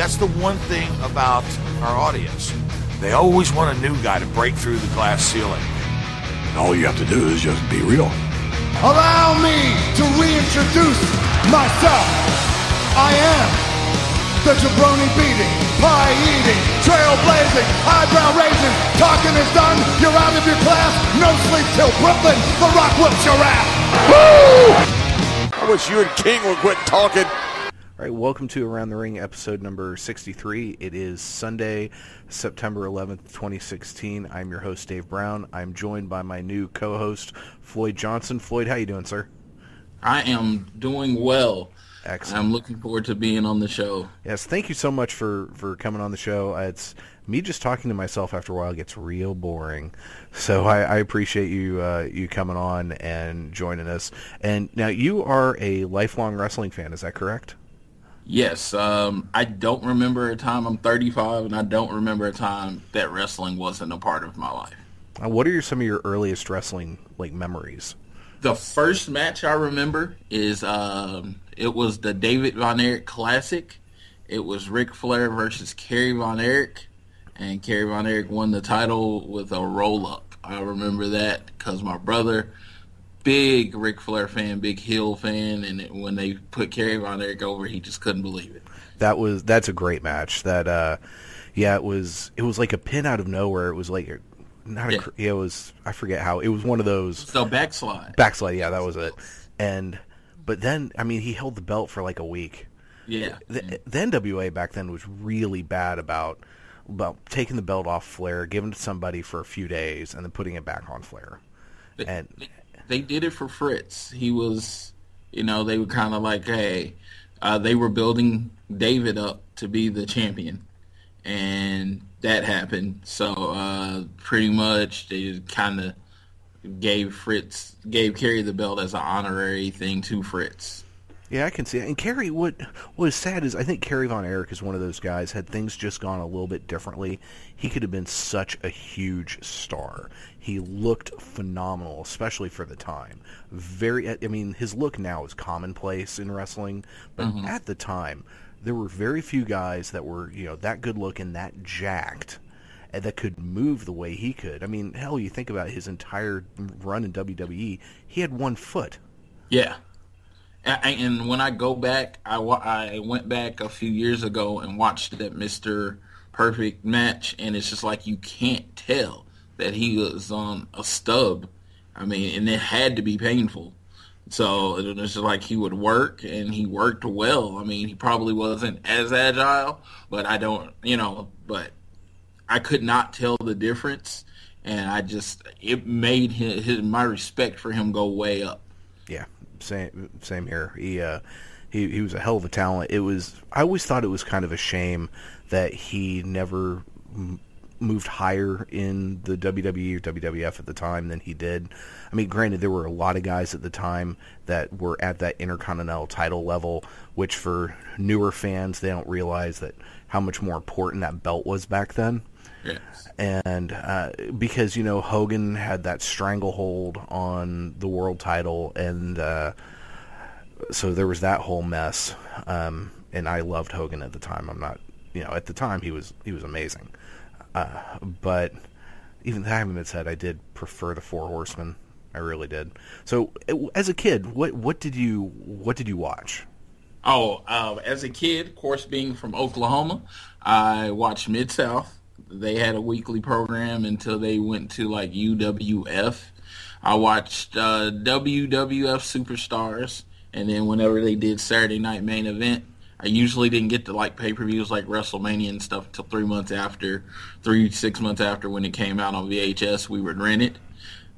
That's the one thing about our audience. They always want a new guy to break through the glass ceiling. All you have to do is just be real. Allow me to reintroduce myself. I am the jabroni beating, pie eating, trailblazing, eyebrow raising, talking is done, you're out of your class, no sleep till Brooklyn, the rock whips your ass. I wish you and King would quit talking. All right, welcome to Around the Ring, episode number 63. It is Sunday, September 11th, 2016. I'm your host, Dave Brown. I'm joined by my new co-host, Floyd Johnson. Floyd, how you doing, sir? I am doing well. Excellent. I'm looking forward to being on the show. Yes, thank you so much for, for coming on the show. Uh, It's me just talking to myself after a while gets real boring, so I, I appreciate you uh, you coming on and joining us. And now you are a lifelong wrestling fan, is that correct? Yes, um, I don't remember a time I'm 35, and I don't remember a time that wrestling wasn't a part of my life. Uh, what are your, some of your earliest wrestling like memories? The first match I remember is um, it was the David Von Erich Classic. It was Ric Flair versus Kerry Von Erich, and Kerry Von Erich won the title with a roll up. I remember that because my brother, big Ric Flair fan, big heel fan, and it, when they put Kerry Von Erich over, he just couldn't believe it. That was that's a great match. That uh, yeah, it was it was like a pin out of nowhere. It was like not a Yeah. yeah, it was I forget how it was one of those So backslide. backslide. Yeah, that was it. And but then I mean he held the belt for like a week. yeah. The, the NWA back then was really bad about about taking the belt off Flair, giving it to somebody for a few days, and then putting it back on Flair. And they did it for Fritz. He was, you know, they were kind of like, hey, uh, they were building David up to be the champion, and that happened. So uh, pretty much they kind of gave Fritz, gave Kerry the belt as an honorary thing to Fritz. Yeah, I can see it. And Kerry, what what is sad is I think Kerry Von Erich is one of those guys. Had things just gone a little bit differently, he could have been such a huge star. He looked phenomenal, especially for the time. Very, I mean, his look now is commonplace in wrestling, but mm-hmm. at the time, there were very few guys that were you know that good looking, that jacked. And that could move the way he could. I mean, hell, you think about his entire run in WWE. He had one foot. Yeah. And when I go back, I, I went back a few years ago and watched that Mr. Perfect match, and it's just like you can't tell that he was on a stub. I mean, and it had to be painful. So it's just like he would work, and he worked well. I mean, he probably wasn't as agile, but I don't, you know, but I could not tell the difference, and I just it made his, his my respect for him go way up. Yeah, same same here. He uh, he he was a hell of a talent. It was I always thought it was kind of a shame that he never m- moved higher in the WWE or WWF at the time than he did. I mean, granted, there were a lot of guys at the time that were at that intercontinental title level, which for newer fans they don't realize that how much more important that belt was back then Yes. and uh, because you know Hogan had that stranglehold on the world title, and uh, so there was that whole mess. Um, and I loved Hogan at the time. I'm not, you know, at the time he was he was amazing, uh, but even that having been said, I did prefer the Four Horsemen. I really did. So, as a kid, what what did you what did you watch? Oh, uh, as a kid, of course, being from Oklahoma, I watched Mid South. They had a weekly program until they went to like UWF. I watched uh, WWF Superstars, and then whenever they did Saturday Night Main Event, I usually didn't get to like pay per views like WrestleMania and stuff until three months after, three six months after when it came out on VHS. We would rent it.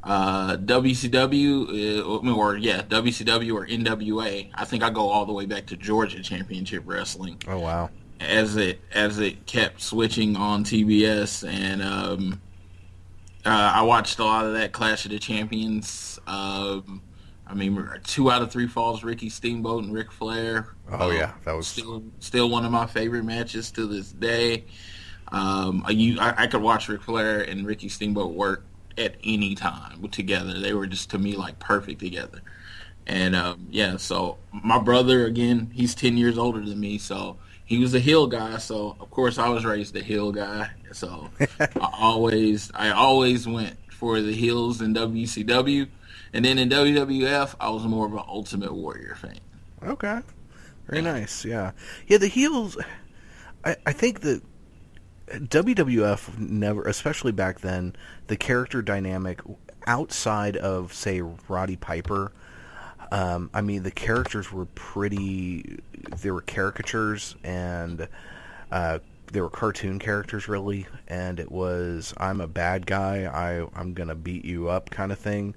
Uh, WCW uh, or yeah WCW or NWA. I think I go all the way back to Georgia Championship Wrestling Oh wow, as it as it kept switching on TBS and um, uh, I watched a lot of that Clash of the Champions. Um, I mean, two out of three falls, Ricky Steamboat and Ric Flair. Oh, Uh, yeah, that was- still still one of my favorite matches to this day. Um, I, u- I I could watch Ric Flair and Ricky Steamboat work at any time together. They were just to me like perfect together. And um, yeah, so my brother again, he's ten years older than me, so he was a heel guy. So of course I was raised a heel guy. So I always I always went for the heels in WCW, and then in WWF I was more of an Ultimate Warrior fan. Okay, very nice. Yeah, yeah. The heels. I I think that WWF never, especially back then, the character dynamic outside of say Roddy Piper um, I mean, the characters were pretty. They were caricatures and uh, they were cartoon characters, really. And it was, I'm a bad guy. I I'm gonna beat you up, kind of thing.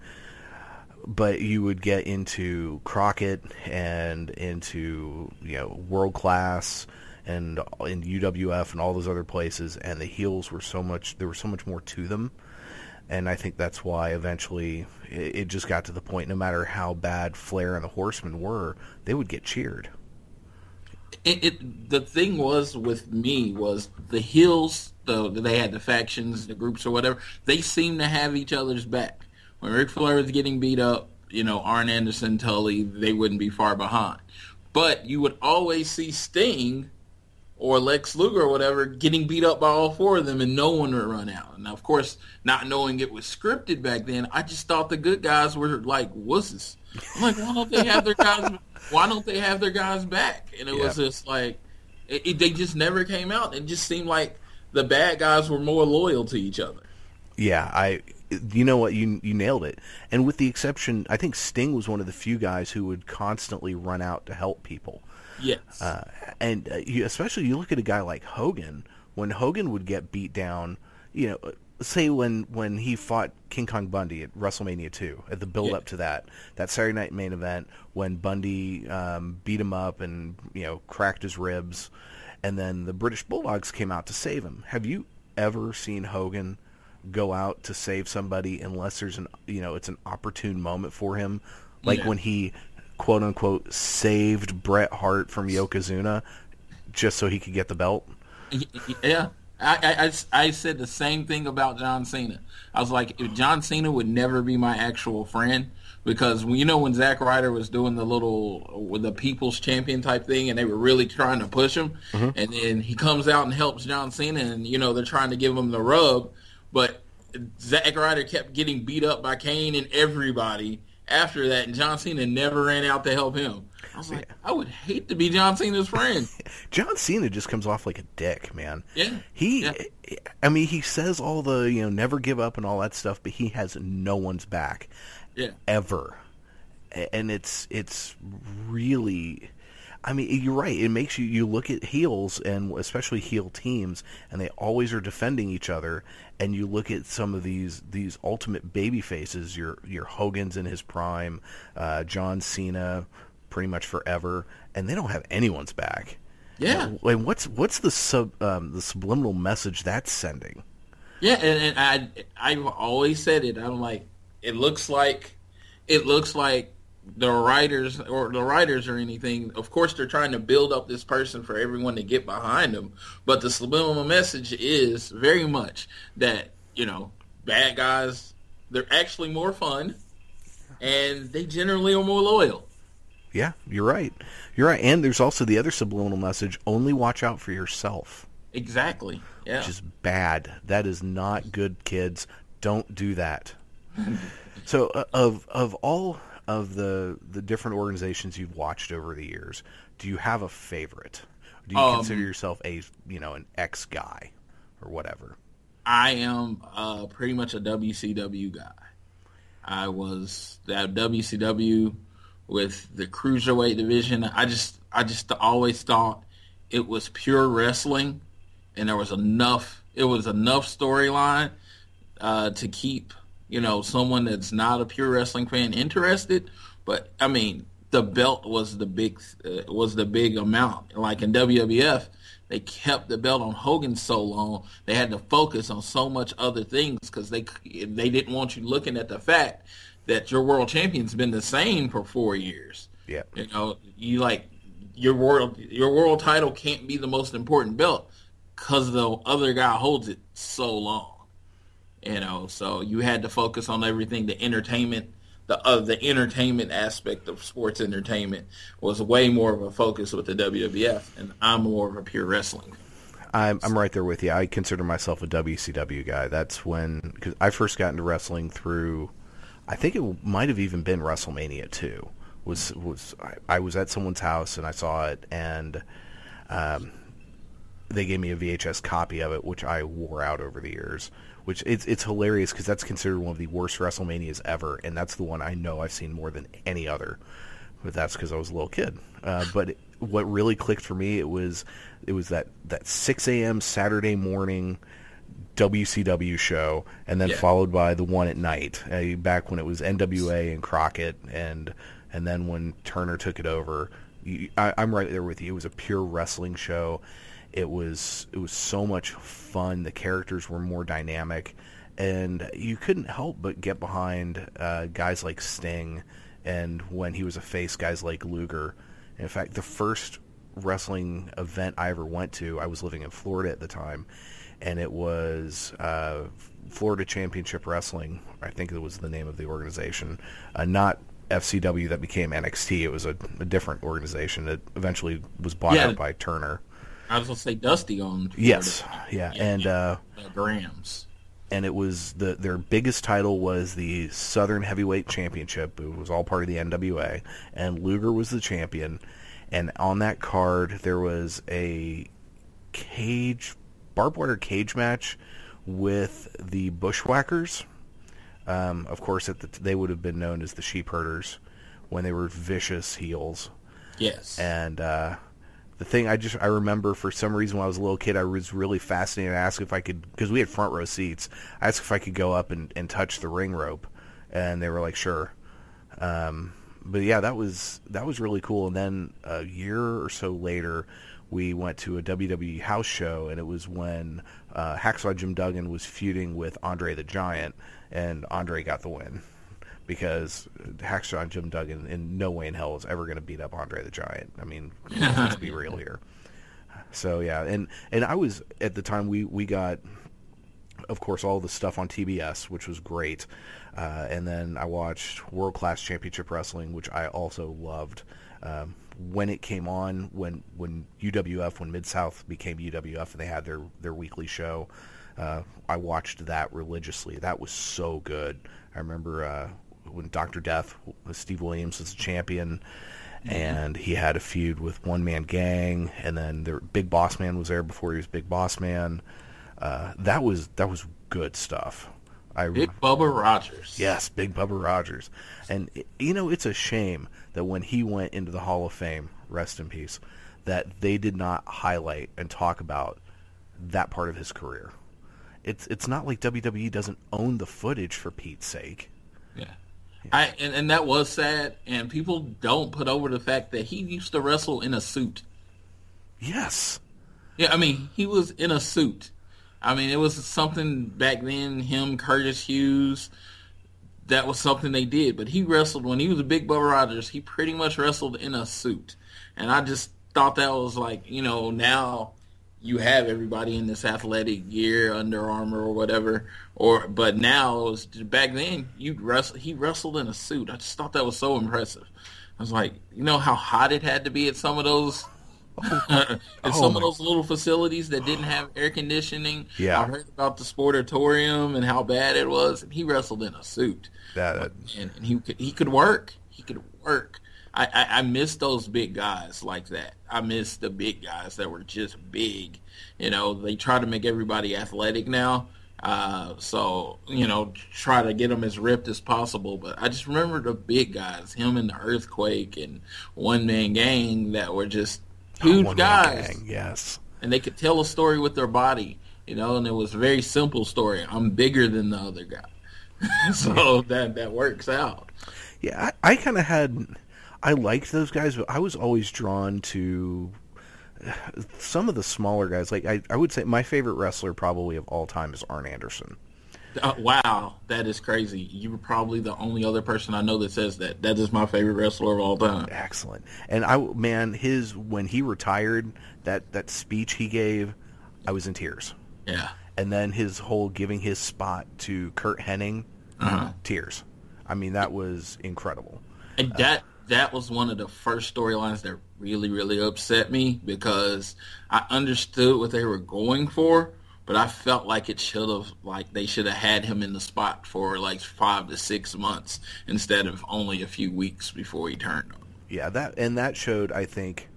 But you would get into Crockett and into you know World Class and in UWF and all those other places, and the heels were so much. There was so much more to them and I think that's why eventually it, it, just got to the point. No matter how bad Flair and the Horsemen were, they would get cheered. It, it the thing was with me was the heels. The they had the factions, the groups, or whatever. They seemed to have each other's back. When Ric Flair was getting beat up, you know, Arn Anderson, Tully, they wouldn't be far behind. But you would always see Sting or Lex Luger or whatever getting beat up by all four of them and no one would run out. And of course, not knowing it was scripted back then, I just thought the good guys were like wusses. I'm like, why don't they have their guys? Why don't they have their guys back? And it was just like it, it, they just never came out. It just seemed like the bad guys were more loyal to each other. Yeah, I. You know what? You you nailed it. And with the exception, I think Sting was one of the few guys who would constantly run out to help people. Yes. Uh, and uh, you, especially you look at a guy like Hogan. When Hogan would get beat down, you know, say when when he fought King Kong Bundy at WrestleMania two, at the build yeah. up to that that Saturday Night Main Event when Bundy um, beat him up and you know cracked his ribs, and then the British Bulldogs came out to save him. Have you ever seen Hogan? Go out to save somebody unless there's an you know it's an opportune moment for him like yeah. when he quote unquote saved Bret Hart from Yokozuna just so he could get the belt. Yeah. I, I, I said the same thing about John Cena. I was like, if John Cena would never be my actual friend because you know when Zack Ryder was doing the little the People's Champion type thing, and they were really trying to push him, mm-hmm. and then he comes out and helps John Cena, and you know they're trying to give him the rub, but Zack Ryder kept getting beat up by Kane and everybody, after that, and John Cena never ran out to help him. I was like, I would hate to be John Cena's friend. John Cena just comes off like a dick, man. Yeah. He, yeah. I mean, he says all the, you know, never give up and all that stuff, but he has no one's back. Yeah. Ever. And it's, it's really, I mean, you're right. It makes you you look at heels and especially heel teams, and they always are defending each other. And you look at some of these these ultimate baby faces. Your your Hogan's in his prime, uh, John Cena, pretty much forever, and they don't have anyone's back. Yeah. And what's what's the sub um, the subliminal message that's sending? Yeah, and, and I I've always said it. I'm like, it looks like it looks like the writers or the writers or anything. Of course, they're trying to build up this person for everyone to get behind them. But the subliminal message is very much that you know bad guys they're actually more fun, and they generally are more loyal. Yeah, you're right. You're right. And there's also the other subliminal message: only watch out for yourself. Exactly. Yeah. Which is bad. That is not good, kids. Don't do that. so, uh, of of all of the the different organizations you've watched over the years, do you have a favorite? Do you um, consider yourself a you know an ex guy or whatever? I am uh, pretty much a WCW guy. I was that WCW with the cruiserweight division. I just I just always thought it was pure wrestling, and there was enough. It was enough storyline uh, to keep you know, someone that's not a pure wrestling fan interested. But I mean, the belt was the big uh, was the big amount. Like in WWF, they kept the belt on Hogan so long, they had to focus on so much other things because they they didn't want you looking at the fact that your world champion's been the same for four years. Yeah, you know, you like your world your world title can't be the most important belt because the other guy holds it so long. You know, so you had to focus on everything, the entertainment, the uh, the entertainment aspect of sports entertainment was way more of a focus with the WWF, and I'm more of a pure wrestling. I'm I'm right there with you. I consider myself a WCW guy. That's when cause I first got into wrestling through. I think it might have even been WrestleMania two. Was was I, I was at someone's house and I saw it and um, they gave me a VHS copy of it, which I wore out over the years. Which it's it's hilarious because that's considered one of the worst WrestleManias ever, and that's the one I know I've seen more than any other. But that's because I was a little kid. Uh, but what really clicked for me it was it was that that 6 a.m. Saturday morning WCW show, and then Yeah. followed by the one at night. Uh, back when it was NWA and Crockett, and and then when Turner took it over, you, I, I'm right there with you. It was a pure wrestling show. It was it was so much fun. The characters were more dynamic, and you couldn't help but get behind uh, guys like Sting, and when he was a face, guys like Luger. In fact, the first wrestling event I ever went to, I was living in Florida at the time, and it was uh, Florida Championship Wrestling. I think it was the name of the organization, uh, not FCW that became NXT. It was a, a different organization that eventually was bought Yeah. out by Turner. I was gonna say Dusty on Yes, Florida. yeah, and uh, Grams. and it was the their biggest title was the Southern Heavyweight Championship. It was all part of the NWA, and Luger was the champion. And on that card, there was a cage barbed wire cage match with the Bushwhackers. Um, of course, at the, they would have been known as the Sheep Herders when they were vicious heels. Yes. And uh, the thing I just I remember for some reason when I was a little kid, I was really fascinated. I asked if I could because we had front row seats. I asked if I could go up and, and touch the ring rope, and they were like, "Sure." Um, but yeah, that was that was really cool. And then a year or so later, we went to a WWE house show, and it was when uh, Hacksaw Jim Duggan was feuding with Andre the Giant, and Andre got the win because Hacksaw Jim Duggan in no way in hell is ever going to beat up Andre the Giant. I mean, let's be real here. So yeah, and and I was at the time we we got, of course, all the stuff on TBS, which was great, uh, and then I watched World Class Championship Wrestling, which I also loved. Um, when it came on, when when UWF, when Mid South became UWF, and they had their their weekly show, uh, I watched that religiously. That was so good. I remember uh, when Doctor Death, Steve Williams was the champion and he had a feud with One Man Gang, and then the Big Boss Man was there before he was Big Boss Man. Uh, that was that was good stuff. I Big Bubba Rogers. yes, Big Bubba Rogers, and you know it's a shame that when he went into the Hall of Fame, rest in peace, that they did not highlight and talk about that part of his career. It's it's not like WWE doesn't own the footage for Pete's sake. I and, and that was sad, and people don't put over the fact that he used to wrestle in a suit. Yes, Yeah, I mean, he was in a suit. I mean, it was something back then. Him, Curtis Hughes, that was something they did. But he wrestled when he was a Big Bubba Rogers. He pretty much wrestled in a suit, and I just thought that was like, you know, now you have everybody in this athletic gear, Under Armour or whatever. Or but now it was back then you wrestle. He wrestled in a suit. I just thought that was so impressive. I was like, you know how hot it had to be at some of those in Oh some my- of those little facilities that didn't have air conditioning. Yeah. I heard about the sportatorium and how bad it was. And he wrestled in a suit, that and, and he could he could work. He could work. I, I, I miss those big guys like that. I miss the big guys that were just big. You know, they try to make everybody athletic now. Uh, so you know, try to get them as ripped as possible. But I just remember the big guys, him and the Earthquake and One Man Gang, that were just huge One Man guys Gang, yes. and they could tell a story with their body, you know, and it was a very simple story. I'm bigger than the other guy. so that that works out. Yeah, I, I kind of had. I liked those guys, but I was always drawn to uh, some of the smaller guys. Like I, I would say my favorite wrestler probably of all time is Arn Anderson. Uh, wow, that is crazy. You were probably the only other person I know that says that. That is my favorite wrestler of all time. Excellent. And I man, his when he retired, that that speech he gave, I was in tears. Yeah. And then his whole giving his spot to Curt Hennig, Uh-huh. tears. I mean, that was incredible. And that that was one of the first storylines that really, really upset me because I understood what they were going for, but I felt like it should have like they should have had him in the spot for like five to six months instead of only a few weeks before he turned on. Yeah, that and that showed, I think,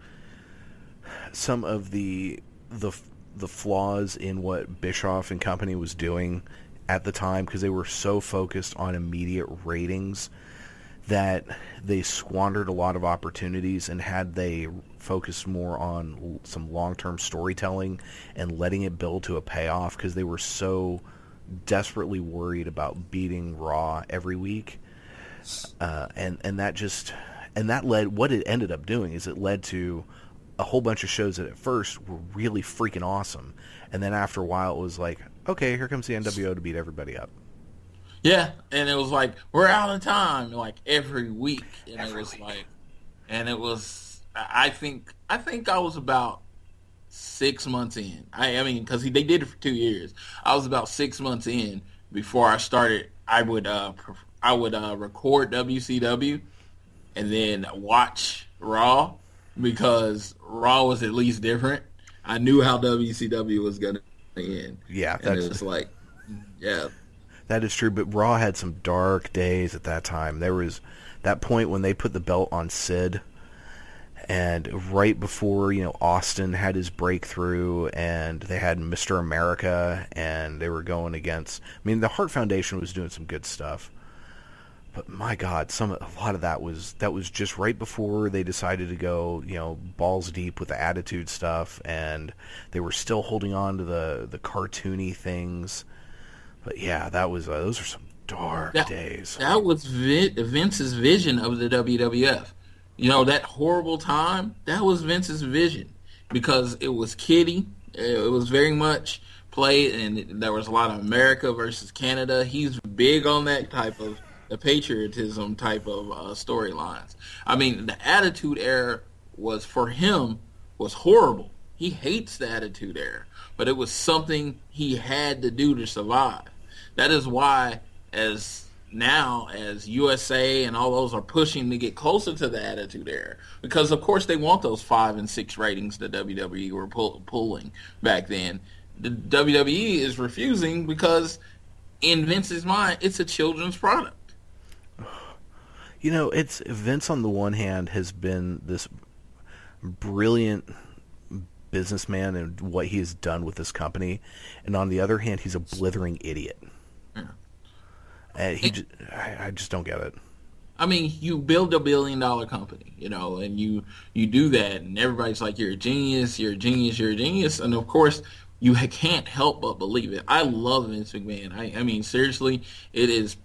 some of the the the flaws in what Bischoff and company was doing at the time because they were so focused on immediate ratings that they squandered a lot of opportunities and had they focused more on some long-term storytelling and letting it build to a payoff because they were so desperately worried about beating Raw every week uh, and and that just and that led what it ended up doing is it led to a whole bunch of shows that at first were really freaking awesome and then after a while it was like okay here comes the NWO to beat everybody up Yeah, and it was like we're out of time, like every week, and Every it was week. like, and it was. I think I think I was about six months in. I I mean, because they did it for two years. I was about six months in before I started. I would uh I would uh record WCW and then watch Raw because Raw was at least different. I knew how WCW was gonna end. Yeah, and it was like, yeah, That is true, but Raw had some dark days at that time. There was that point when they put the belt on Sid, and right before you know Austin had his breakthrough, and they had Mr. America, and they were going against. I mean, the Hart Foundation was doing some good stuff, but my God, some a lot of that was that was just right before they decided to go, you know, balls deep with the attitude stuff, and they were still holding on to the the cartoony things. But yeah, that was uh, those are some dark That- days. That was Vi- Vince's vision of the WWF. You know, that horrible time, that was Vince's vision because it was kiddie. It was very much played, and there was a lot of America versus Canada. He's big on that type of the patriotism type of uh, storylines. I mean, the Attitude Era was for him was horrible. He hates the Attitude Era, but it was something he had to do to survive. That is why, as now as USA and all those are pushing to get closer to the Attitude Era, because of course they want those five and six ratings that WWE were pull, pulling back then. The WWE is refusing because, in Vince's mind, it's a children's product. You know, it's Vince on the one hand has been this brilliant businessman and what he has done with this company, and on the other hand, he's a blithering idiot. And he, just, I, I just don't get it. I mean, you build a billion dollar company, you know, and you you do that, and everybody's like, "You're a genius, you're a genius, you're a genius," and of course, you can't help but believe it. I love Vince McMahon. I, I mean, seriously, it is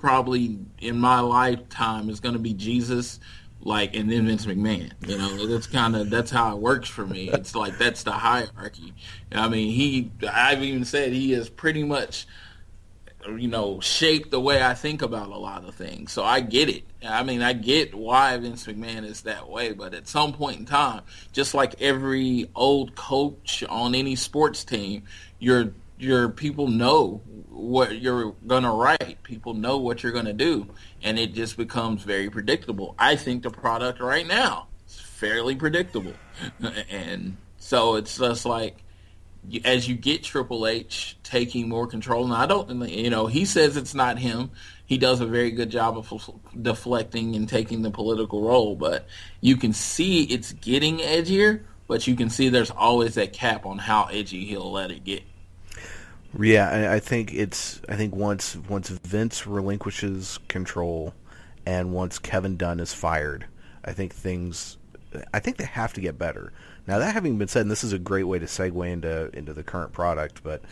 probably in my lifetime is going to be Jesus, like, and then Vince McMahon. You know, that's kind of that's how it works for me. It's like that's the hierarchy. I mean, he. I've even said he is pretty much you know, shaped the way I think about a lot of things. So I get it. I mean, I get why Vince McMahon is that way, but at some point in time, just like every old coach on any sports team, your your people know what you're gonna write. People know what you're gonna do, and it just becomes very predictable. I think the product right now is fairly predictable, and so it's just like as you get Triple H taking more control, and I don't, you know, he says it's not him. He does a very good job of deflecting and taking the political role, but you can see it's getting edgier. But you can see there's always that cap on how edgy he'll let it get. Yeah, I, I think it's. I think once once Vince relinquishes control, and once Kevin Dunn is fired, I think things. I think they have to get better. Now that having been said, and this is a great way to segue into into the current product, but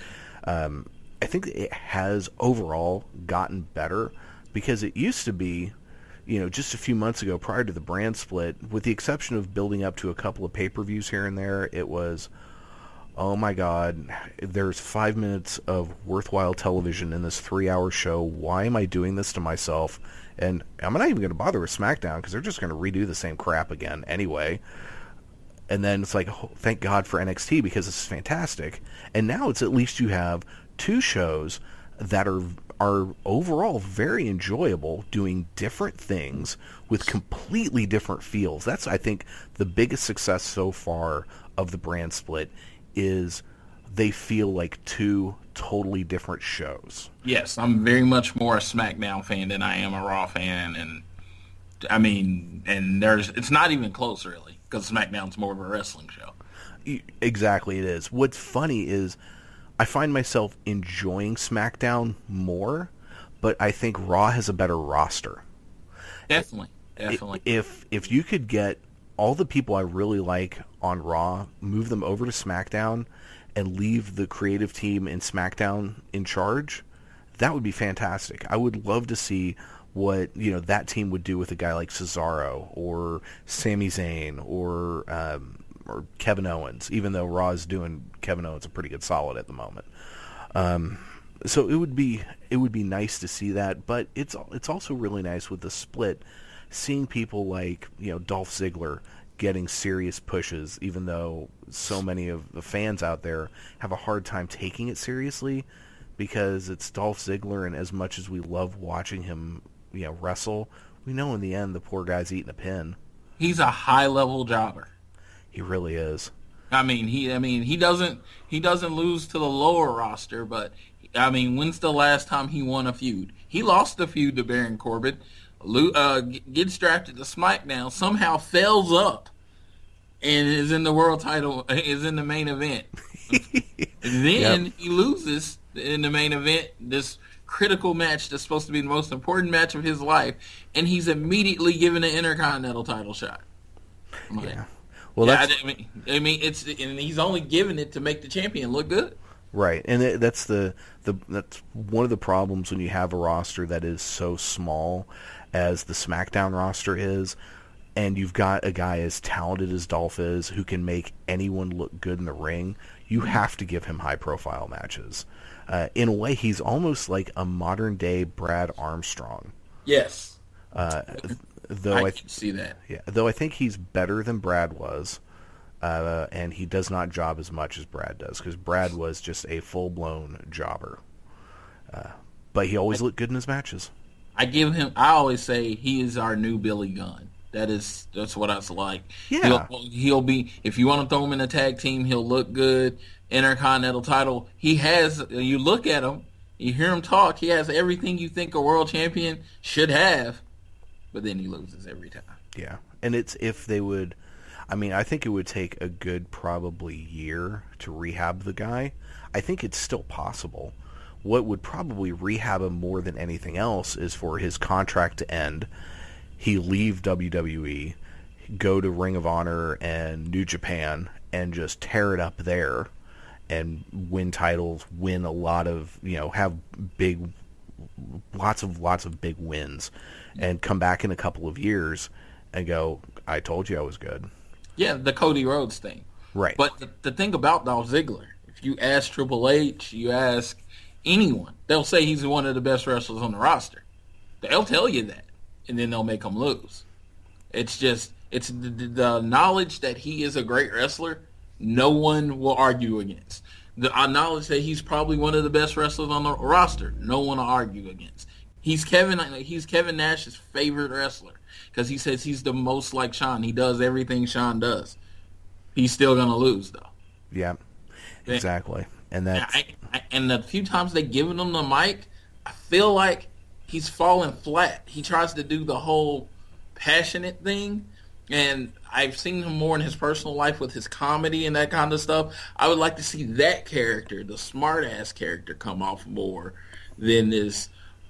um, I think it has overall gotten better because it used to be, you know, just a few months ago prior to the brand split, with the exception of building up to a couple of pay per views here and there, it was oh my god, there's five minutes of worthwhile television in this three hour show. Why am I doing this to myself? And I'm not even going to bother with SmackDown because they're just going to redo the same crap again anyway. And then it's like, oh, thank God for NXT because it's fantastic. And now it's at least you have two shows that are are overall very enjoyable, doing different things with completely different feels. That's I think the biggest success so far of the brand split is they feel like two totally different shows. Yes, I'm very much more a SmackDown fan than I am a Raw fan, and I mean, and there's it's not even close really because SmackDown's more of a wrestling show. Exactly, it is. What's funny is I find myself enjoying SmackDown more, but I think Raw has a better roster. Definitely, definitely. If if you could get all the people I really like on Raw, move them over to SmackDown, and leave the creative team in SmackDown in charge, that would be fantastic. I would love to see what you know that team would do with a guy like Cesaro or Sami Zayn or um, or Kevin Owens, even though Raw is doing Kevin Owens a pretty good solid at the moment. Um, so it would be it would be nice to see that, but it's it's also really nice with the split, seeing people like you know Dolph Ziggler getting serious pushes, even though so many of the fans out there have a hard time taking it seriously because it's Dolph Ziggler, and as much as we love watching him, you know, wrestle, we know in the end the poor guy's eating a pin. He's a high level jobber. He really is. I mean, he. I mean, he doesn't. He doesn't lose to the lower roster, but I mean, when's the last time he won a feud? He lost the feud to Baron Corbin. Uh, gets drafted to SmackDown, somehow fails up, and is in the world title. Is in the main event. then yep. he loses in the main event. This critical match that's supposed to be the most important match of his life, and he's immediately given an Intercontinental title shot. Like, yeah. Well, yeah, I mean, I mean, it's and he's only giving it to make the champion look good. Right, and that's the the that's one of the problems when you have a roster that is so small as the SmackDown roster is, and you've got a guy as talented as Dolph is who can make anyone look good in the ring. You have to give him high profile matches. Uh, in a way, he's almost like a modern day Brad Armstrong. Yes. Uh, though I, I can see that. Yeah, though I think he's better than Brad was, uh, and he does not job as much as Brad does because Brad was just a full blown jobber. Uh, but he always I, looked good in his matches. I give him. I always say he is our new Billy Gunn. That is that's what I was like. Yeah, he'll, he'll be if you want to throw him in a tag team, he'll look good. Intercontinental title. He has. You look at him, you hear him talk. He has everything you think a world champion should have but then he loses every time. Yeah, and it's if they would. I mean, I think it would take a good probably year to rehab the guy. I think it's still possible. What would probably rehab him more than anything else is for his contract to end. He leave WWE, go to Ring of Honor and New Japan, and just tear it up there, and win titles, win a lot of you know, have big, lots of lots of big wins and come back in a couple of years and go, I told you I was good. Yeah, the Cody Rhodes thing. Right. But the, the thing about Dolph Ziggler, if you ask Triple H, you ask anyone, they'll say he's one of the best wrestlers on the roster. They'll tell you that, and then they'll make him lose. It's just, it's the, the knowledge that he is a great wrestler, no one will argue against. The knowledge that he's probably one of the best wrestlers on the roster, no one will argue against. He's Kevin. Uh, he's Kevin Nash's favorite wrestler because he says he's the most like Shawn. He does everything Shawn does. He's still gonna lose though. Yeah, exactly. And that and the few times they've given him the mic, I feel like he's falling flat. He tries to do the whole passionate thing, and I've seen him more in his personal life with his comedy and that kind of stuff. I would like to see that character, the smart ass character, come off more than this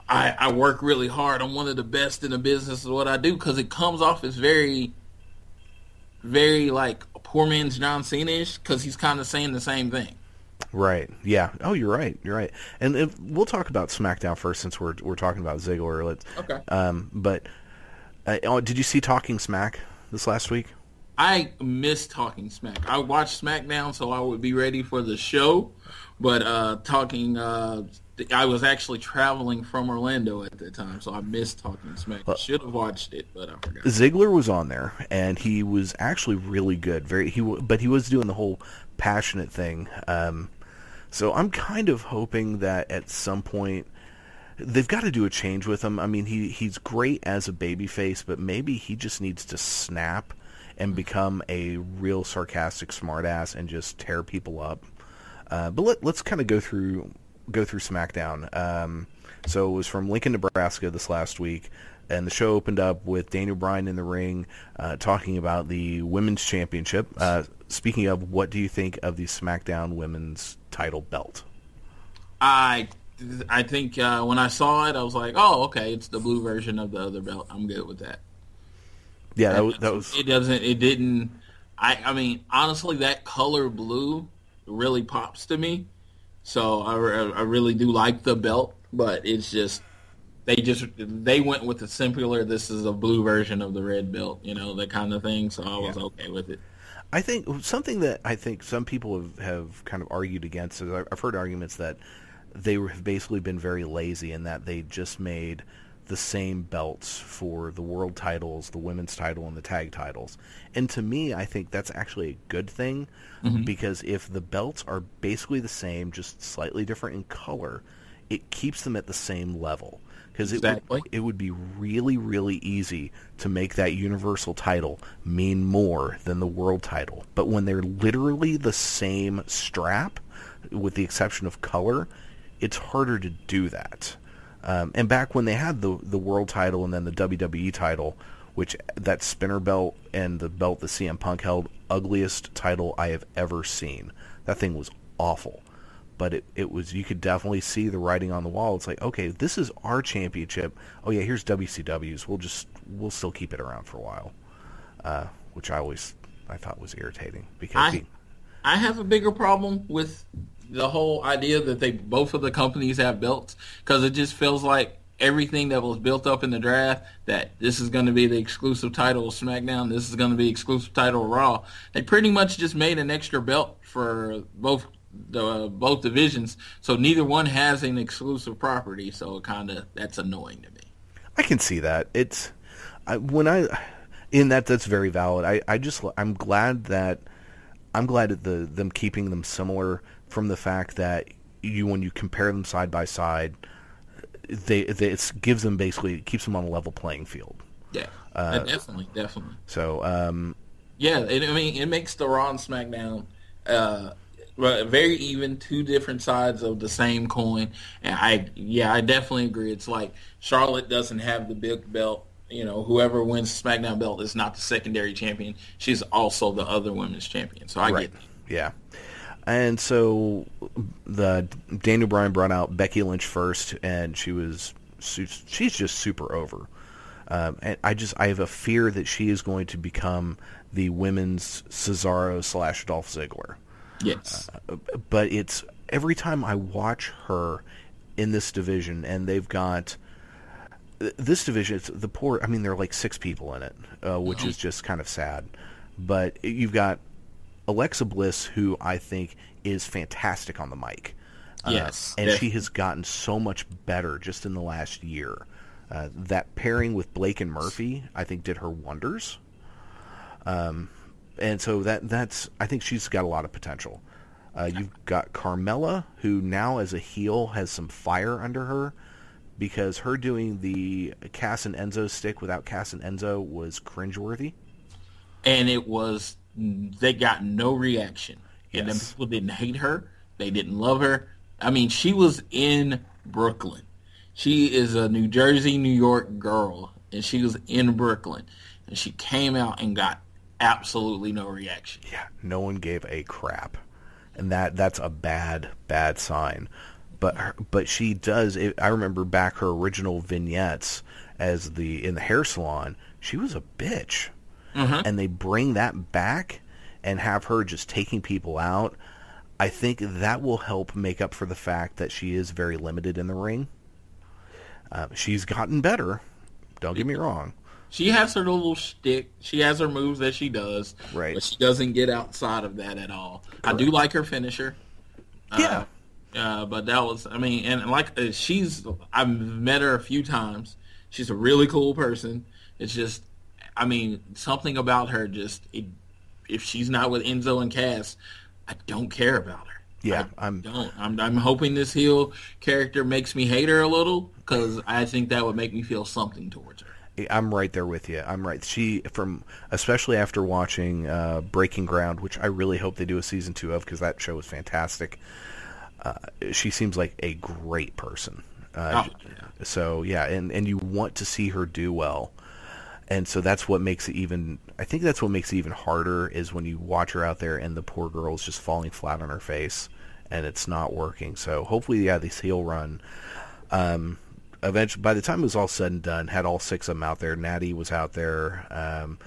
I, I work really hard. I'm one of the best in the business of what I do because it comes off as very, very like poor man's John Cena-ish because he's kind of saying the same thing. Right. Yeah. Oh, you're right. You're right. And if, we'll talk about SmackDown first since we're we're talking about Ziggler. Let's. Okay. Um. But uh, oh, did you see Talking Smack this last week? I missed Talking Smack. I watched SmackDown so I would be ready for the show, but uh, Talking uh, I was actually traveling from Orlando at the time, so I missed Talking Smack. I should have watched it, but I forgot. Ziggler was on there, and he was actually really good. Very he, but he was doing the whole passionate thing. Um, So I'm kind of hoping that at some point they've got to do a change with him. I mean, he he's great as a babyface, but maybe he just needs to snap and become a real sarcastic smartass and just tear people up. Uh, but let, let's kind of go through go through SmackDown. Um, so it was from Lincoln, Nebraska this last week, and the show opened up with Daniel Bryan in the ring uh, talking about the women's championship. Uh, speaking of, what do you think of the SmackDown women's title belt? I I think uh, when I saw it, I was like, oh, okay, it's the blue version of the other belt. I'm good with that. Yeah, that was, that was. It doesn't. It didn't. I. I mean, honestly, that color blue really pops to me. So I, I really do like the belt, but it's just they just they went with the simpler. This is a blue version of the red belt, you know, that kind of thing. So I was yeah. okay with it. I think something that I think some people have, have kind of argued against is I've heard arguments that they have basically been very lazy in that they just made the same belts for the world titles, the women's title, and the tag titles. And to me, I think that's actually a good thing mm-hmm. because if the belts are basically the same, just slightly different in color, it keeps them at the same level. Because exactly. it, would, it would be really, really easy to make that universal title mean more than the world title. But when they're literally the same strap, with the exception of color, it's harder to do that. Um, and back when they had the the world title and then the WWE title, which that spinner belt and the belt that CM Punk held, ugliest title I have ever seen. That thing was awful. But it, it was you could definitely see the writing on the wall. It's like, okay, this is our championship. Oh yeah, here's WCW's. We'll just we'll still keep it around for a while. Uh, which I always I thought was irritating because I, he, I have a bigger problem with the whole idea that they both of the companies have belts because it just feels like everything that was built up in the draft that this is going to be the exclusive title of SmackDown, this is going to be exclusive title of Raw. They pretty much just made an extra belt for both the uh, both divisions, so neither one has an exclusive property. So kind of that's annoying to me. I can see that. It's I, when I in that that's very valid. I I just I'm glad that I'm glad that the them keeping them similar from the fact that you when you compare them side by side, they, they it gives them basically it keeps them on a level playing field. Yeah, uh, definitely, definitely. So, um, yeah, it, I mean, it makes the Raw and SmackDown uh, very even, two different sides of the same coin. And I, yeah, I definitely agree. It's like Charlotte doesn't have the big belt. You know, whoever wins the SmackDown belt is not the secondary champion. She's also the other women's champion. So I right. get it. Yeah. And so the Daniel Bryan brought out Becky Lynch first, and she was she's just super over. Um, and I just I have a fear that she is going to become the women's Cesaro slash Dolph Ziggler. Yes, uh, but it's every time I watch her in this division, and they've got this division. It's the poor. I mean, there are like six people in it, uh, which mm-hmm. is just kind of sad. But you've got Alexa Bliss, who I think is fantastic on the mic. Uh, yes, and she has gotten so much better just in the last year. Uh, that pairing with Blake and Murphy, I think, did her wonders. Um, and so that that's I think she's got a lot of potential. Uh, you've got Carmella, who now as a heel has some fire under her, because her doing the Cass and Enzo stick without Cass and Enzo was cringeworthy. And it was they got no reaction. Yes. And then people didn't hate her. They didn't love her. I mean, she was in Brooklyn. She is a New Jersey, New York girl, and she was in Brooklyn. And she came out and got absolutely no reaction. Yeah, no one gave a crap. And that that's a bad bad sign. But her, but she does it, I remember back her original vignettes as the in the hair salon, she was a bitch mm-hmm. and they bring that back and have her just taking people out, I think that will help make up for the fact that she is very limited in the ring. Uh, she's gotten better. Don't get me wrong. She has her little stick. She has her moves that she does. Right. But she doesn't get outside of that at all. Correct. I do like her finisher. Yeah. Uh, uh, but that was, I mean, and like uh, she's, I've met her a few times. She's a really cool person. It's just I mean, something about her just it, if she's not with Enzo and Cass, I don't care about her. Yeah, I I'm. don't. I'm, I'm hoping this heel character makes me hate her a little because I think that would make me feel something towards her. I'm right there with you. I'm right. She from especially after watching uh, Breaking Ground, which I really hope they do a season two of because that show was fantastic. Uh, she seems like a great person. Uh, Oh, yeah. So yeah, and and you want to see her do well, and so that's what makes it even. I think that's what makes it even harder is when you watch her out there and the poor girl is just falling flat on her face, and it's not working. So hopefully, yeah, this heel run. Um, eventually, by the time it was all said and done, had all six of them out there. Natty was out there, um,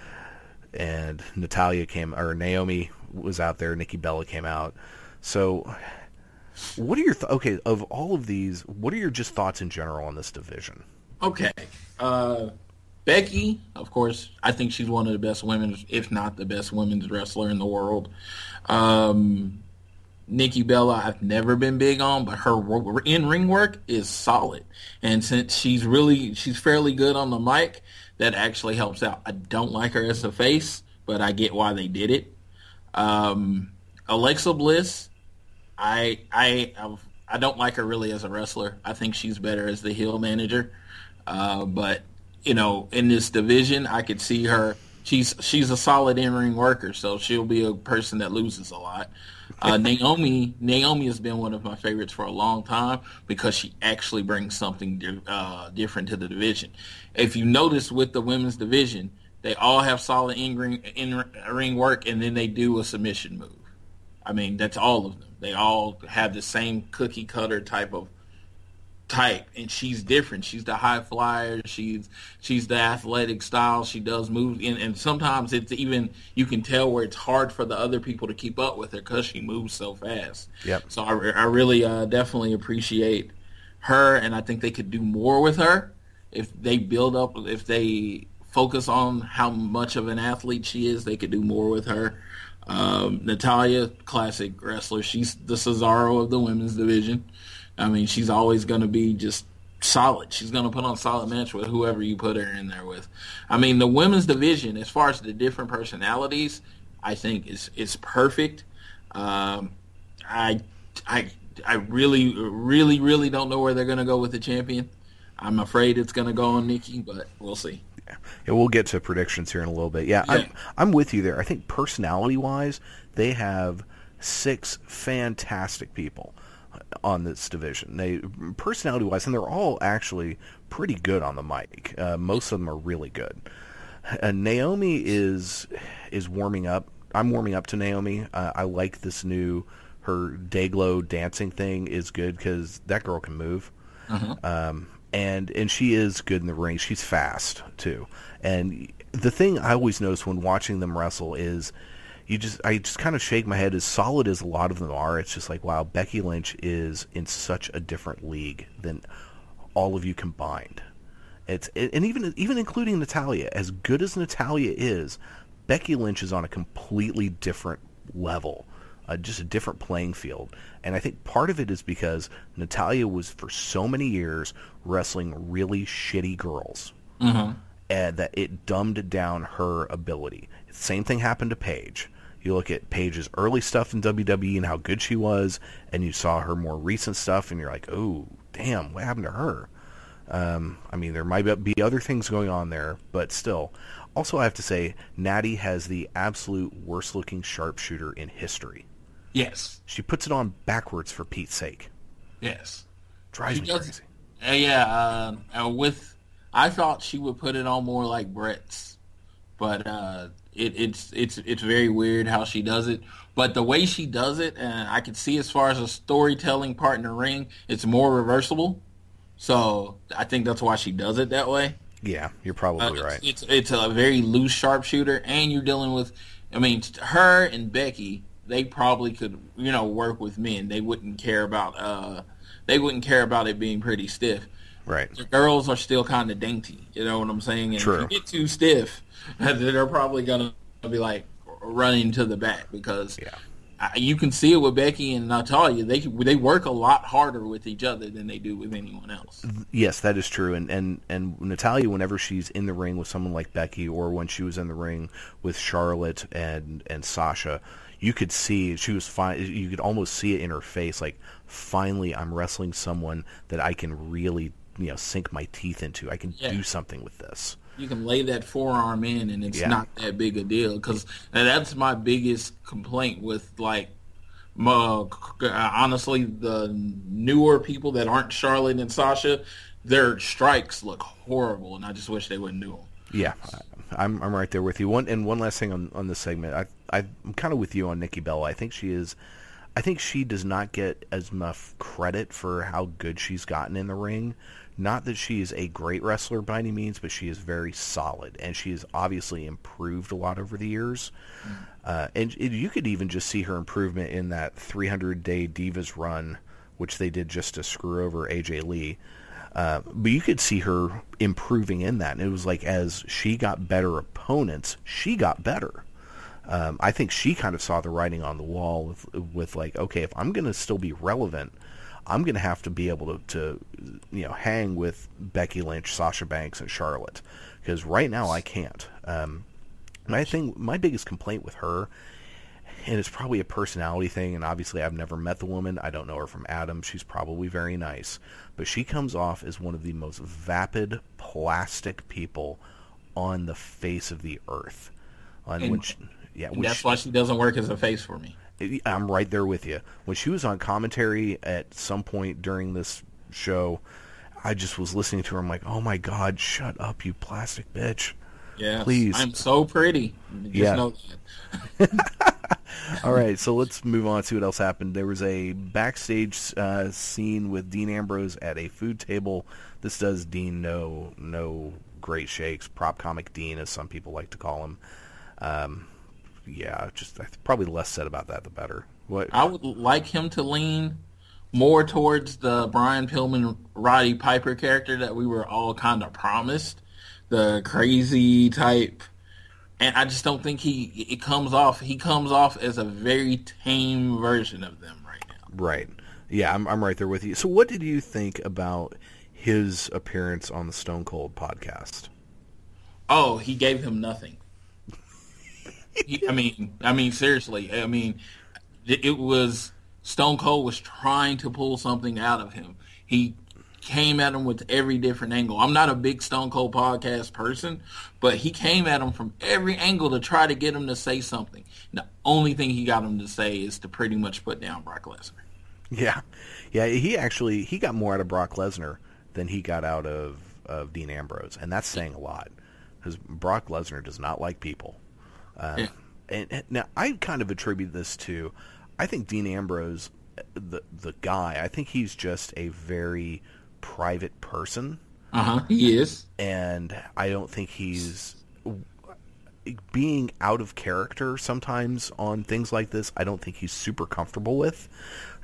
and Natalya came, or Naomi was out there. Nikki Bella came out. So, what are your th- okay of all of these? What are your just thoughts in general on this division? Okay. Uh, Becky, of course, I think she's one of the best women, if not the best women's wrestler in the world. Um, Nikki Bella, I've never been big on, but her in ring work is solid. And since she's really, she's fairly good on the mic, that actually helps out. I don't like her as a face, but I get why they did it. Um, Alexa Bliss, I I I've, I don't like her really as a wrestler. I think she's better as the heel manager. Uh, but you know, in this division, I could see her. She's she's a solid in ring worker, so she'll be a person that loses a lot. Uh, Naomi Naomi has been one of my favorites for a long time because she actually brings something di- uh, different to the division. If you notice with the women's division, they all have solid in ring in ring work, and then they do a submission move. I mean, that's all of them. They all have the same cookie cutter type of type, and she's different. She's the high flyer. She's she's the athletic style. She does move, and, and sometimes it's even you can tell where it's hard for the other people to keep up with her because she moves so fast. Yep. So I, I really uh, definitely appreciate her, and I think they could do more with her if they build up. If they focus on how much of an athlete she is, they could do more with her. Um, Natalya, classic wrestler. She's the Cesaro of the women's division. I mean, she's always going to be just solid. She's going to put on solid match with whoever you put her in there with. I mean, the women's division, as far as the different personalities, I think is is perfect. Um, I I I really really really don't know where they're going to go with the champion. I'm afraid it's going to go on Nikki, but we'll see. Yeah, we'll get to predictions here in a little bit. Yeah, Yeah. I'm, I'm with you there. I think personality wise, they have six fantastic people on this division. They personality wise, and they're all actually pretty good on the mic. Uh, most of them are really good. Uh, Naomi is is warming up. I'm warming up to Naomi. Uh, I like this new her Dayglow dancing thing is good because that girl can move um, and and she is good in the ring. She's fast too. And the thing I always notice when watching them wrestle is you just I just kind of shake my head. As solid as a lot of them are, it's just like wow, Becky Lynch is in such a different league than all of you combined. It's and even even including Natalya, as good as Natalya is, Becky Lynch is on a completely different level, uh, just a different playing field. And I think part of it is because Natalya was for so many years wrestling really shitty girls, and that it dumbed down her ability. Same thing happened to Paige. You look at Paige's early stuff in WWE and how good she was, and you saw her more recent stuff, and you're like, oh, damn, what happened to her? Um, I mean, there might be other things going on there, but still. Also, I have to say, Natty has the absolute worst-looking sharpshooter in history. Yes, She puts it on backwards for Pete's sake. yes. Drives She me does- crazy. Uh, yeah, uh, uh, with I thought she would put it on more like Bret's, but uh, it, it's it's it's very weird how she does it. But the way she does it, and I can see as far as a storytelling part in the ring, it's more reversible. So I think that's why she does it that way. Yeah, you're Uh, probably it's, right. It's it's a very loose sharpshooter, and you're dealing with. I mean, her and Becky, they probably could, you know, work with men. They wouldn't care about. uh They wouldn't care about it being pretty stiff. Right. The girls are still kind of dainty. You know what I'm saying? And True. if you get too stiff, they're probably gonna be like running to the back because Yeah. I, you can see it with Becky and Natalya. They they work a lot harder with each other than they do with anyone else. Yes, that is true. And, and and Natalya, whenever she's in the ring with someone like Becky, or when she was in the ring with Charlotte and and Sasha, you could see she was fine. You could almost see it in her face. Like, finally, I'm wrestling someone that I can really, you know, sink my teeth into. I can Yeah. do something with this. you can lay that forearm in and it's Yeah. not that big a deal because that's my biggest complaint with like my, uh, honestly the newer people that aren't charlotte and sasha their strikes look horrible and i just wish they wouldn't do them Yeah, I'm I'm right there with you. One and one last thing on on this segment, I I'm kind of with you on Nikki Bella. I think she is, I think she does not get as much credit for how good she's gotten in the ring. Not that she is a great wrestler by any means, but she is very solid, and she has obviously improved a lot over the years. Uh, and it, you could even just see her improvement in that 300 day Divas run, which they did just to screw over AJ Lee. Uh, but you could see her improving in that. And it was like as she got better opponents, she got better. Um, I think she kind of saw the writing on the wall with, with like, okay, if I'm going to still be relevant, I'm going to have to be able to, to, you know, hang with Becky Lynch, Sasha Banks, and Charlotte. Because right now I can't. Um, my thing, my biggest complaint with her, and it's probably a personality thing. And obviously, I've never met the woman. I don't know her from Adam. She's probably very nice, but she comes off as one of the most vapid, plastic people on the face of the earth. On And- which, yeah, and that's why she doesn't work as a face for me I'm right there with you. When she was on commentary at some point during this show, I just was listening to her. I'm like, oh my god, shut up, you plastic bitch. yeah Please. i'm so pretty just Yeah. know that. All right, so let's move on to what else happened. There was a backstage uh, scene with Dean Ambrose at a food table. This does Dean no no great shakes. Prop comic Dean, as some people like to call him. Um, yeah, just probably less said about that, the better. What? I would like him to lean more towards the Brian Pillman, Roddy Piper character that we were all kind of promised, the crazy type. And I just don't think he it comes off. He comes off as a very tame version of them right now. Right. Yeah, I'm I'm right there with you. So, what did you think about his appearance on the Stone Cold podcast? Oh, he gave him nothing. I mean, I mean, seriously. I mean, it it was Stone Cold was trying to pull something out of him. He came at him with every different angle. I'm not a big Stone Cold podcast person, but he came at him from every angle to try to get him to say something. And the only thing he got him to say is to pretty much put down Brock Lesnar. Yeah, yeah. He actually he got more out of Brock Lesnar than he got out of of Dean Ambrose, and that's saying a lot because Brock Lesnar does not like people. Uh, Yeah. and, and now I kind of attribute this to I think Dean Ambrose, the the guy. I think he's just a very private person. Uh huh. He is. and I don't think he's being out of character sometimes on things like this. I don't think he's super comfortable with.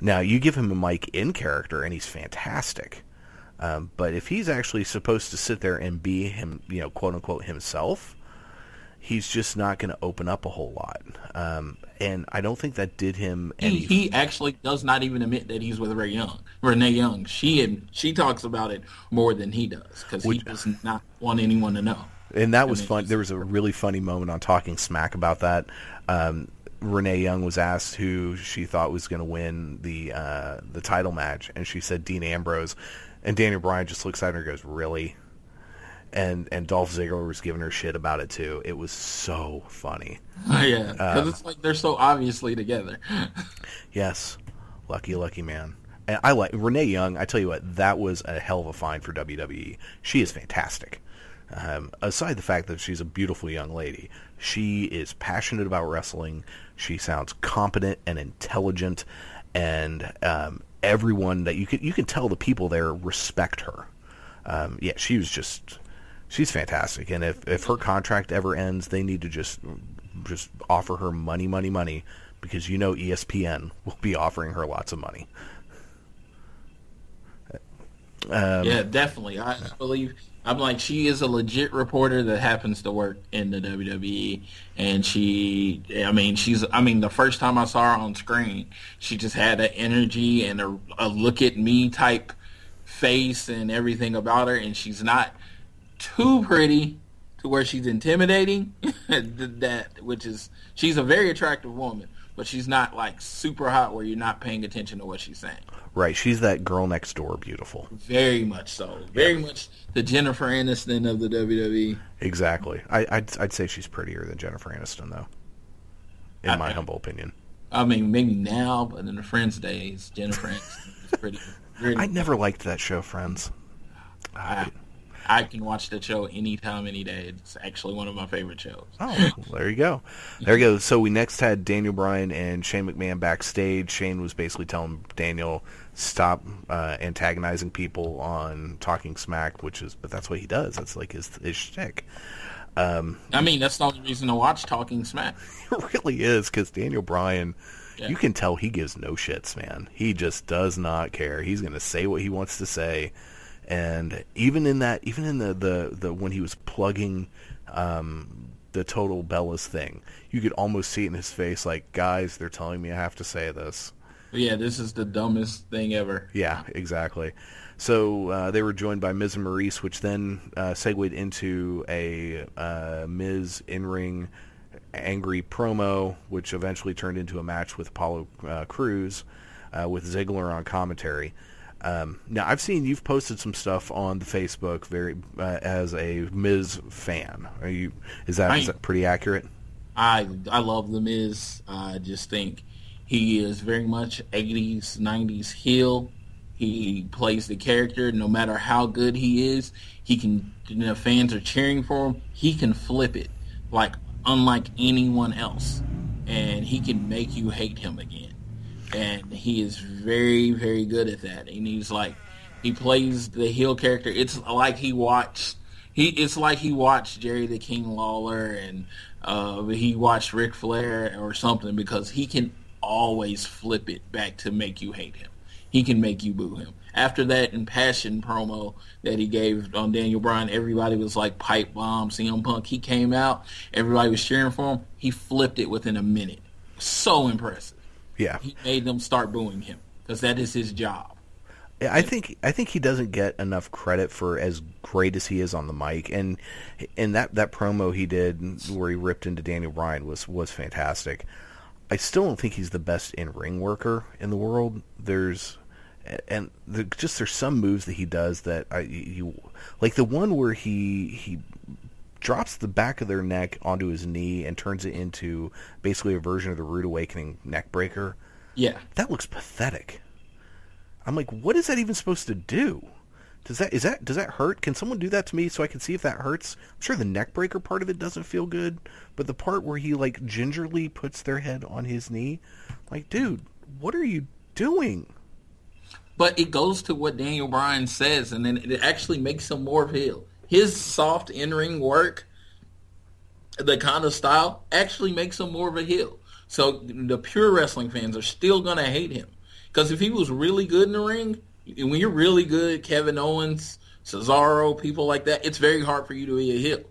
Now, you give him a mic in character, and he's fantastic. Um, but if he's actually supposed to sit there and be him, you know, quote unquote himself, he's just not going to open up a whole lot. Um, and I don't think that did him any. He, he actually does not even admit that he's with Ray Young, Renee Young. She and she talks about it more than he does because he does not want anyone to know. And that was mean, fun. There was a really funny moment on Talking Smack about that. Um, Renee Young was asked who she thought was going to win the uh, the title match, and she said Dean Ambrose. And Daniel Bryan just looks at her and goes, "Really?" And and Dolph Ziggler was giving her shit about it too. It was so funny. yeah, because Um, it's like they're so obviously together. Yes, lucky lucky man. And I like Renee Young. I tell you what, that was a hell of a find for WWE. She is fantastic. Um, aside the fact that she's a beautiful young lady, she is passionate about wrestling. She sounds competent and intelligent, and um, everyone that you can you can tell the people there respect her. Um, yeah, she was just she's fantastic. And if if her contract ever ends, they need to just just offer her money, money, money, because you know ESPN will be offering her lots of money. Um, yeah, definitely. I believe I'm like she is a legit reporter that happens to work in the WWE, and she. I mean, she's. I mean, the first time I saw her on screen, she just had an energy and a, a look at me type face and everything about her, and she's not too pretty to where she's intimidating. that which is she's a very attractive woman, but she's not like super hot where you're not paying attention to what she's saying. Right, she's that girl next door beautiful. Very much so. Very much the Jennifer Aniston of the WWE. Exactly. I, I'd I'd say she's prettier than Jennifer Aniston though. In I- my humble opinion. I mean, maybe now, but in the Friends days, Jennifer Aniston is pretty. pretty I never liked that show, Friends. I, I can watch that show anytime, any day. It's actually one of my favorite shows. Oh, well, there you go. There you go. So we next had Daniel Bryan and Shane McMahon backstage. Shane was basically telling Daniel stop uh, antagonizing people on Talking Smack, which is, but that's what he does. That's like his his shtick. I mean, that's the only reason to watch Talking Smack. It really is because Daniel Bryan, Yeah. you can tell he gives no shits, man. He just does not care. He's going to say what he wants to say, and even in that, even in the the, the when he was plugging um, the total Bellas thing, you could almost see it in his face, like, guys, they're telling me I have to say this. Yeah, this is the dumbest thing ever. Yeah, exactly. So uh, they were joined by Miz and Maurice, which then uh, segued into a uh, Miz in-ring angry promo, which eventually turned into a match with Apollo uh, Crews uh, with Ziggler on commentary. Um, now I've seen you've posted some stuff on the Facebook very uh, as a Miz fan. Are you? Is that, is I- that pretty accurate? I I love the Miz. I just think he is very much 80s 90s heel. He plays the character no matter how good he is. He can you know, fans are cheering for him. He can flip it like unlike anyone else. And he can make you hate him again. And he is very very good at that. And he's like he plays the heel character. It's like he watched he it's like he watched Jerry the King Lawler and uh, he watched Ric Flair or something because he can always flip it back to make you hate him. He can make you boo him. After that impassioned promo that he gave on Daniel Bryan, everybody was like pipe bomb, CM Punk. He came out, everybody was cheering for him. He flipped it within a minute. So impressive. Yeah. He made them start booing him because that is his job. I think I think he doesn't get enough credit for as great as he is on the mic, and and that, that promo he did where he ripped into Daniel Bryan was was fantastic. I still don't think he's the best in ring worker in the world. There's and the, just there's some moves that he does that I you like the one where he he drops the back of their neck onto his knee and turns it into basically a version of the Rude Awakening neck breaker Yeah. that looks pathetic. I'm like, what is that even supposed to do? Does that is that does that hurt? Can someone do that to me so I can see if that hurts? I'm sure the neck breaker part of it doesn't feel good, but the part where he like gingerly puts their head on his knee, like, dude, what are you doing? But it goes to what Daniel Bryan says, and then it actually makes him more of a heel. His soft in-ring work, the kind of style, actually makes him more of a heel. So the pure wrestling fans are still going to hate him. Because if he was really good in the ring, when you're really good, Kevin Owens, Cesaro, people like that, it's very hard for you to be a heel.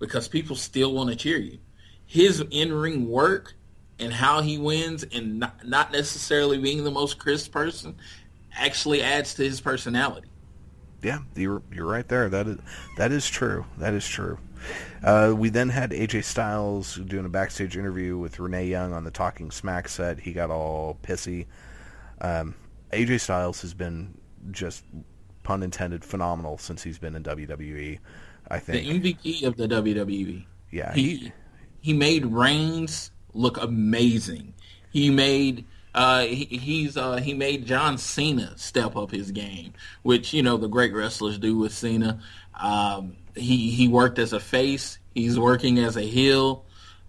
Because people still want to cheer you. His in-ring work and how he wins and not, not necessarily being the most crisp person actually adds to his personality. Yeah, you're you're right there. That is that is true. That is true. Uh, we then had AJ Styles doing a backstage interview with Renee Young on the Talking Smack set. He got all pissy. Um, AJ Styles has been just pun intended phenomenal since he's been in WWE. I think The. MVP of the WWE. yeah, He he, he made Reigns look amazing. He made uh, he, he's uh, he made John Cena step up his game, which you know the great wrestlers do with Cena. Um, he he worked as a face. He's working as a heel.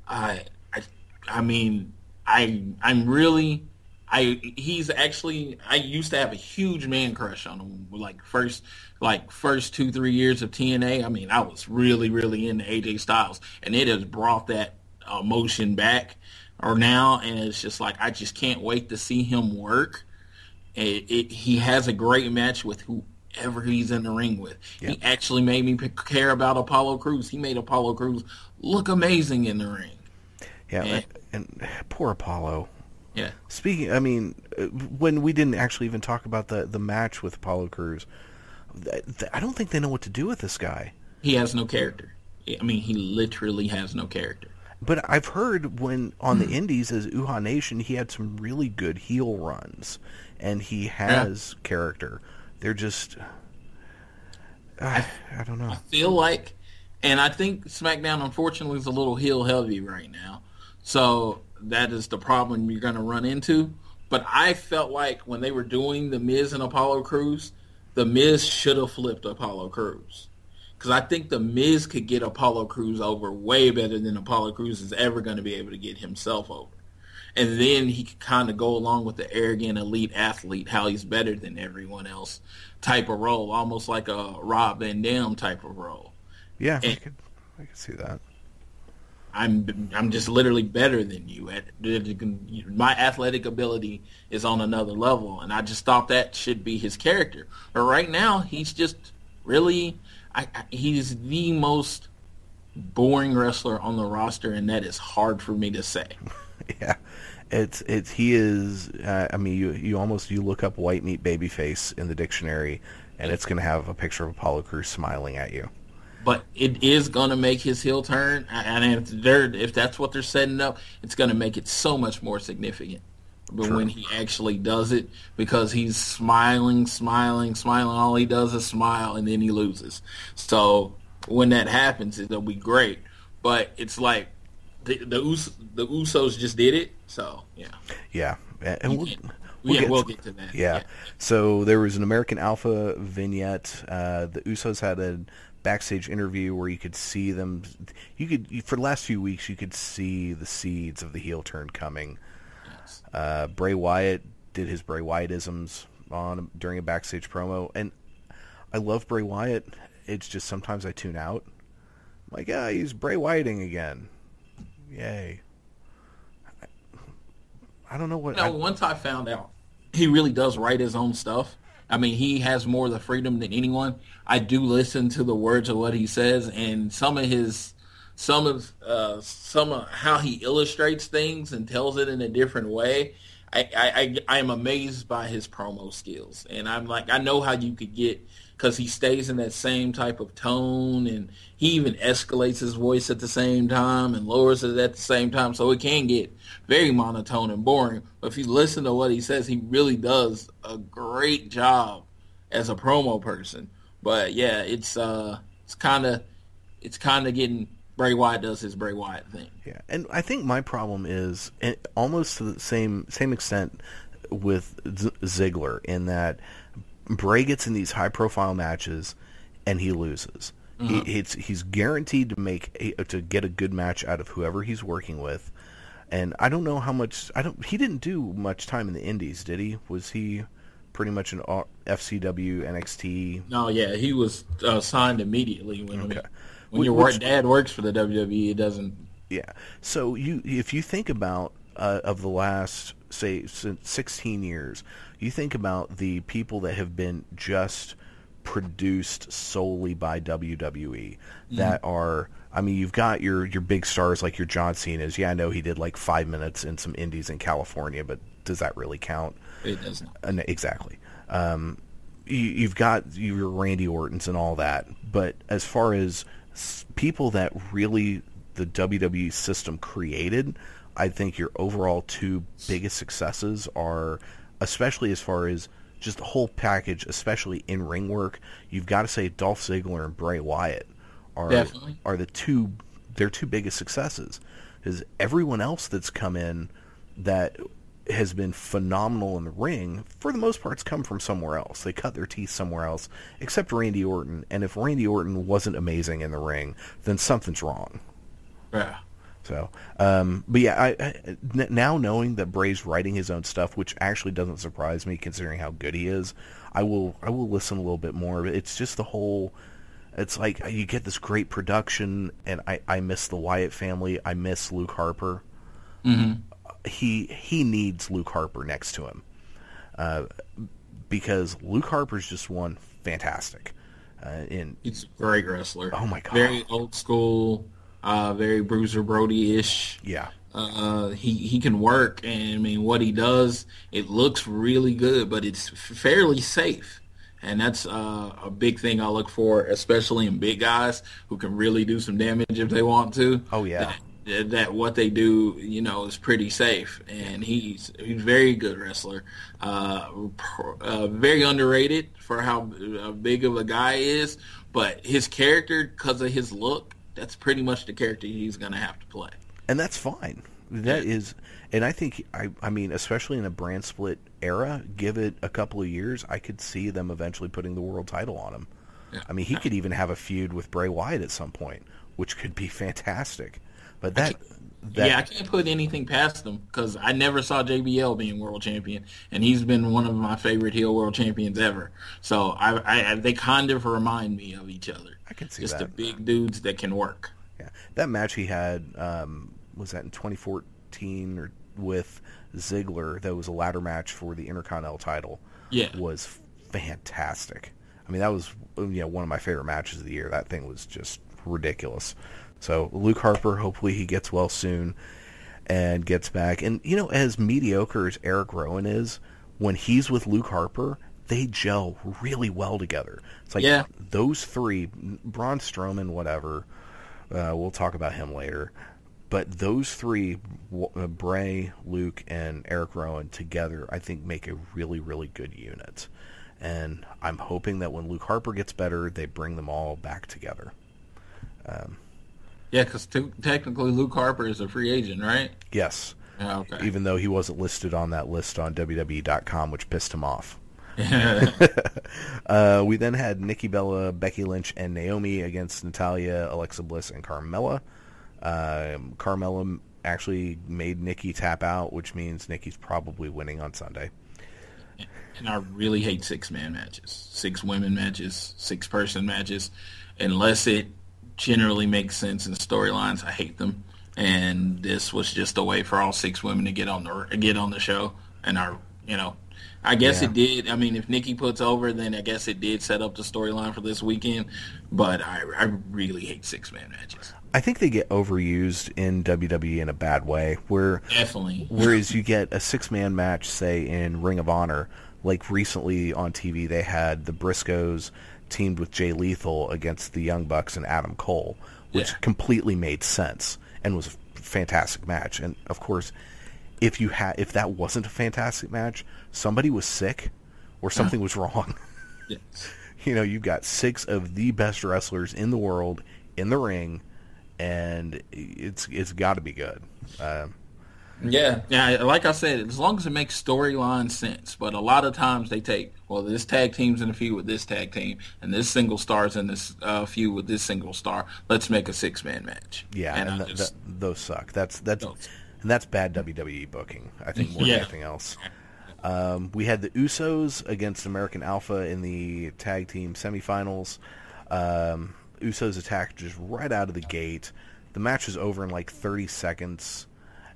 I I, I mean I I'm really I he's actually I used to have a huge man crush on him like first like first two three years of TNA. I mean I was really really into AJ Styles, and it has brought that emotion back or now, and it's just like I just can't wait to see him work. It, it, he has a great match with whoever he's in the ring with. He actually made me care about Apollo Crews. He made Apollo Crews look amazing in the ring. yeah, eh. and poor Apollo. Yeah. Speaking, I mean, uh, when we didn't actually even talk about the the match with Apollo Crews, I don't think they know what to do with this guy. He has no character. I mean, he literally has no character. But I've heard when on the Indies as Uhaa Nation, he had some really good heel runs, and he has character. They're just, uh, I don't know. I feel like, and I think SmackDown unfortunately is a little heel heavy right now. So that is the problem you're going to run into. But I felt like when they were doing the Miz and Apollo Crews, the Miz should have flipped Apollo Crews. Because I think the Miz could get Apollo Crews over way better than Apollo Crews is ever going to be able to get himself over. And then he could kind of go along with the arrogant elite athlete, how he's better than everyone else type of role, almost like a Rob Van Dam type of role. Yeah, I And- could, I could see that. I'm I'm just literally better than you. At my athletic ability is on another level, and I just thought that should be his character. But right now, he's just really I, I, he's the most boring wrestler on the roster, and that is hard for me to say. Yeah, it's it's he is. Uh, I mean, you you almost you look up white meat baby face in the dictionary, and it's going to have a picture of Apollo Crews smiling at you. But it is going to make his heel turn, and if they're if that's what they're setting up, it's going to make it so much more significant. But when he actually does it, because he's smiling, smiling, smiling, all he does is smile, and then he loses. So when that happens, it'll be great. But it's like the the, Us- the Usos just did it, so yeah, Yeah, and and we'll, yeah, we'll get we'll to- get to that. Yeah. So there was an American Alpha vignette. Uh, the Usos had a backstage interview where you could see them. You could for the last few weeks you could see the seeds of the heel turn coming. Uh, Bray Wyatt did his Bray Wyattisms on during a backstage promo, and I love Bray Wyatt. It's just sometimes I tune out. I'm like, yeah, he's Bray Wyatting again. Yay. I don't know what. You know, once I found out he really does write his own stuff. I mean, he has more of the freedom than anyone. I do listen to the words of what he says, and some of his, some of, uh, some of how he illustrates things and tells it in a different way. I, I, I, I am amazed by his promo skills, and I'm like, I know how you could get because he stays in that same type of tone, and he even escalates his voice at the same time and lowers it at the same time, so it can get very monotone and boring. But if you listen to what he says, he really does a great job as a promo person. But yeah, it's uh, it's kind of, it's kind of getting Bray Wyatt does his Bray Wyatt thing. Yeah, and I think my problem is almost to the same same extent with Z- Ziggler in that Bray gets in these high profile matches and he loses. He, it's, he's guaranteed to make a, to get a good match out of whoever he's working with. And I don't know how much I don't. He didn't do much time in the Indies, did he? Was he pretty much an FCW NXT? No, yeah, he was uh, signed immediately when Okay. when your work, which- dad works for the WWE. It doesn't. Yeah. So you, if you think about uh, of the last say since 16 years, you think about the people that have been just produced solely by WWE that are. I mean, you've got your your big stars like your John Cena's. Yeah, I know he did like five minutes in some indies in California, but does that really count? It doesn't. Uh, no, exactly. Um, you, you've got your Randy Ortons and all that, but as far as people that really the WWE system created, I think your overall two biggest successes are, especially as far as just the whole package, especially in ring work. You've got to say Dolph Ziggler and Bray Wyatt are Definitely. are the two their two biggest successes. Is everyone else that's come in that has been phenomenal in the ring, for the most part, it's come from somewhere else. They cut their teeth somewhere else, except Randy Orton. And if Randy Orton wasn't amazing in the ring, then something's wrong. Yeah. So, um, but yeah, I, I, n- now knowing that Bray's writing his own stuff, which actually doesn't surprise me considering how good he is, I will I will listen a little bit more. It's just the whole. It's like you get this great production, and I, I miss the Wyatt family. I miss Luke Harper. He he needs Luke Harper next to him, uh, because Luke Harper's just one fantastic. Uh, in He's a great wrestler. Oh, my God. Very old school, uh, very Bruiser Brody ish. yeah, Uh, he he can work, and I mean what he does, it looks really good, but it's fairly safe, and that's uh, a big thing I look for, especially in big guys who can really do some damage if they want to. Oh, yeah. That, that what they do, you know, is pretty safe, and he's he's very good wrestler, uh, uh, very underrated for how uh, big of a guy is. But his character, because of his look, that's pretty much the character he's going to have to play, and that's fine. That yeah. is, and I think I I mean, especially in a brand split era, give it a couple of years, I could see them eventually putting the world title on him. Yeah. I mean, he could even have a feud with Bray Wyatt at some point, which could be fantastic. But that, that yeah, I can't put anything past them because I never saw JBL being world champion, and he's been one of my favorite heel world champions ever. So I, I they kind of remind me of each other. I can see just that. the big dudes that can work. Yeah, that match he had um, was that in 2014 or with Ziggler. That was a ladder match for the Intercontinental title. Yeah, was fantastic. I mean, that was you know one of my favorite matches of the year. That thing was just ridiculous. So Luke Harper, hopefully he gets well soon and gets back. And you know, as mediocre as Eric Rowan is, when he's with Luke Harper, they gel really well together. It's like yeah. those three, Braun Strowman, whatever. Uh, we'll talk about him later. But those three, uh, Bray, Luke, and Eric Rowan together, I think make a really, really good unit. And I'm hoping that when Luke Harper gets better, they bring them all back together. Um, yeah, because t- technically Luke Harper is a free agent, right? Yes. Yeah, okay. Even though he wasn't listed on that list on WWE.com, which pissed him off. uh, we then had Nikki Bella, Becky Lynch, and Naomi against Natalya, Alexa Bliss, and Carmella. Um, Carmella actually made Nikki tap out, which means Nikki's probably winning on Sunday. And I really hate six man matches, six women matches, six person matches, unless it generally makes sense in storylines. I hate them, and this was just a way for all six women to get on the get on the show. And our, you know, I guess yeah. it did. I mean, if Nikki puts over, then I guess it did set up the storyline for this weekend. But I, I really hate six man matches. I think they get overused in WWE in a bad way. Where definitely, whereas you get a six man match, say in Ring of Honor, like recently on TV, they had the Briscoes teamed with Jay Lethal against the Young Bucks and Adam Cole, which yeah. completely made sense and was a fantastic match. And of course, if you had if that wasn't a fantastic match, somebody was sick or something was wrong. Yes. you know, you've got six of the best wrestlers in the world in the ring, and it's it's got to be good. Uh, yeah, yeah. Like I said, as long as it makes storyline sense. But a lot of times they take, well, this tag team's in a feud with this tag team, and this single star's in this uh, feud with this single star. Let's make a six man match. Yeah, and, and th- just, th- those suck. That's that's those. And that's bad WWE booking. I think more yeah. than anything else. Um, we had the Usos against American Alpha in the tag team semifinals. Um, Usos attacked just right out of the gate. The match was over in like 30 seconds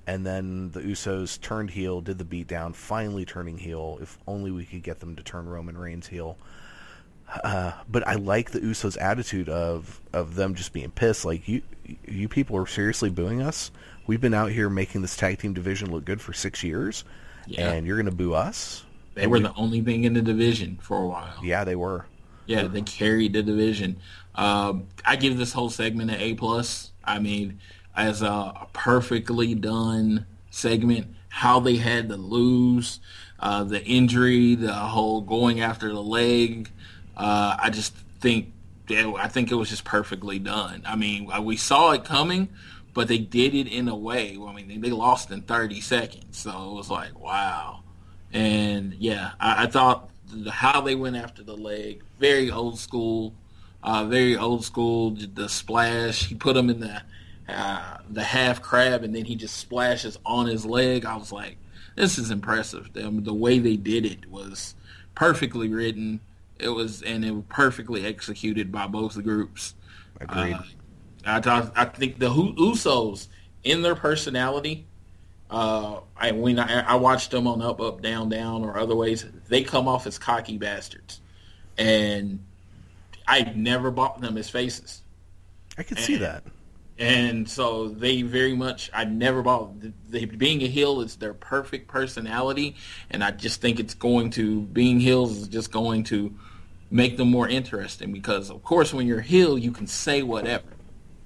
and then the Usos turned heel, did the beatdown, finally turning heel. If only we could get them to turn Roman Reigns heel. Uh, but I like the Usos' attitude of of them just being pissed. Like you, you people are seriously booing us. We've been out here making this tag team division look good for six years, yeah. and you're going to boo us. They were the only thing in the division for a while. Yeah, they were. Yeah, they carried the division. Um, I give this whole segment an A plus. I mean, as a perfectly done segment. How they had to lose, uh, the injury, the whole going after the leg. Uh, I just think I think it was just perfectly done. I mean, uh, we saw it coming, but they did it in a way. I mean, they lost in 30 seconds, so it was like, wow. And yeah, I, I thought how they went after the leg, very old school, uh, very old school. The splash, he put him in the uh, the half crab and then he just splashes on his leg. I was like, this is impressive. The, the way they did it was perfectly written. It was and it was perfectly executed by both the groups. Agreed. Uh, I I think the Usos in their personality. Uh, I when I, I watched them on Up Up Down Down or other ways, they come off as cocky bastards, and I never bought them as faces. I can and, see that and so they very much I never bought the, being a heel is their perfect personality, and I just think it's going to being heels is just going to make them more interesting because of course when you're heel you can say whatever,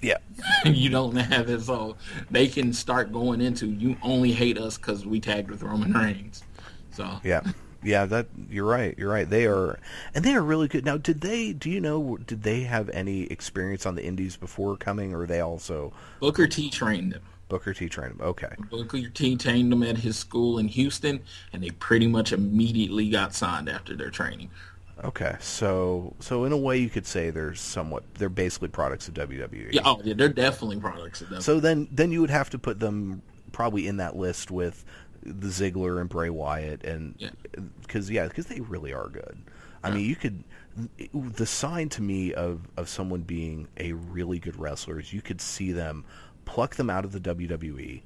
Yeah. you don't have it, so they can start going into you only hate us because we tagged with Roman Reigns. So Yeah. Yeah, that you're right. You're right. They are, and they are really good. Now, did they? Do you know? Did they have any experience on the Indies before coming, or they also Booker T trained them. Booker T trained them? Okay. Booker T trained them at his school in Houston, and they pretty much immediately got signed after their training. Okay. So, so in a way, you could say they're somewhat. They're basically products of WWE. Yeah, oh yeah, they're definitely products of them. So then, then you would have to put them probably in that list with the Ziggler and Bray Wyatt, and Yeah. because yeah, because they really are good. I mean, you could the sign to me of of someone being a really good wrestler is you could see them pluck them out of the WWE,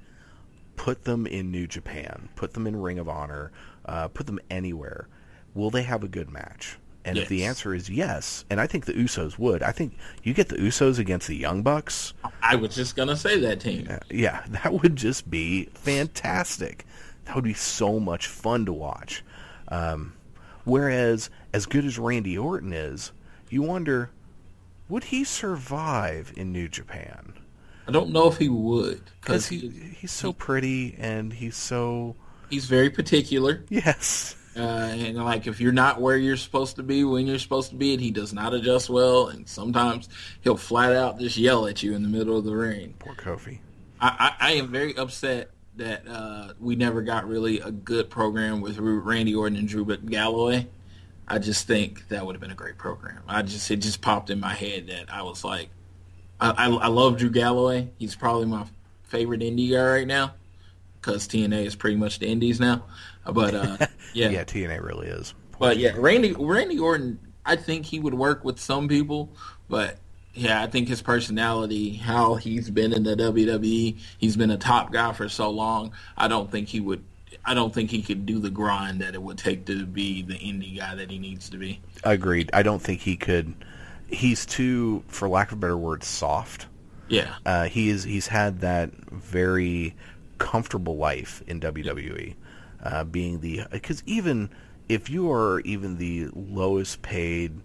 put them in New Japan, put them in Ring of Honor, uh, put them anywhere. Will they have a good match? And if the answer is yes, and I think the Usos would, I think you get the Usos against the Young Bucks. I was just gonna say that team. Yeah, that would just be fantastic. That would be so much fun to watch. Um, whereas, as good as Randy Orton is, you wonder, would he survive in New Japan? I don't know if he would Because he, he, he's so pretty and he's so he's very particular. yes, Uh, and like if you're not where you're supposed to be when you're supposed to be, and he does not adjust well, and sometimes he'll flat out just yell at you in the middle of the ring. poor Kofi. I, I, I am very upset that uh, we never got really a good program with Randy Orton and Drew Galloway. I just think that would have been a great program. I just it just popped in my head that I was like, I, I, I love Drew Galloway. He's probably my favorite indie guy right now because TNA is pretty much the indies now. But uh, yeah, Yeah, TNA really is. but yeah, Randy Randy Orton, I think he would work with some people, but yeah, I think his personality, how he's been in the WWE, he's been a top guy for so long. I don't think he would. I don't think he could do the grind that it would take to be the indie guy that he needs to be. Agreed. I don't think he could. He's too, for lack of a better word, soft. Yeah, Uh, he is. He's had that very comfortable life in WWE, uh, being the because even if you are even the lowest paid,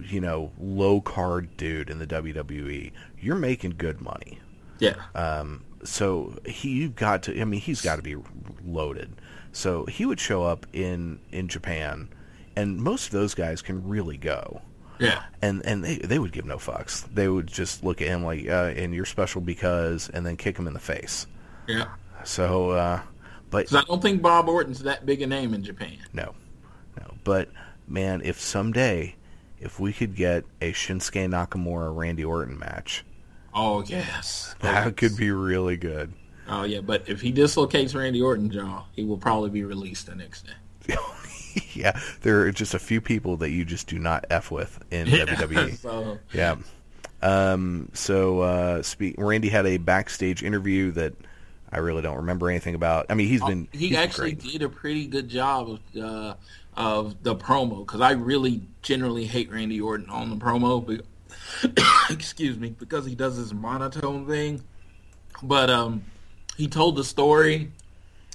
you know, low card dude in the WWE, you're making good money. yeah, Um, so he you've got to. I mean, he's got to be loaded. So he would show up in in Japan, and most of those guys can really go yeah. and and they they would give no fucks. They would just look at him like, uh, "And you're special because," and then kick him in the face. Yeah, So, uh, but I don't think Bob Orton's that big a name in Japan. no, no. But man, if someday, if we could get a Shinsuke Nakamura Randy Orton match, Oh yes, that could be really good. Oh yeah, but if he dislocates Randy Orton's jaw, he will probably be released the next day. yeah, there are just a few people that you just do not f with in WWE. so Yeah. Um, so, uh, speak, Randy had a backstage interview that I really don't remember anything about. I mean, he's been he he's been actually great. did a pretty good job of uh, of the promo because I really generally hate Randy Orton on the promo. But, excuse me, because he does this monotone thing. But um, he told the story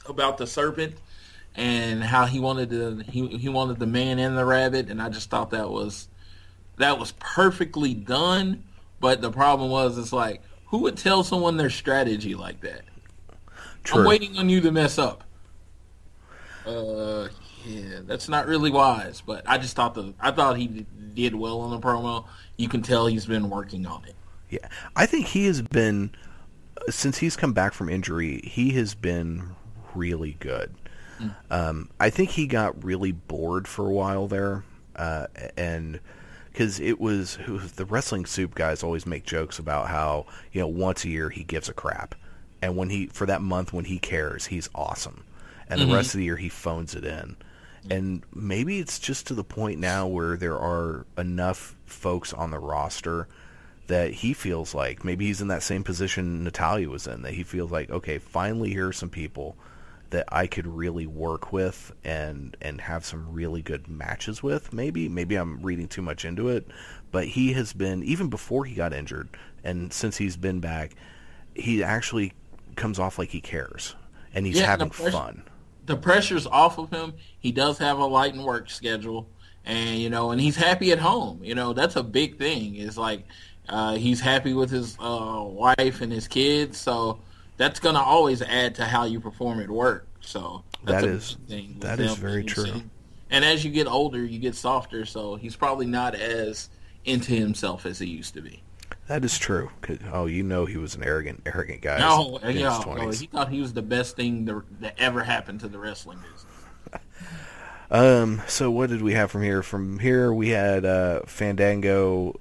about the serpent and how he wanted to he he wanted the man and the rabbit, and I just thought that was that was perfectly done. But the problem was, it's like who would tell someone their strategy like that? True. I'm waiting on you to mess up. Uh, yeah, that's not really wise. But I just thought the I thought he did well on the promo. You can tell he's been working on it. Yeah, I think he has been since he's come back from injury. He has been really good. Um, I think he got really bored for a while there, uh, and because it was, it was the wrestling soup guys always make jokes about how you know once a year he gives a crap, and when he for that month when he cares, he's awesome, and the mm-hmm. rest of the year he phones it in. And maybe it's just to the point now where there are enough folks on the roster that he feels like maybe he's in that same position Natalya was in that he feels like okay finally here are some people that I could really work with and and have some really good matches with. Maybe maybe I'm reading too much into it but he has been even before he got injured and since he's been back he actually comes off like he cares and he's Yeah, having the pressure- fun The pressure's off of him. He does have a light and work schedule, and you know, and he's happy at home. You know, that's a big thing. Is like, Uh, he's happy with his uh, wife and his kids, so that's gonna always add to how you perform at work. So that's that a is big thing that is very true. see- And as you get older, you get softer, so he's probably not as into himself as he used to be. That is true. oh, you know he was an arrogant, arrogant guy. No, yeah, no, he thought he was the best thing that, that ever happened to the wrestling business. Um, so what did we have from here? From here we had uh, Fandango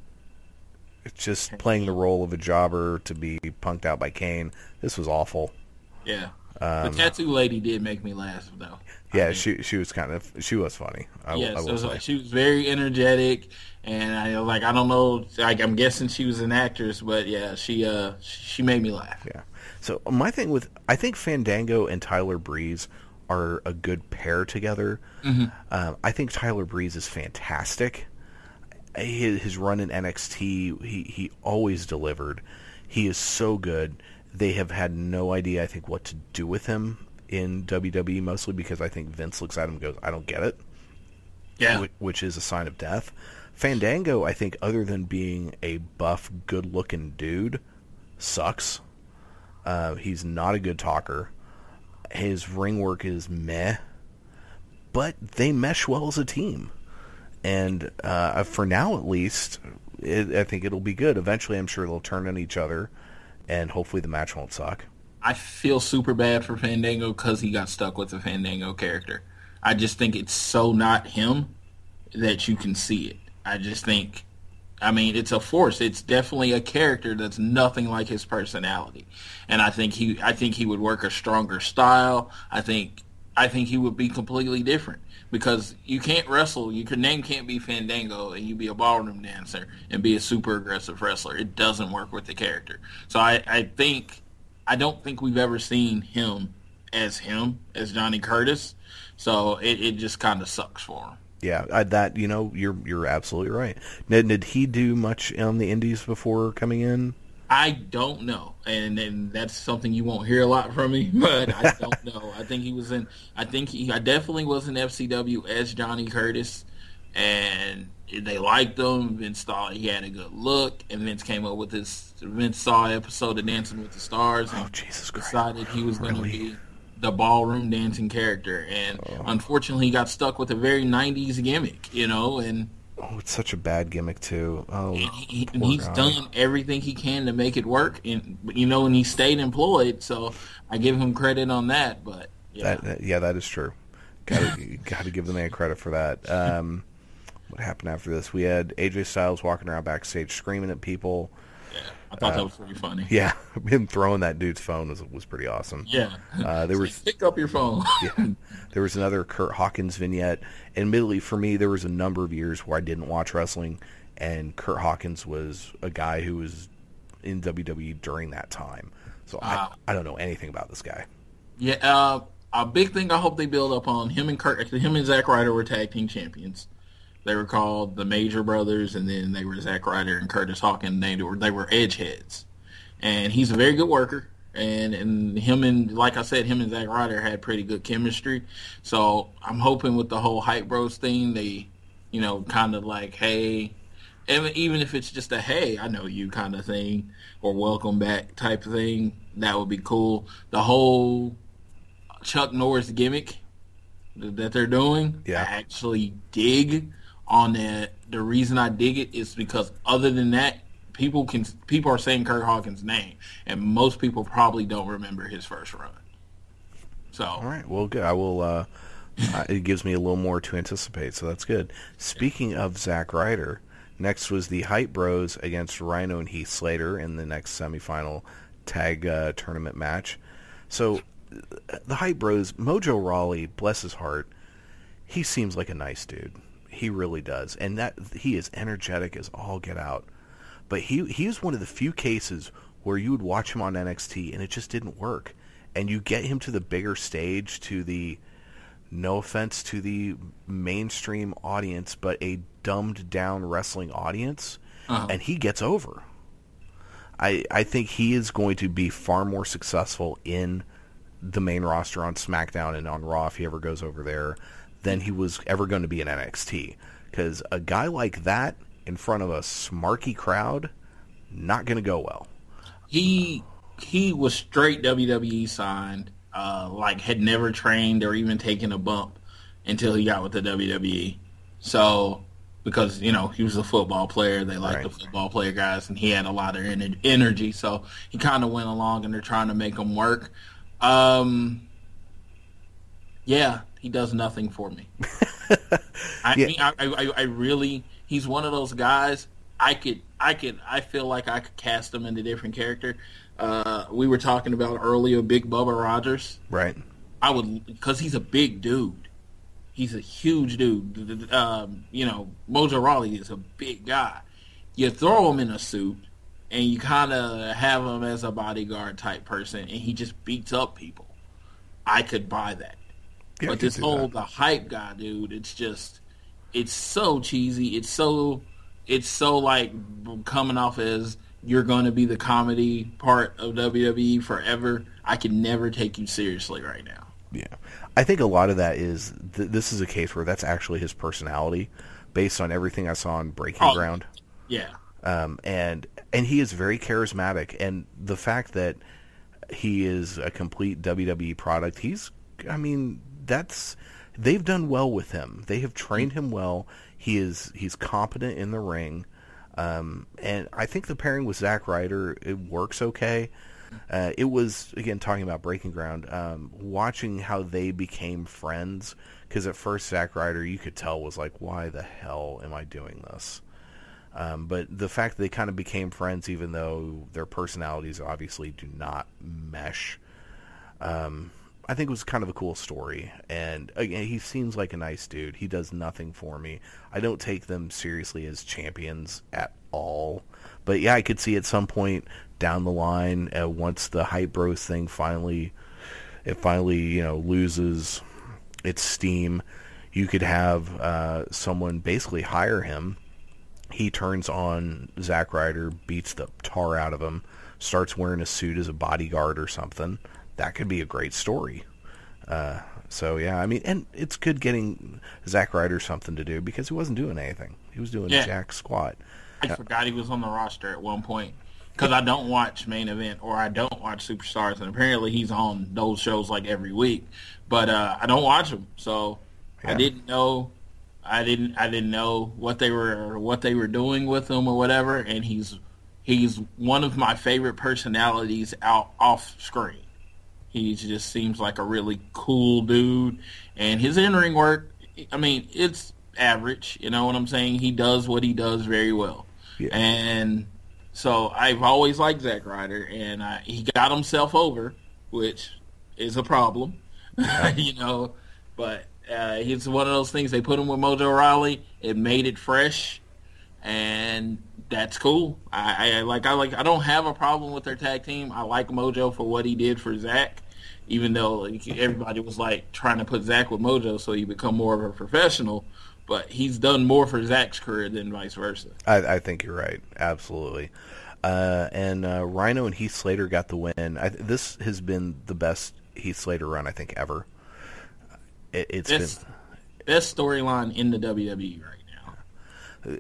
just playing the role of a jobber to be punked out by Kane. This was awful. Yeah, Um, the tattoo lady did make me laugh though. Yeah, she she was kind of she was funny. I, I will was like she was very energetic, and I like I don't know, like I'm guessing she was an actress, but yeah, she uh she made me laugh. Yeah. So my thing with I think Fandango and Tyler Breeze are a good pair together. Um, I think Tyler Breeze is fantastic. His, his run in NXT, he he always delivered. He is so good. They have had no idea, I think, what to do with him in WWE, mostly because I think Vince looks at him and goes, "I don't get it." Yeah, whi- which is a sign of death. Fandango, I think, other than being a buff, good-looking dude, sucks. Uh, he's not a good talker. His ring work is meh, but they mesh well as a team. And uh, for now, at least, it, I think it'll be good. Eventually, I'm sure they'll turn on each other, and hopefully, the match won't suck. I feel super bad for Fandango because he got stuck with the Fandango character. I just think it's so not him that you can see it. I just think, I mean, it's a force. It's definitely a character that's nothing like his personality, and I think he, I think he would work a stronger style. I think, I think he would be completely different because you can't wrestle. Your name can't be Fandango, and you be a ballroom dancer and be a super aggressive wrestler. It doesn't work with the character. So I, I think I don't think we've ever seen him as him as Johnny Curtis. So it, it just kind of sucks for him. Yeah, I, that you know, you're you're absolutely right. Did, did he do much on the Indies before coming in? I don't know, and and that's something you won't hear a lot from me. But I don't know. I think he was in. I think he. I definitely was in FCW as Johnny Curtis, and they liked him. Vince thought he had a good look, and Vince came up with this. Vince saw an episode of Dancing with the Stars, oh, and Oh Jesus Christ! decided he was going to Really? be the ballroom dancing character, and unfortunately, he got stuck with a very '90s gimmick, you know, and. Oh, it's such a bad gimmick too. Oh, And, he, and he's guy. done everything he can to make it work, and you know, and he stayed employed. So I give him credit on that. But yeah, That, that- yeah, that is true. Got to got to give the man credit for that. Um, what happened after this? We had AJ Styles walking around backstage screaming at people. I thought that was pretty funny. Yeah, him throwing that dude's phone was was pretty awesome. Yeah, Uh, there was pick up your phone. yeah, there was another Curt Hawkins vignette. Admittedly, for me, there was a number of years where I didn't watch wrestling, and Curt Hawkins was a guy who was in WWE during that time. So Wow. I, I don't know anything about this guy. Yeah, uh, a big thing I hope they build up on him and Curt, him and Zack Ryder were tag team champions. They were called the Major Brothers, and then they were Zack Ryder and Curtis Hawkins. They were they were Edgeheads, and he's a very good worker. And and him and like I said, him and Zack Ryder had pretty good chemistry. So I'm hoping with the whole hype bros thing, they, you know, kind of like hey, and even if it's just a hey, I know you kind of thing, or welcome back type of thing, that would be cool. The whole Chuck Norris gimmick that they're doing, Yeah. I actually dig on that. The reason I dig it is because other than that, people can people are saying Curt Hawkins' name, and most people probably don't remember his first run. So All right, well, good. I will. Uh, uh, it gives me a little more to anticipate, so that's good. Speaking of Zack Ryder, next was the Hype Bros against Rhino and Heath Slater in the next semifinal tag uh, tournament match. So the Hype Bros, Mojo Rawley, bless his heart, he seems like a nice dude. He really does, and that he is energetic as all get out. But he he is one of the few cases where you would watch him on NXT and it just didn't work. And you get him to the bigger stage, to the no offense to the mainstream audience, but a dumbed down wrestling audience, uh-huh. and he gets over. I I think he is going to be far more successful in the main roster on SmackDown and on Raw if he ever goes over there than he was ever going to be in NXT. Because a guy like that in front of a smarky crowd, not going to go well. He he was straight WWE signed, uh, like had never trained or even taken a bump until he got with the WWE. So because you know he was a football player, they like Right. the football player guys, and he had a lot of ener- energy. So he kind of went along, and they're trying to make him work. Um, yeah, he does nothing for me. I Yeah. mean, I, I, I really, he's one of those guys. I could, I could, I feel like I could cast him into different character. Uh, we were talking about earlier, Big Bubba Rogers. Right. I would, because he's a big dude. He's a huge dude. Um, you know, Mojo Rawley is a big guy. You throw him in a suit, and you kind of have him as a bodyguard type person, and he just beats up people. I could buy that. Yeah, but this whole that. the hype guy, dude, it's just it's so cheesy. It's so it's so like coming off as you're going to be the comedy part of WWE forever. I can never take you seriously right now. Yeah, I think a lot of that is th- this is a case where that's actually his personality, based on everything I saw on Breaking Oh. Ground. Yeah, um, and and he is very charismatic. And the fact that he is a complete WWE product, he's, I mean, that's they've done well with him. They have trained him well. He is he's competent in the ring, um, and I think the pairing with Zack Ryder it works okay. Uh, it was again talking about Breaking Ground, um, watching how they became friends. Because at first Zack Ryder, you could tell was like, "Why the hell am I doing this?" Um, but the fact that they kind of became friends, even though their personalities obviously do not mesh, um, I think it was kind of a cool story. And again, he seems like a nice dude. He does nothing for me. I don't take them seriously as champions at all. But yeah, I could see at some point down the line, uh, once the hype bros thing finally, it finally you know loses its steam, you could have uh, someone basically hire him he turns on Zack Ryder, beats the tar out of him, starts wearing a suit as a bodyguard or something. That could be a great story. Uh, so yeah, I mean, and it's good getting Zack Ryder something to do because he wasn't doing anything. He was doing Yeah. jack squat. I forgot he was on the roster at one point because I don't watch main event or I don't watch superstars, and apparently he's on those shows like every week. But uh, I don't watch them, so I didn't know. I didn't. I didn't know what they were what they were doing with him or whatever. And he's he's one of my favorite personalities out off screen. He just seems like a really cool dude, and his in-ring work. I mean, it's average. You know what I'm saying? He does what he does very well, Yeah. and so I've always liked Zack Ryder, and I, he got himself over, which is a problem. you know, but uh, he's one of those things. They put him with Mojo Rawley. It made it fresh, and that's cool. I, I like. I like. I don't have a problem with their tag team. I like Mojo for what he did for Zack, even though like, everybody was like trying to put Zack with Mojo so he become more of a professional. But he's done more for Zack's career than vice versa. I, I think you're right, absolutely. Uh, and uh, Rhino and Heath Slater got the win. I, this has been the best Heath Slater run I think ever. It, it's Best, been best storyline in the WWE right.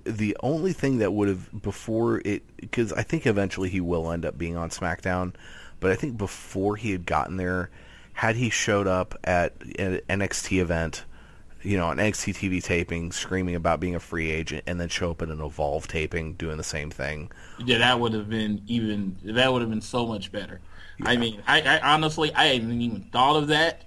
The only thing that would have before it because I think eventually he will end up being on SmackDown, but I think before he had gotten there, had he showed up at an NXT event, you know, an NXT TV taping, screaming about being a free agent, and then show up at an Evolve taping doing the same thing, Yeah, that would have been even. That would have been so much better. I mean, I, I honestly, I hadn't even thought of that.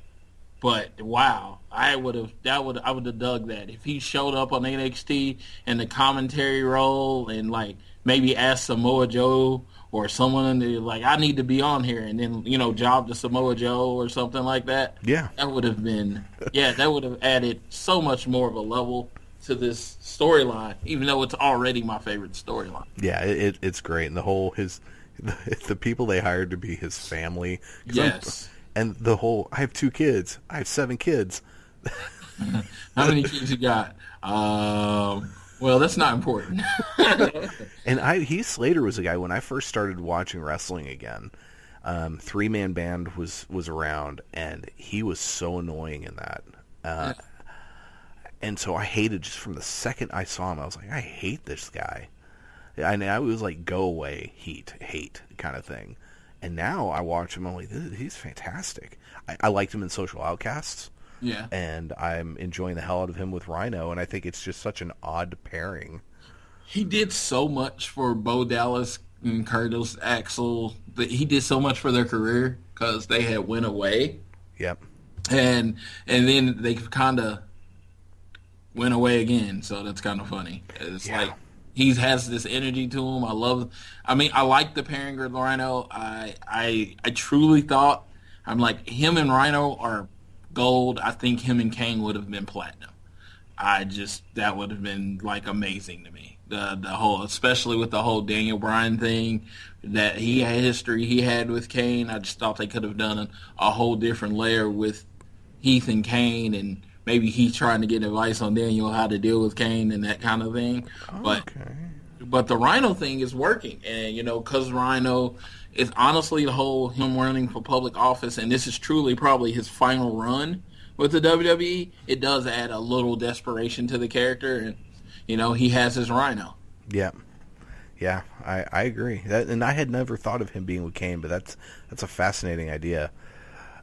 But wow, I would have. That would I would have dug that if he showed up on NXT in the commentary role and like maybe asked Samoa Joe or someone in the like, I need to be on here, and then you know, job to Samoa Joe or something like that. Yeah. that would have been. Yeah, that would have added so much more of a level to this storyline, even though it's already my favorite storyline. yeah, it, it, it's great, and the whole his the, the people they hired to be his family, 'cause I'm- Yes. and the whole I have two kids, I have seven kids. How many kids you got? Um, well, that's not important. And I Heath Slater was a guy when I first started watching wrestling again. Um, Three man band was was around, and he was so annoying in that. Uh, and so I hated just from the second I saw him. I was like, I hate this guy. And I was like, go away, heat, hate kind of thing. And now I watch him. I'm like, he's fantastic. I, I liked him in Social Outcasts. Yeah. And I'm enjoying the hell out of him with Rhino. And I think it's just such an odd pairing. He did so much for Bo Dallas and Curtis Axel. That He did so much for their career because they had went away. Yep. And and then they kind of went away again. So that's kind of funny. It's yeah. like he has this energy to him. I love. I mean, I like the pairing with Rhino. I I I truly thought I'm like him and Rhino are gold. I think him and Kane would have been platinum. I just that would have been like amazing to me. The the whole, especially with the whole Daniel Bryan thing, that he had history he had with Kane. I just thought they could have done a, a whole different layer with Heath and Kane and maybe he's trying to get advice on Daniel how to deal with Kane and that kind of thing. But but the Rhino thing is working, and you know, because Rhino is honestly the whole him running for public office, and this is truly probably his final run with the WWE. It does add a little desperation to the character, and you know, he has his Rhino. Yeah. Yeah, I, I agree. That, and I had never thought of him being with Kane, but that's that's a fascinating idea.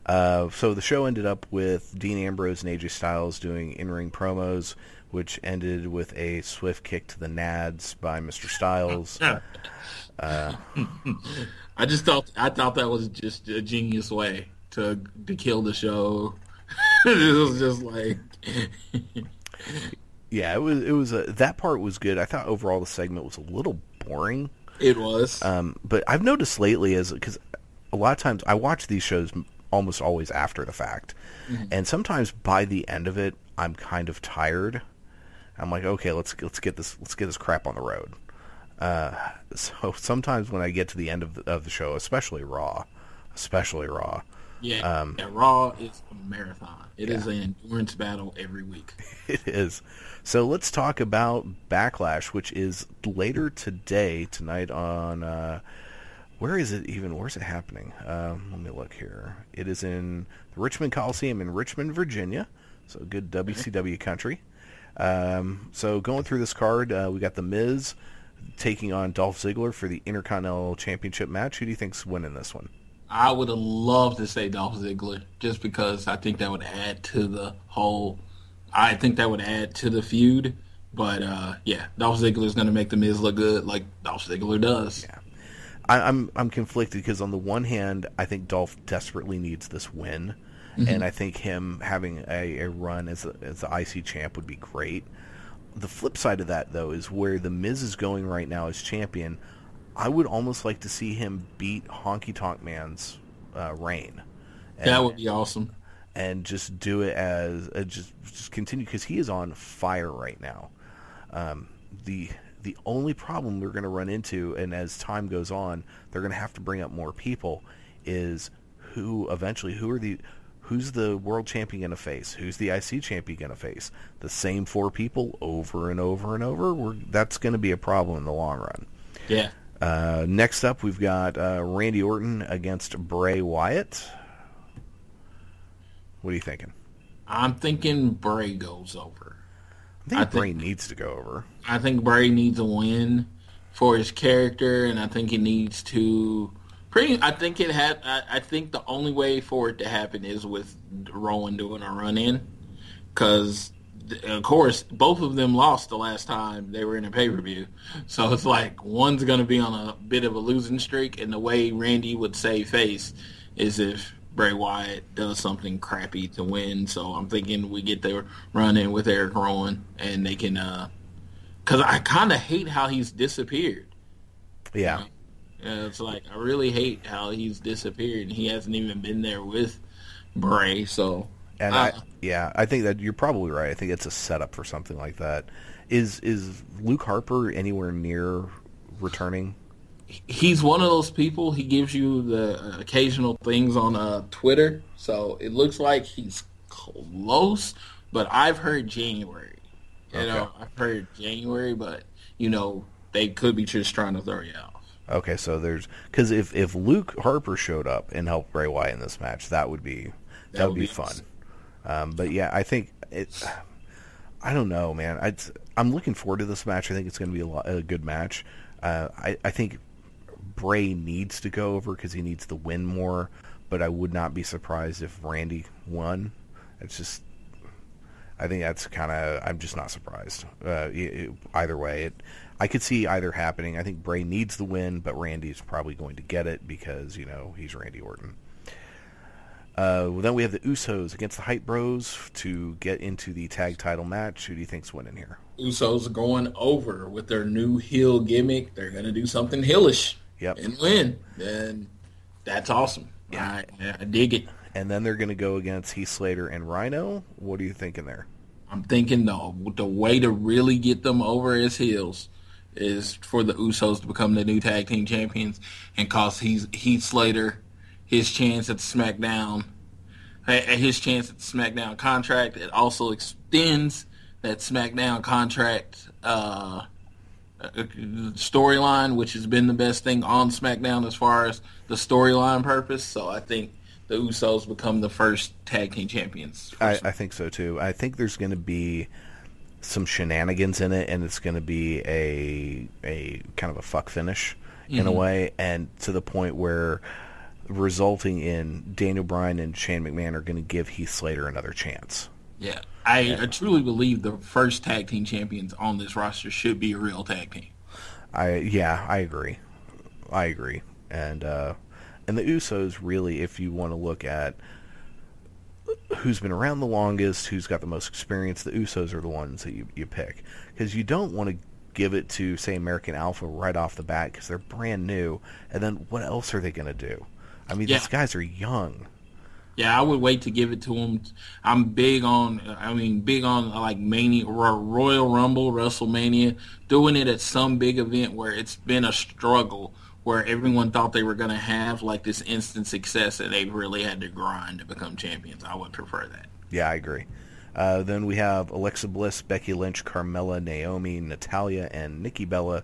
Uh, so the show ended up with Dean Ambrose and AJ Styles doing in-ring promos, which ended with a swift kick to the nads by Mr. Styles. uh, I just thought I thought that was just a genius way to to kill the show. it was just like. yeah, it was. It was a, that part was good. I thought overall the segment was a little boring. It was. Um, but I've noticed lately as because a lot of times I watch these shows almost always after the fact. Mm-hmm. And sometimes by the end of it, I'm kind of tired. I'm like, okay, let's let's get this let's get this crap on the road. Uh, so sometimes when I get to the end of the, of the show, especially Raw, especially Raw. Yeah, um, yeah Raw is a marathon. It yeah. is an endurance battle every week. It is. So let's talk about Backlash, which is later today, tonight on uh, where is it even? Where's it happening? Um, let me look here. It is in the Richmond Coliseum in Richmond, Virginia. So good WCW country. Um, so going through this card, uh, we got the Miz taking on Dolph Ziggler for the Intercontinental Championship match. Who do you think's winning this one? I would have loved to say Dolph Ziggler, just because I think that would add to the whole. I think that would add to the feud. But uh, yeah, Dolph Ziggler is going to make the Miz look good, like Dolph Ziggler does. Yeah. I, am I'm, I'm conflicted because on the one hand, I think Dolph desperately needs this win, mm-hmm. and I think him having a, a run as a, as the IC champ would be great. The flip side of that, though, is where the Miz is going right now as champion. I would almost like to see him beat Honky Tonk Man's uh, reign. And, that would be awesome. And just do it as uh, just just continue because he is on fire right now. Um, the the only problem we're going to run into, and as time goes on, they're going to have to bring up more people, is who eventually who are the who's the world champion going to face? Who's the IC champion going to face? The same four people over and over and over. We're, that's going to be a problem in the long run. Yeah. Uh, next up, we've got uh, Randy Orton against Bray Wyatt. What are you thinking? I'm thinking Bray goes over. I think I Bray think, needs to go over. I think Bray needs a win for his character, and I think he needs to. Pretty, I think it had. I, I think the only way for it to happen is with Rowan doing a run in, because of course both of them lost the last time they were in a pay per view. So it's like one's going to be on a bit of a losing streak, and the way Randy would save face is if Bray Wyatt does something crappy to win. So I'm thinking we get their run in with Eric Rowan and they can, uh, cause I kind of hate how he's disappeared. Yeah. Yeah. It's like, I really hate how he's disappeared and he hasn't even been there with Bray. So, and uh, I, yeah, I think that you're probably right. I think it's a setup for something like that. Is, is Luke Harper anywhere near returning? he's one of those people. He gives you the occasional things on uh, Twitter, so it looks like he's close. But I've heard January. You okay. know, I've heard January, but you know they could be just trying to throw you off. Okay, so there's because if if Luke Harper showed up and helped Bray Wyatt in this match, that would be that, that would be, be fun. Um, but yeah, I think it. I don't know, man. i am looking forward to this match. I think it's going to be a, lot, a good match. Uh, I, I think Bray needs to go over because he needs to win more, but I would not be surprised if Randy won. It's just, I think that's kind of, I'm just not surprised. Uh, it, it, either way, it, I could see either happening. I think Bray needs the win, but Randy's probably going to get it because, you know, he's Randy Orton. Uh, then we have the Usos against the Hype Bros to get into the tag title match. Who do you think's winning here? Usos are going over with their new heel gimmick. They're going to do something heelish. Yep. and win. And that's awesome. Yeah. I, I dig it. And then they're going to go against Heath Slater and Rhino. What are you thinking there? I'm thinking the the way to really get them over as heels is for the Usos to become the new tag team champions and cost Heath, Heath Slater his chance at SmackDown, at his chance at the SmackDown contract. It also extends that SmackDown contract uh, uh, storyline, which has been the best thing on SmackDown as far as the storyline purpose. So I think the Usos become the first tag team champions. I, I think so too. I think there's going to be some shenanigans in it, and it's going to be a a kind of a fuck finish in a way, and to the point where resulting in Daniel Bryan and Shane McMahon are going to give Heath Slater another chance. Yeah, I, I truly believe the first tag team champions on this roster should be a real tag team. I yeah, I agree. I agree. And uh and the Usos really if you want to look at who's been around the longest, who's got the most experience, the Usos are the ones that you, you pick because you don't want to give it to say American Alpha right off the bat because they're brand new and then what else are they going to do? I mean, Yeah. these guys are young. Yeah, I would wait to give it to them. I'm big on, I mean, big on like Mania, Ro- Royal Rumble, WrestleMania, doing it at some big event where it's been a struggle, where everyone thought they were going to have like this instant success and they really had to grind to become champions. I would prefer that. Yeah, I agree. Uh, then we have Alexa Bliss, Becky Lynch, Carmella, Naomi, Natalya, and Nikki Bella.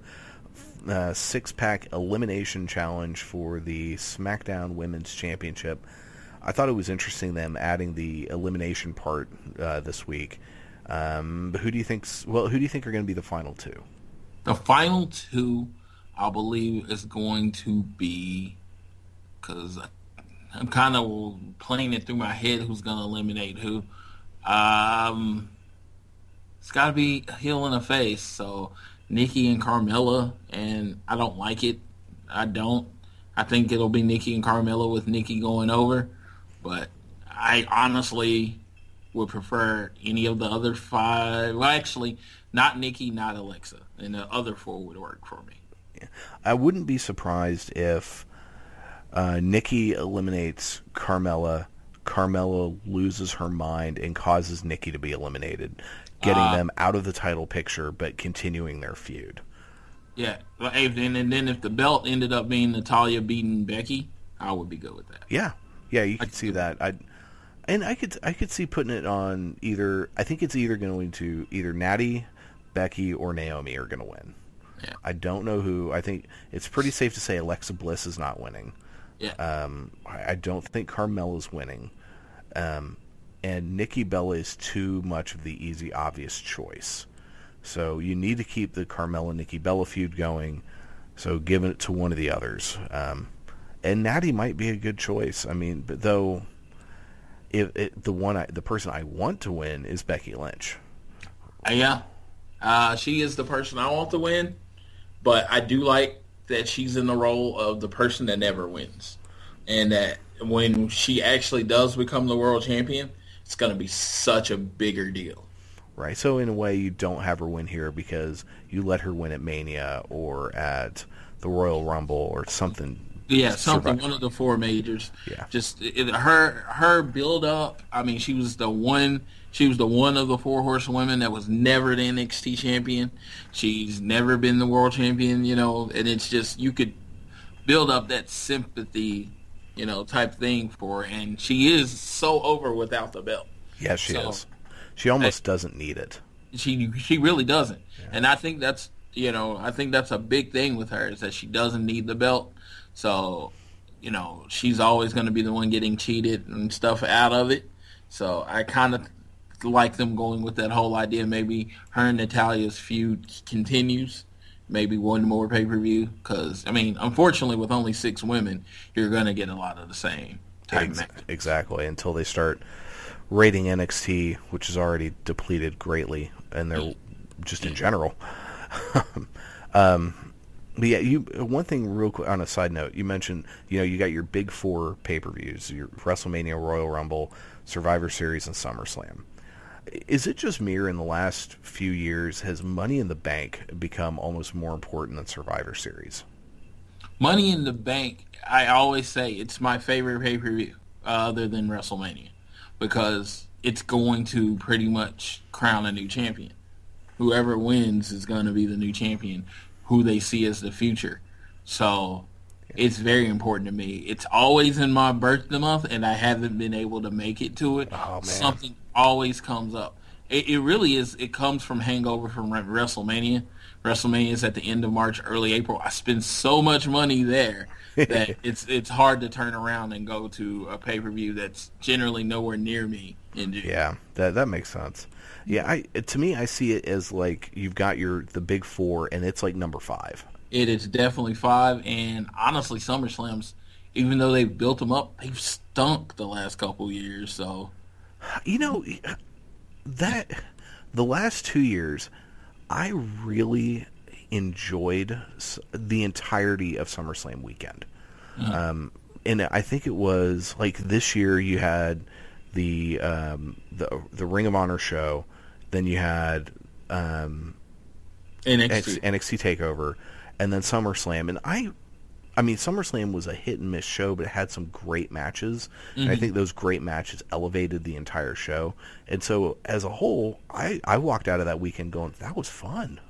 Uh, six-pack elimination challenge for the SmackDown Women's Championship. I thought it was interesting them adding the elimination part uh, this week. Um, but who do you think? well? Who do you think are going to be the final two? The final two, I believe, it's going to be because I'm kind of playing it through my head who's going to eliminate who. Um, it's got to be heel in the face. So Nikki and Carmella, and I don't like it. I don't. I think it'll be Nikki and Carmella with Nikki going over, but I honestly would prefer any of the other five. Well, actually, not Nikki, not Alexa, and the other four would work for me. I wouldn't be surprised if uh, Nikki eliminates Carmella, Carmella loses her mind and causes Nikki to be eliminated, getting them out of the title picture but continuing their feud. Yeah, well, and, and then if the belt ended up being Natalya beating Becky, I would be good with that. Yeah, yeah, you could see that. I and I could I could see putting it on either. I think it's either going to either Natty, Becky, or Naomi are going to win. Yeah. I don't know who. I think it's pretty safe to say Alexa Bliss is not winning. Yeah, Um, I, don't think Carmella's winning. Um, and Nikki Bella is too much of the easy, obvious choice. So you need to keep the Carmella Nikki Bella feud going. So give it to one of the others. Um, and Natty might be a good choice. I mean, but though, if it, the one I, the person I want to win is Becky Lynch. Uh, yeah, uh, she is the person I want to win, but I do like that she's in the role of the person that never wins, and that when she actually does become the world champion, it's going to be such a bigger deal. Right. So in a way, you don't have her win here because you let her win at Mania or at the Royal Rumble or something. Yeah, something Survive- one of the four majors. Yeah. just it, her her build up. I mean, she was the one. She was the one of the four horsewomen that was never the NXT champion. She's never been the world champion. You know, and it's just you could build up that sympathy, you know, type thing for her. And she is so over without the belt. Yes, she So- is. She almost doesn't need it. She she really doesn't, and I think that's you know I think that's a big thing with her is that she doesn't need the belt. So you know she's always going to be the one getting cheated and stuff out of it. So I kind of like them going with that whole idea. Maybe her and Natalya's feud continues. maybe one more pay per view. Because I mean, unfortunately, with only six women, you're gonna get a lot of the same type Ex- exactly until they start rating NXT, which is already depleted greatly, and they're just in general. um, but yeah, you one thing real quick on a side note, you mentioned you know you got your big four pay per views, your WrestleMania, Royal Rumble, Survivor Series, and SummerSlam. Is it just me, or in the last few years has Money in the Bank become almost more important than Survivor Series? Money in the Bank, I always say it's my favorite pay per view uh, other than WrestleMania because it's going to pretty much crown a new champion. Whoever wins is going to be the new champion, who they see as the future. So it's very important to me. It's always in my birthday month, and I haven't been able to make it to it. Oh, man. Something always comes up. It, it really is. It comes from hangover from WrestleMania. WrestleMania is at the end of March, early April. I spend so much money there that it's it's hard to turn around and go to a pay per view that's generally nowhere near me in June. Yeah, that that makes sense. Yeah, I to me I see it as like you've got your the big four, and it's like number five. It is definitely five, and honestly, SummerSlams, even though they've built them up, they've stunk the last couple years. So You know that the last two years, I really enjoyed the entirety of SummerSlam weekend. Um, and I think it was like this year you had the um, the the Ring of Honor show, then you had um, NXT, X, NXT Takeover, and then SummerSlam. And I, I mean, SummerSlam was a hit and miss show, but it had some great matches. And I mm-hmm. think those great matches elevated the entire show. And so, as a whole, I I walked out of that weekend going, that was fun.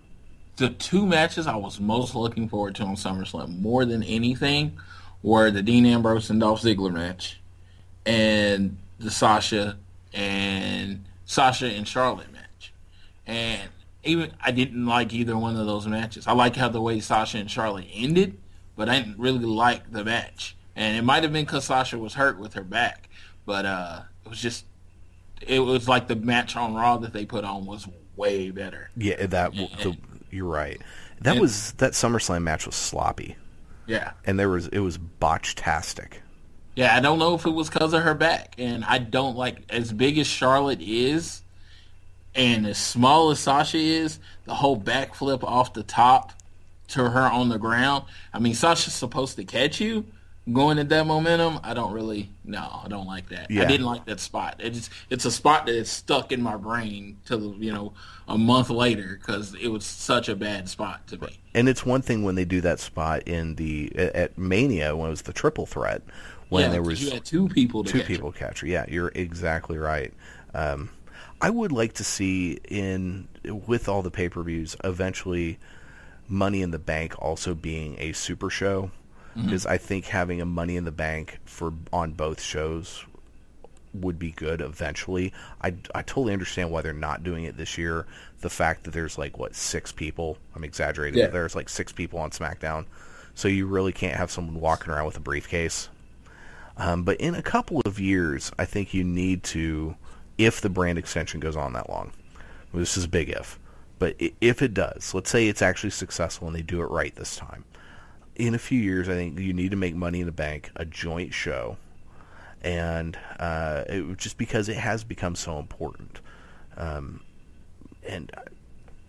the two matches I was most looking forward to on SummerSlam more than anything were the Dean Ambrose and Dolph Ziggler match, and the Sasha and Sasha and Charlotte match. And even I didn't like either one of those matches. I like how the way Sasha and Charlotte ended, but I didn't really like the match. And it might have been because Sasha was hurt with her back, but uh, it was just it was like the match on Raw that they put on was way better. Yeah, that the, you're right. That And- was that SummerSlam match was sloppy, Yeah. and there was it was botch-tastic. Yeah, I don't know if it was because of her back, and I don't like as big as Charlotte is, and as small as Sasha is, the whole backflip off the top to her on the ground. I mean, Sasha's supposed to catch you going at that momentum. I don't really, no, I don't like that. Yeah. I didn't like that spot. It's it's a spot that is stuck in my brain till you know a month later because it was such a bad spot to me. And it's one thing when they do that spot in the at Mania when it was the triple threat when yeah, there was you had two people to two catch her. people catcher. Yeah, you're exactly right. Um, I would like to see in with all the pay per views eventually Money in the Bank also being a super show Mm-hmm. because I think having a Money in the Bank for on both shows would be good eventually. I, I totally understand why they're not doing it this year. The fact that there's like what six people, I'm exaggerating, Yeah. but there's like six people on SmackDown, so you really can't have someone walking around with a briefcase. Um, but in a couple of years, I think you need to, if the brand extension goes on that long, this is a big if, but if it does, let's say it's actually successful and they do it right this time, in a few years, I think you need to make Money in the Bank a joint show, and uh, it, just because it has become so important, um, and uh,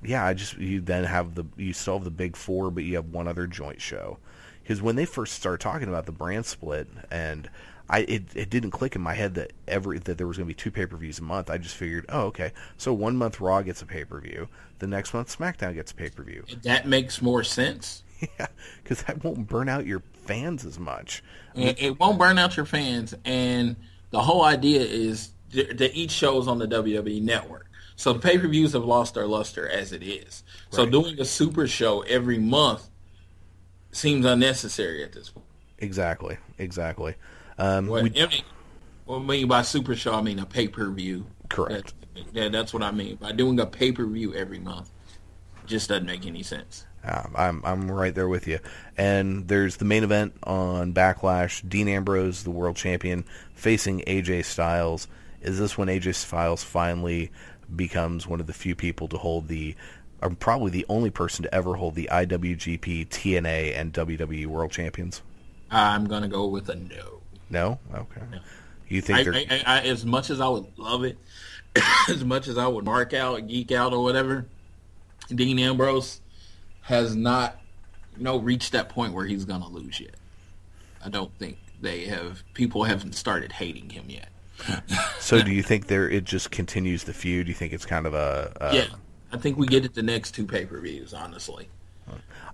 yeah, I just you then have the you still have the big four, but you have one other joint show. Because when they first started talking about the brand split, and I it, it didn't click in my head that every that there was going to be two pay per views a month. I just figured, oh okay, so one month Raw gets a pay per view, the next month SmackDown gets a pay per view. That makes more sense. Yeah, because that won't burn out your fans as much. It, it won't burn out your fans, and the whole idea is that each show is on the WWE network. So the pay per views have lost their luster as it is. So doing a super show every month seems unnecessary at this point. Exactly, exactly. Um, What, we- I mean, what I mean by super show, I mean a pay per view. Correct. yeah, that's what I mean by doing a pay per view every month. Just doesn't make any sense. Um, I'm I'm right there with you. And there's the main event on Backlash: Dean Ambrose, the world champion, facing AJ Styles. Is this when AJ Styles finally becomes one of the few people to hold the are probably the only person to ever hold the IWGP, TNA, and WWE World Champions. I'm gonna go with a no. No, okay. You think I, I, I, as much as I would love it, as much as I would mark out, geek out, or whatever, Dean Ambrose has not, you know, reached that point where he's gonna lose yet. I don't think they have. People haven't started hating him yet. so? Do you think there it just continues the feud? Do you think it's kind of a, a yeah, I think we get it the next two pay per views. Honestly,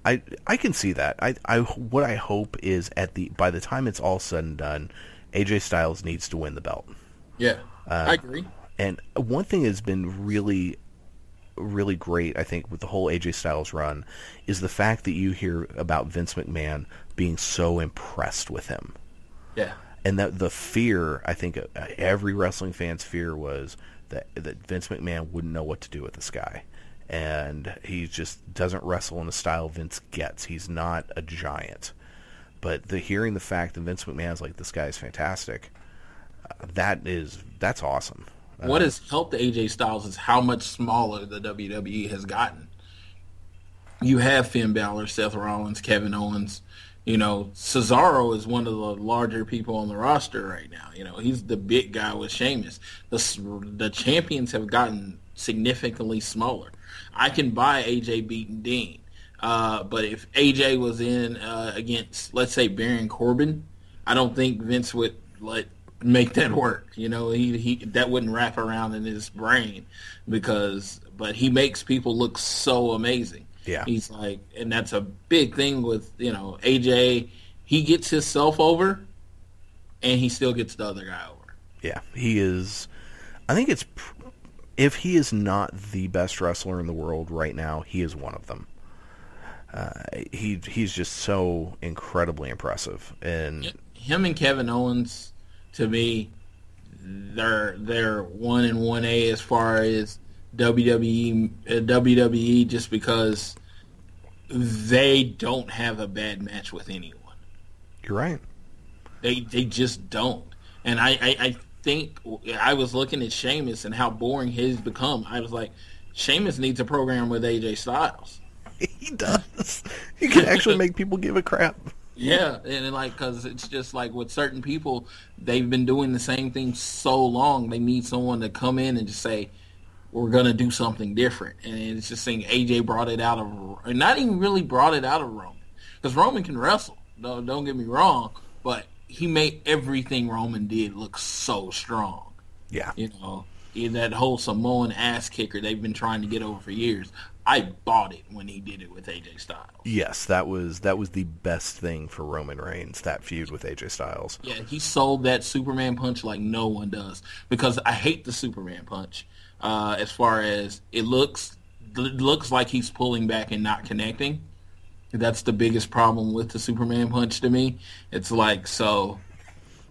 I I can see that. I I what I hope is at the by the time it's all said and done, AJ Styles needs to win the belt. yeah, Uh, I agree. And one thing has been really really great, I think, with the whole AJ Styles run is the fact that you hear about Vince McMahon being so impressed with him. Yeah, And that the fear, I think uh, every wrestling fan's fear was that that Vince McMahon wouldn't know what to do with this guy. And he just doesn't wrestle in the style Vince gets. He's not a giant. But the hearing the fact that Vince McMahon's like this guy's fantastic, uh, that is that's awesome. what has helped AJ Styles is how much smaller the WWE has gotten. You have Finn Balor, Seth Rollins, Kevin Owens. You know, Cesaro is one of the larger people on the roster right now. You know, he's the big guy with Sheamus. The the champions have gotten significantly smaller. I can buy AJ beating Dean, uh, but if AJ was in uh, against, let's say, Baron Corbin, I don't think Vince would let make that work. You know, he he that wouldn't wrap around in his brain because, but he makes people look so amazing. Yeah. he's like, and that's a big thing with you know AJ. He gets himself over, and he still gets the other guy over. Yeah, he is. I think it's pr- if he is not the best wrestler in the world right now, he is one of them. Uh, he he's just so incredibly impressive, and Him and Kevin Owens, to me, they're they're one and one A as far as WWE uh, WWE just because they don't have a bad match with anyone. you're right. They they just don't. And I, I, I think I was looking at Sheamus and how boring he's become. I was like, Sheamus needs a program with AJ Styles. He does. He can actually make people give a crap. Yeah, and like because it's just like with certain people, they've been doing the same thing so long. They need someone to come in and just say, "We're gonna do something different." And it's just saying AJ brought it out of, and not even really brought it out of Roman, because Roman can wrestle. Don't don't get me wrong, but he made everything Roman did look so strong. Yeah, You know, that whole Samoan ass kicker they've been trying to get over for years. I bought it when he did it with AJ Styles. yes, that was that was the best thing for Roman Reigns. That feud with AJ Styles. Yeah, he sold that Superman punch like no one does because I hate the Superman punch. Uh, as far as it looks, it looks like he's pulling back and not connecting. That's the biggest problem with the Superman punch to me. It's like so.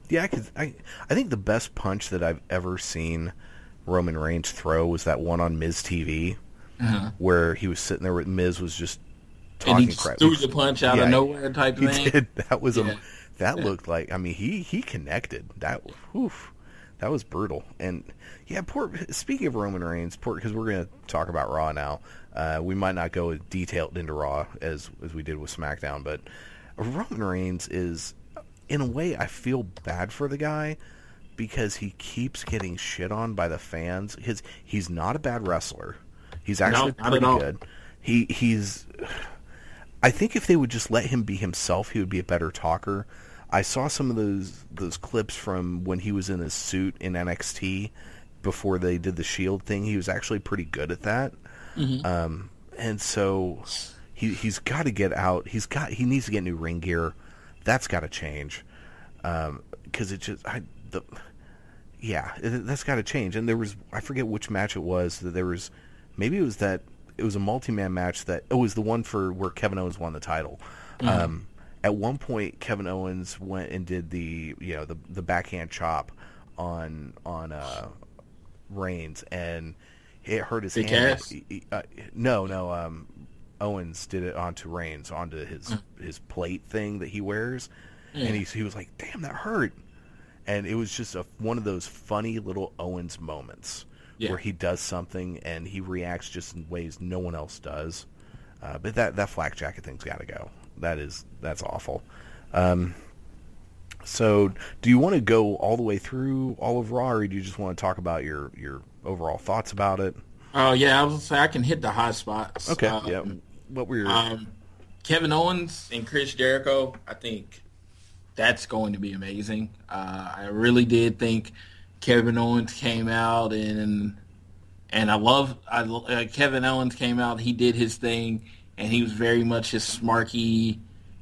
Yeah, I could. I I think the best punch that I've ever seen Roman Reigns throw was that one on Miz TV, where he was sitting there with Miz was just Uh-huh. And he talking crap. threw the punch out Yeah, of nowhere type He thing. did. That was Yeah. a that looked like. I mean, he he connected. That oof, that was brutal. And yeah, poor. Speaking of Roman Reigns, poor because we're going to talk about Raw now. Uh, we might not go as detailed into Raw as as we did with SmackDown, but Roman Reigns is, in a way, I feel bad for the guy because he keeps getting shit on by the fans. His he's not a bad wrestler. He's actually at pretty good. He he's I think if they would just let him be himself, he would be a better talker. I saw some of those those clips from when he was in his suit in NXT before they did the Shield thing. He was actually pretty good at that. Um, and so he he's got to get out. He's got he needs to get new ring gear. That's got to change because it just I the yeah it, that's got to change. And there was I forget which match it was that there was maybe it was that it was a multi man match that it was the one for where Kevin Owens won the title. Um, at one point, Kevin Owens went and did the you know the the backhand chop on on uh, Reigns and it hurt his Big hand. He- he- uh, no, no. Um, Owens did it onto Reigns onto his his plate thing that he wears, and he he was like, "Damn, that hurt." And it was just a, one of those funny little Owens moments Yeah. where he does something and he reacts just in ways no one else does. Uh, but that that flak jacket thing's got to go. That is that's awful. Um, so, do you want to go all the way through all of Raw, or do you just want to talk about your your overall thoughts about it? Oh yeah, I was say I can hit the hot spots. Okay. Um, yeah. What were your Um, Kevin Owens and Chris Jericho, I think that's going to be amazing. Uh, I really did think Kevin Owens came out and and I love I uh, Kevin Owens came out. He did his thing, and he was very much his smarky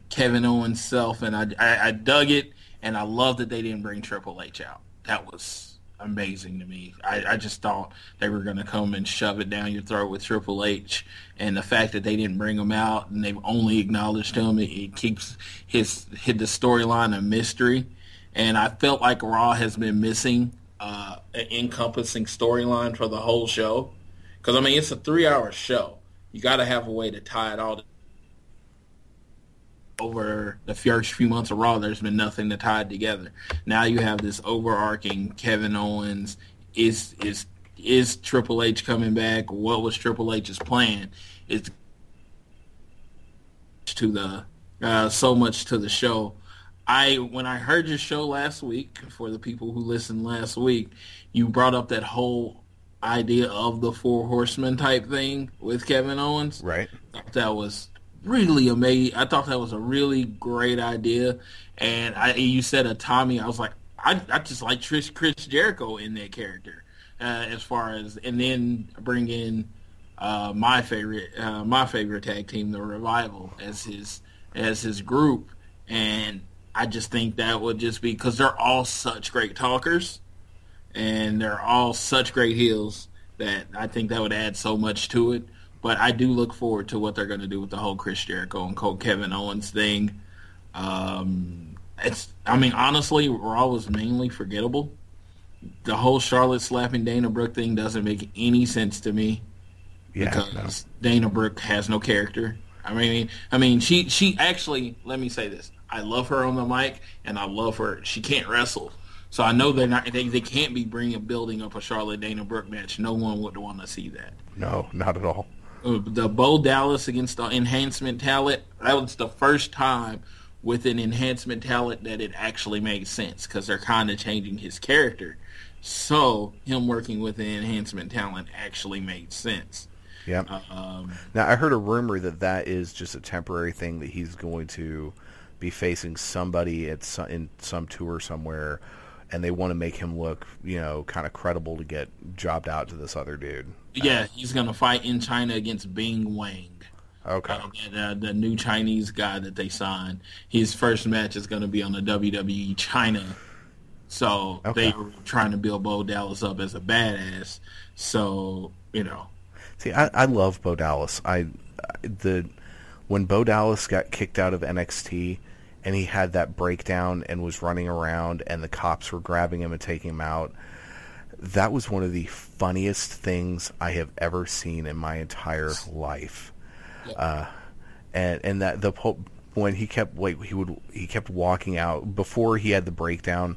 Kevin Owens self, and I, I I dug it, and I love that they didn't bring Triple H out. That was amazing to me. I, I just thought they were going to come and shove it down your throat with Triple H, and the fact that they didn't bring him out and they've only acknowledged him, it, it keeps his hit the storyline a mystery. And I felt like Raw has been missing uh, an encompassing storyline for the whole show. Because I mean, it's a three-hour show. You got to have a way to tie it all. Over the first few months of Raw, there's been nothing to tie it together. Now you have this overarching Kevin Owens. Is is is Triple H coming back? What was Triple H's plan? Is to the uh, so much to the show. I when I heard your show last week, for the people who listened last week, you brought up that whole idea of the four horsemen type thing with Kevin Owens. right? That was really amazing. I thought that was a really great idea. And I, you said Itami, I was like, I, I just like Chris, Chris Jericho in that character. Uh, as far as and then bring in uh, my favorite uh, my favorite tag team, the Revival, as his as his group, and I just think that would just be because they're all such great talkers, and they're all such great heels that I think that would add so much to it. But I do look forward to what they're going to do with the whole Chris Jericho and Cole Kevin Owens thing. Um, it's I mean honestly, Raw was mainly forgettable. The whole Charlotte slapping Dana Brooke thing doesn't make any sense to me Yeah. because Dana Brooke has no character. I mean, I mean, she she actually. Let me say this: I love her on the mic, and I love her. She can't wrestle, so I know they're not. They, they can't be bringing building up a Charlotte Dana Brooke match. No one would want to see that. No, not at all. The Bo Dallas against the enhancement talent. That was the first time with an enhancement talent that it actually made sense because they're kind of changing his character. So him working with an enhancement talent actually made sense. Yeah. Um, Now I heard a rumor that that is just a temporary thing that he's going to be facing somebody at some, in some tour somewhere, and they want to make him look, you know, kind of credible to get jobbed out to this other dude. Yeah, he's gonna fight in China against Bin Wang, Okay. uh, the, the new Chinese guy that they signed. His first match is gonna be on the WWE China. So Okay. they were trying to build Bo Dallas up as a badass. So you know, See, I, I love Bo Dallas. I I- the when Bo Dallas got kicked out of NXT and he had that breakdown and was running around and the cops were grabbing him and taking him out. That was one of the funniest things I have ever seen in my entire life. Uh, and and that the po- when he kept like he would he kept walking out before he had the breakdown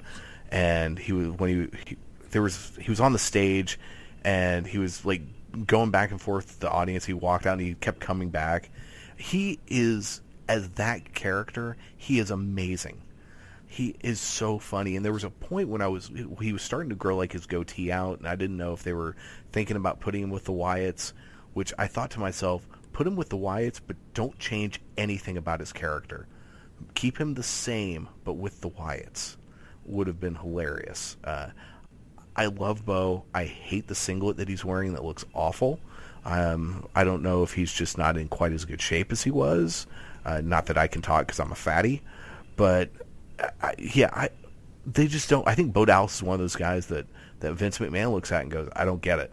and he was when he, he there was he was on the stage and he was like going back and forth with the audience. He walked out and he kept coming back. He is as that character he is amazing he is so funny and there was a point when i was he was starting to grow like his goatee out and i didn't know if they were thinking about putting him with the wyatts which i thought to myself put him with the wyatts but don't change anything about his character keep him the same but with the wyatts would have been hilarious uh, I love Bo. I hate the singlet that he's wearing that looks awful. Um, I don't know if he's just not in quite as good shape as he was. Uh, not that I can talk because I'm a fatty, but I, yeah, I they just don't. I think Bo Dallas is one of those guys that that Vince McMahon looks at and goes, "I don't get it."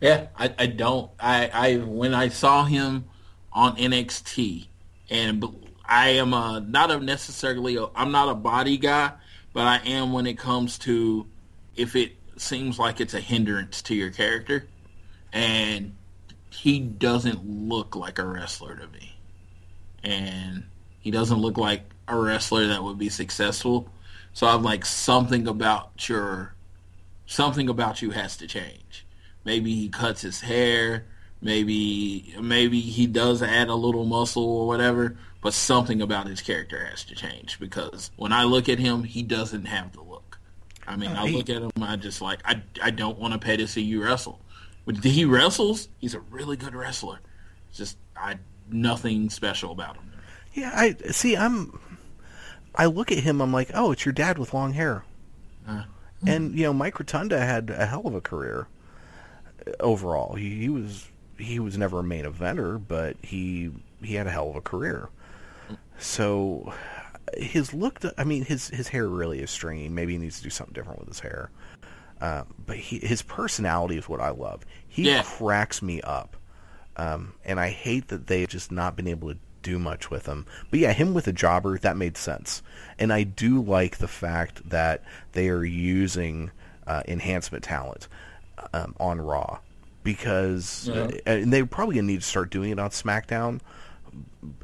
yeah, I, I don't. I, I when I saw him on NXT, and I am a, not a necessarily I'm not a body guy, but I am when it comes to if it seems like it's a hindrance to your character, and he doesn't look like a wrestler to me, and he doesn't look like a wrestler that would be successful. So I'm like something about your something about you has to change. maybe he cuts his hair, maybe maybe he does add a little muscle or whatever, but something about his character has to change because when I look at him, he doesn't have the look. I mean, I look at him, I just like I I don't want to pay to see you wrestle. But he wrestles, he's a really good wrestler. Just I nothing special about him. Yeah, I see. I'm. I look at him. I'm like, oh, it's your dad with long hair. Uh, And you know, Mike Rotunda had a hell of a career uh, overall. He, he was he was never a main eventer, but he he had a hell of a career. So his look, I mean, his his hair really is stringy. Maybe he needs to do something different with his hair. Uh, but he, his personality is what I love. He Yeah. cracks me up, um, and I hate that they've just not been able to do much with him. But yeah, him with a jobber that made sense, and I do like the fact that they are using uh, enhancement talent um, on Raw because Yeah. uh, and they're probably gonna need to start doing it on SmackDown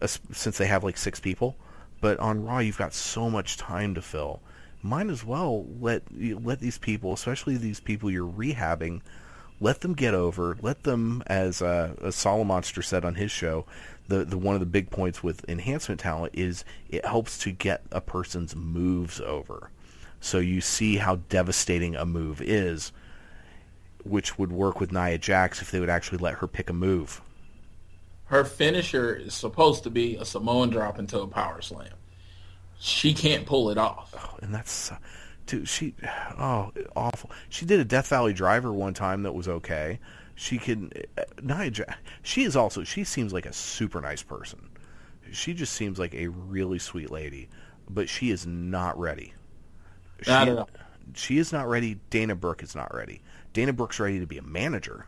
uh, since they have like six people. But on Raw, you've got so much time to fill. Might as well let let these people, especially these people you're rehabbing, let them get over. Let them, as uh, as Solomonster said on his show, the the one of the big points with enhancement talent is it helps to get a person's moves over. So you see how devastating a move is, which would work with Nia Jax if they would actually let her pick a move. her finisher is supposed to be a Samoan drop into a power slam. She can't pull it off. Oh, and that's uh, dude she oh awful she did a death valley driver one time that was okay she can uh, Nia she is also she seems like a super nice person she just seems like a really sweet lady but she is not ready she, Not at all. she is not ready dana brooke is not ready dana brooke's ready to be a manager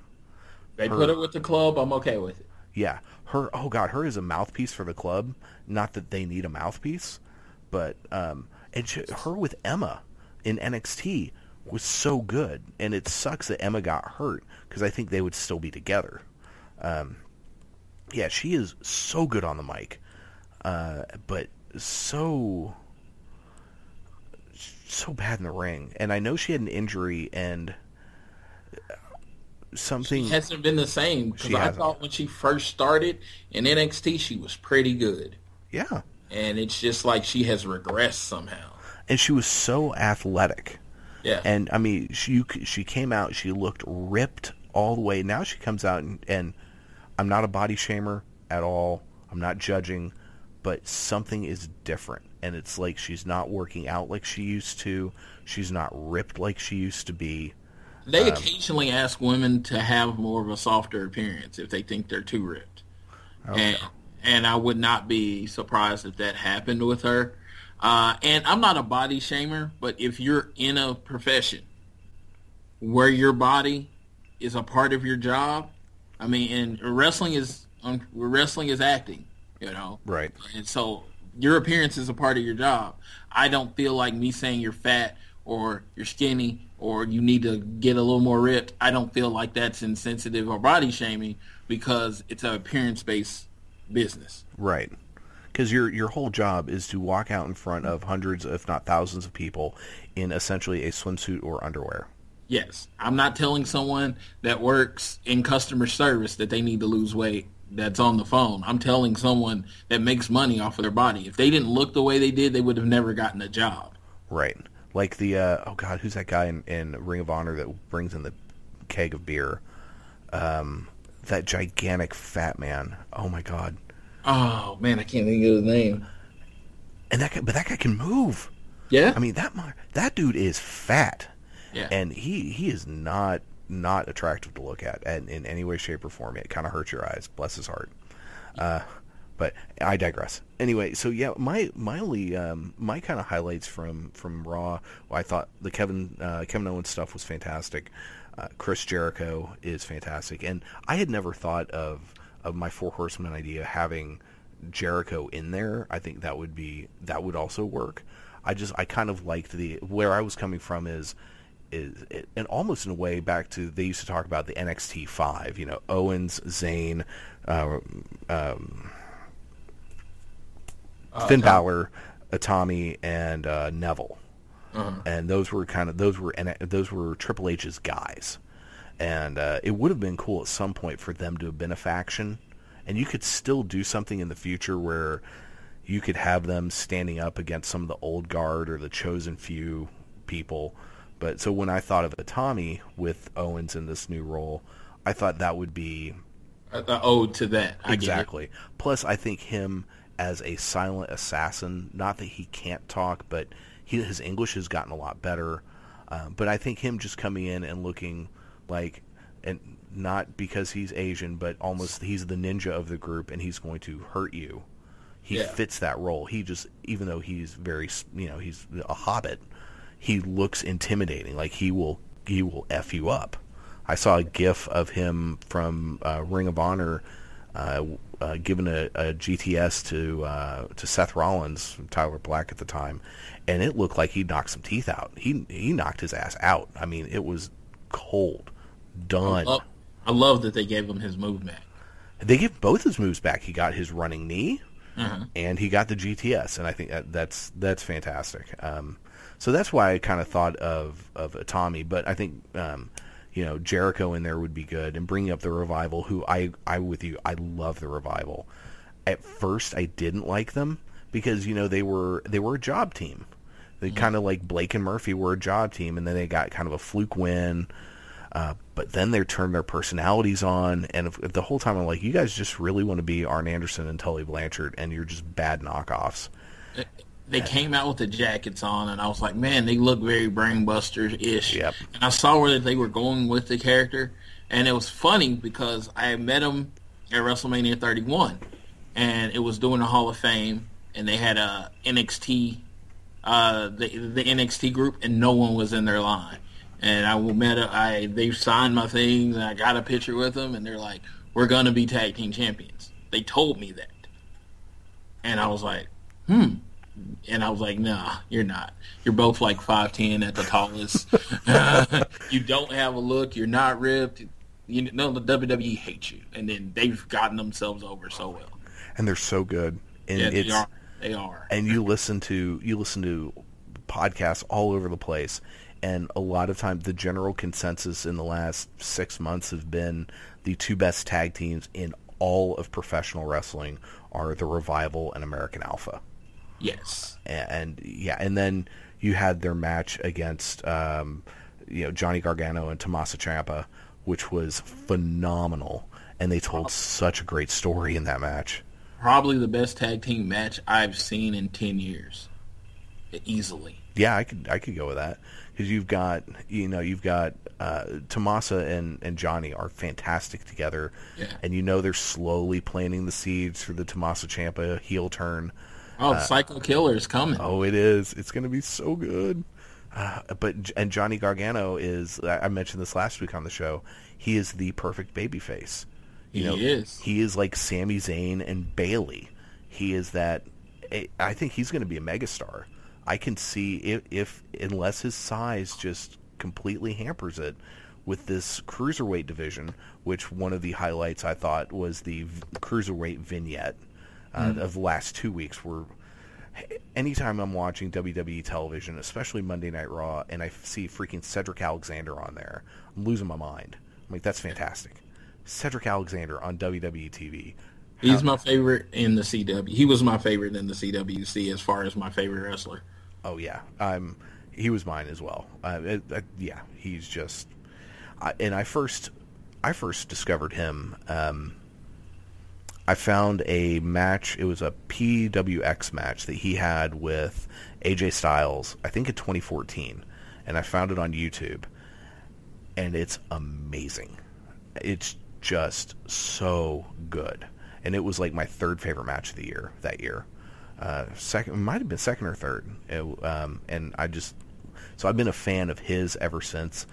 They put it with the club. I'm okay with it. Yeah, her. Oh God, her is a mouthpiece for the club. Not that they need a mouthpiece, but um, and she, her with Emma in NXT was so good, and it sucks that Emma got hurt because I think they would still be together. Um, yeah, she is so good on the mic, uh, but so so bad in the ring. And I know she had an injury and something. It hasn't been the same because I hasn't. thought when she first started in NXT, she was pretty good, yeah, and it's just like she has regressed somehow. and she was so athletic. Yeah, And I mean, she she came out. She looked ripped all the way. Now she comes out and, and I'm not a body shamer at all. I'm not judging, but something is different, and it's like she's not working out like she used to. She's not ripped like she used to be. they occasionally ask women to have more of a softer appearance if they think they're too ripped, and and I would not be surprised if that happened with her. Uh, and I'm not a body shamer, but if you're in a profession where your body is a part of your job, I mean, and wrestling is um, wrestling is acting, you know, Right. and so your appearance is a part of your job. I don't feel like me saying you're fat or you're skinny or you need to get a little more ripped. I don't feel like that's insensitive or body shaming because it's an appearance based business. Right. Because your your whole job is to walk out in front of hundreds, if not thousands, of people in essentially a swimsuit or underwear. Yes, I'm not telling someone that works in customer service that they need to lose weight that's on the phone. I'm telling someone that makes money off of their body. If they didn't look the way they did, they would have never gotten a job. Right. Like the uh, oh god, who's that guy in, in Ring of Honor that brings in the keg of beer? Um, that gigantic fat man. Oh my god. Oh man, I can't think of his name. And that guy, but that guy can move. Yeah, I mean that that dude is fat, yeah. and he he is not not attractive to look at in, in any way, shape, or form. It kind of hurts your eyes. Bless his heart. Uh, but I digress. Anyway, so yeah, my my only um, my kind of highlights from from Raw. I thought the Kevin uh, Kevin Owens stuff was fantastic. Uh, Chris Jericho is fantastic, and I had never thought of of my Four Horsemen idea having Jericho in there. I think that would be that would also work. I just I kind of liked the where I was coming from is is and almost in a way back to they used to talk about the NXT five. You know, Owens, Zayn, uh, um, Finn Balor, Itami, and uh, Neville, and those were kind of those were and those were Triple H's guys. and uh, it would have been cool at some point for them to have been a faction, and you could still do something in the future where you could have them standing up against some of the old guard or the chosen few people. But so when I thought of Tommy with Owens in this new role, I thought that would be A, a ode to that. I exactly. Plus, I think him as a silent assassin. Not that he can't talk, but he, his English has gotten a lot better. Uh, but I think him just coming in and looking like, and not because he's Asian, but almost he's the ninja of the group, and he's going to hurt you. He Yeah. fits that role. He just, even though he's very, you know, he's a hobbit, he looks intimidating. Like he will, he will f you up. I saw a GIF of him from uh, Ring of Honor uh, uh, giving a, a GTS to uh, to Seth Rollins, Tyler Black at the time, and it looked like he knocked some teeth out. He he knocked his ass out. I mean, it was cold, done. Oh, I love that they gave him his move back. They gave both his moves back. He got his running knee, Uh-huh. and he got the GTS, and I think that, that's that's fantastic. Um, so that's why I kind of thought of of Tommy, but I think um, you know Jericho in there would be good, and bringing up the revival, who I I with you, I love the revival. At first, I didn't like them because you know they were they were a job team. They kind of like Blake and Murphy were a job team, and then they got kind of a fluke win. Uh, but then they turned their personalities on, and if, if the whole time I'm like, you guys just really want to be Arn Anderson and Tully Blanchard, and you're just bad knockoffs. They came out with the jackets on, and I was like, man, they look very brainbuster-ish. Yep. And I saw where they were going with the character, and it was funny because I met him at WrestleMania 31, and it was during the Hall of Fame, and they had a NXT, uh, the, the NXT group, and no one was in their line. And I met, a, I they signed my things, and I got a picture with them, and they're like, "We're gonna be tag team champions." They told me that, and I was like, "Hmm." And I was like, nah, you're not. You're both like 5'10 at the tallest. you don't have a look. You're not ripped. You know, the WWE hates you. And then they've gotten themselves over so well. and they're so good. And Yeah, it's they are. They are. and you listen to you listen to podcasts all over the place, and a lot of times the general consensus in the last six months have been the two best tag teams in all of professional wrestling are the Revival and American Alpha. Yes. and, and yeah, and then you had their match against um, you know Johnny Gargano and Tommaso Ciampa, which was phenomenal, and they told such a great story in that match. Probably the best tag team match I've seen in 10 years. Easily. Yeah, I could I could go with that because you've got you know you've got uh, Tommaso and and Johnny are fantastic together, Yeah. and you know they're slowly planting the seeds for the Tommaso Ciampa heel turn. Oh, Psycho Killer is coming. Oh, it is. It's going to be so good. Uh, but and Johnny Gargano is. I mentioned this last week on the show. He is the perfect babyface. You He know, is. He is like Sami Zayn and Bayley. He is that. I- I think he's going to be a megastar. I can see if, if unless his size just completely hampers it with this cruiserweight division, which one of the highlights I thought was the v- cruiserweight vignette uh, of the last two weeks were anytime I'm watching WWE television, especially Monday Night Raw, and I see freaking Cedric Alexander on there, I'm losing my mind. I'm like, that's fantastic. Cedric Alexander on WWE TV. He's my favorite in the CW. He was my favorite in the CWC as far as my favorite wrestler. Oh yeah, um, he was mine as well. Uh, it, uh, yeah, he's just, I, and I first, I first discovered him. Um, I found a match. It was a PWX match that he had with AJ Styles. I think in 2014, and I found it on YouTube, and it's amazing. It's just so good, and it was like my third favorite match of the year that year. Uh, second, it might have been second or third, It- um, and I just so I've been a fan of his ever since.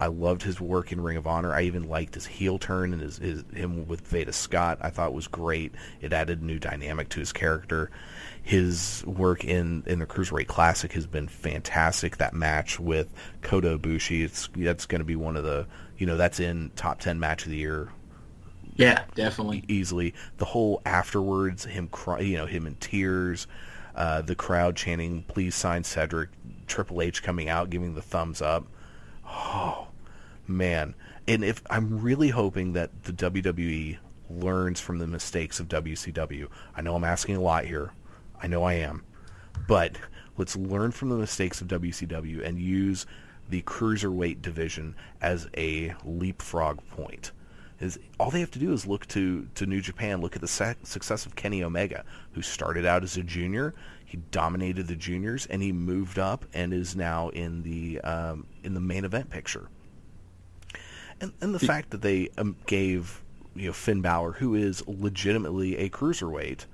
I loved his work in Ring of Honor. I even liked his heel turn and his, his him with Veda Scott. I thought it was great. It added a new dynamic to his character. His work in, in the Cruiserweight Classic has been fantastic. That match with Kota Ibushi, it's that's going to be one of the you know that's in top ten match of the year Yeah, definitely. easily. The whole afterwards, him cry, you know, him in tears, uh, the crowd chanting, "Please sign Cedric." Triple H coming out, giving the thumbs up. Oh man. And if I'm really hoping that the WWE learns from the mistakes of WCW. I know I'm asking a lot here. I know I am. But let's learn from the mistakes of WCW and use the cruiserweight division as a leapfrog point. Is all they have to do is look to, to New Japan, look at the success of Kenny Omega, who started out as a junior, he dominated the juniors, and he moved up and is now in the um, in the main event picture. And, and the fact that they um, gave you know Finn Balor, who is legitimately a cruiserweight,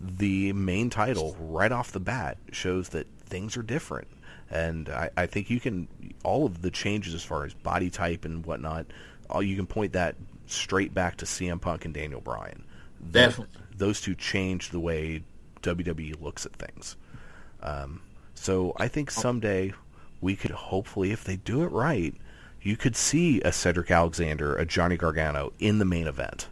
the main title right off the bat shows that things are different. And I, I think you can all of the changes as far as body type and whatnot, all you can point that straight back to CM Punk and Daniel Bryan. Definitely. those two changed the way WWE looks at things. Um, so I think someday we could hopefully, if they do it right, you could see a Cedric Alexander, a Johnny Gargano in the main event.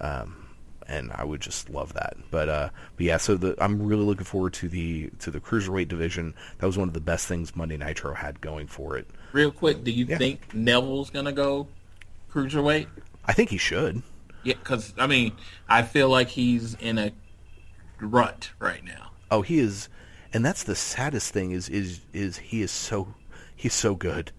Um, and I would just love that. But uh, but yeah, so the, I'm really looking forward to the to the cruiserweight division. That was one of the best things Monday Nitro had going for it. Real quick, do you Yeah. think Neville's gonna go cruiserweight? I think he should. Yeah, because I mean, I feel like he's in a rut right now. Oh, he is, and that's the saddest thing is is is he is so he's so good.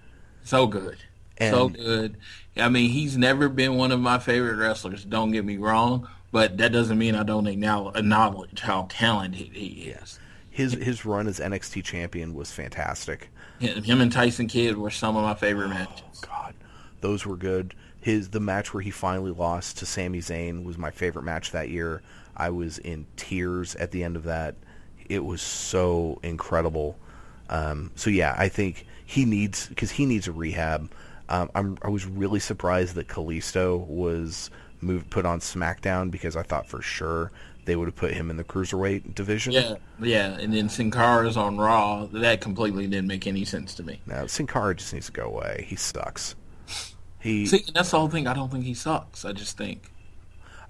So good, so good. I mean, he's never been one of my favorite wrestlers. Don't get me wrong, but that doesn't mean I don't acknowl- acknowledge how talented he is. His his run as NXT champion was fantastic. Him and Tyson Kidd were some of my favorite matches. God, those were good. His the match where he finally lost to Sami Zayn was my favorite match that year. I was in tears at the end of that. It was so incredible. Um, so yeah, I think he needs because he needs a rehab. Um, I'm, I was really surprised that Kalisto was moved put on SmackDown because I thought for sure they would have put him in the cruiserweight division. Yeah, yeah, and then Sin Cara's on Raw. That completely didn't make any sense to me. Now Sin Cara just needs to go away. He sucks. He See, that's the whole thing. I don't think he sucks. I just think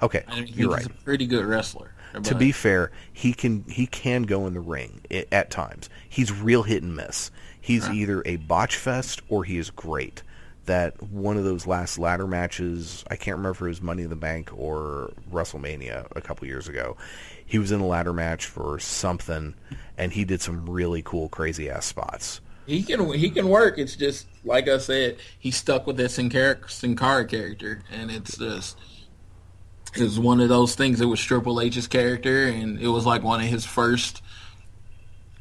okay. I think you're he's right. a pretty good wrestler. to be fair, he can he can go in the ring at times. He's real hit and miss. He's either a botch fest or he is great. That one of those last ladder matches, I can't remember if it was Money in the Bank or WrestleMania a couple years ago. He was in a ladder match for something, and he did some really cool, crazy ass spots. He can he can work. It's just like I said, he's stuck with that Sin Cara, Sin Cara character, and it's just it's one of those things. It was Triple H's character, and it was like one of his first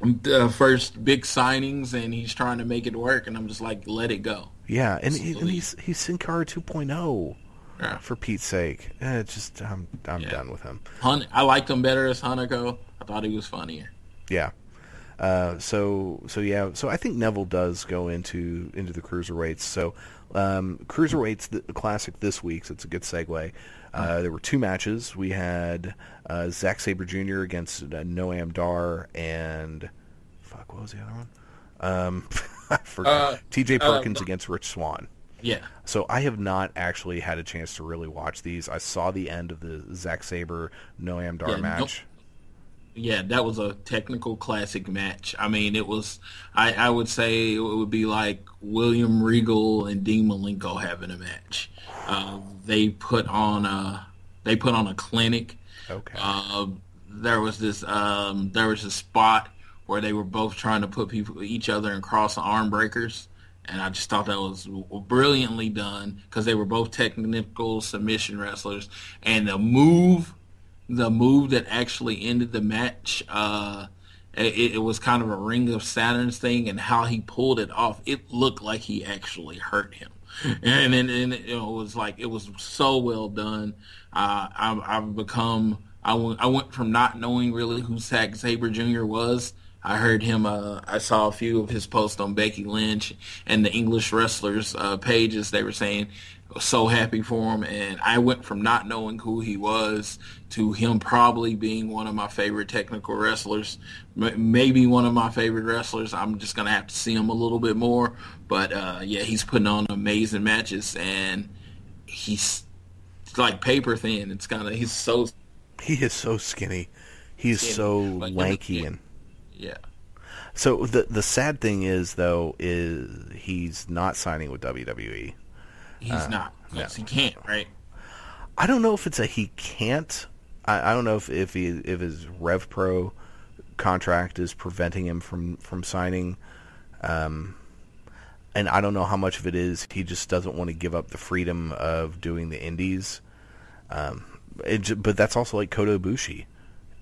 uh, first big signings, and he's trying to make it work. And I'm just like, let it go. Yeah, and, he, and he's he's Sin Cara 2.0 Yeah. for Pete's sake. Eh, just I'm I'm Yeah. done with him. Hun- I liked him better as Hunico. I thought he was funnier. Yeah. Uh, so so yeah. So I think Neville does go into into the cruiserweights. So um, cruiserweights the classic this week. So it's a good segue. Uh, there were two matches. We had uh, Zack Sabre Jr. against uh, Noam Dar and fuck. What was the other one? Um, I forgot. Uh, T.J. uh, Perkins against Rich Swann. Yeah. So I have not actually had a chance to really watch these. I saw the end of the Zack Sabre Noam Dar Yeah, match. Yeah, that was a technical classic match. I mean, it was. I, I would say it would be like William Regal and Dean Malenko having a match. Uh, they put on a they put on a clinic. Okay. Uh, there was this um, there was a spot where they were both trying to put people each other in cross arm breakers, and I just thought that was brilliantly done because they were both technical submission wrestlers, and the move the move that actually ended the match, uh, it, it was kind of a Ring of Saturn's thing, and how he pulled it off, it looked like he actually hurt him. And then and it was like it was so well done. Uh, I've, I've become I went I went from not knowing really who Zack Sabre Jr. was. I heard him. Uh, I saw a few of his posts on Becky Lynch and the English wrestlers uh, pages. They were saying so happy for him, and I went from not knowing who he was to him probably being one of my favorite technical wrestlers, maybe one of my favorite wrestlers. I'm just gonna have to see him a little bit more, but uh, yeah, he's putting on amazing matches, and he's like paper thin. It's kind of he's so He is so skinny. He's Skinny, so but- lanky yeah. and yeah. So the the sad thing is though is he's not signing with WWE. He's Uh, not. Yes, he can't. Right. I don't know if it's a he can't. I, I don't know if if he if his Rev Pro contract is preventing him from from signing. Um, and I don't know how much of it is he just doesn't want to give up the freedom of doing the indies. Um, it, but that's also like Kota Ibushi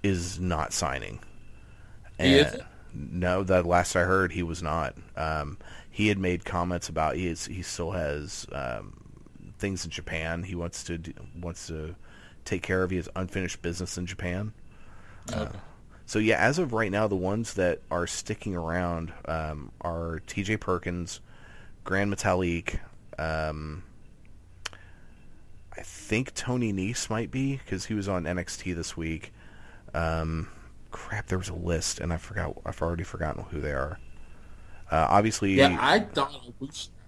is not signing. He isn't? No, that last I heard, he was not. Um, he had made comments about he is, he still has um, things in Japan he wants to do, wants to take care of. He has unfinished business in Japan. Uh, so yeah, as of right now, the ones that are sticking around um, are T.J. Perkins, Grand Metalik. Um, I think Tony Nese might be because he was on NXT this week. Um, crap, there was a list and I forgot. I've already forgotten who they are. Uh, obviously, Yeah, I thought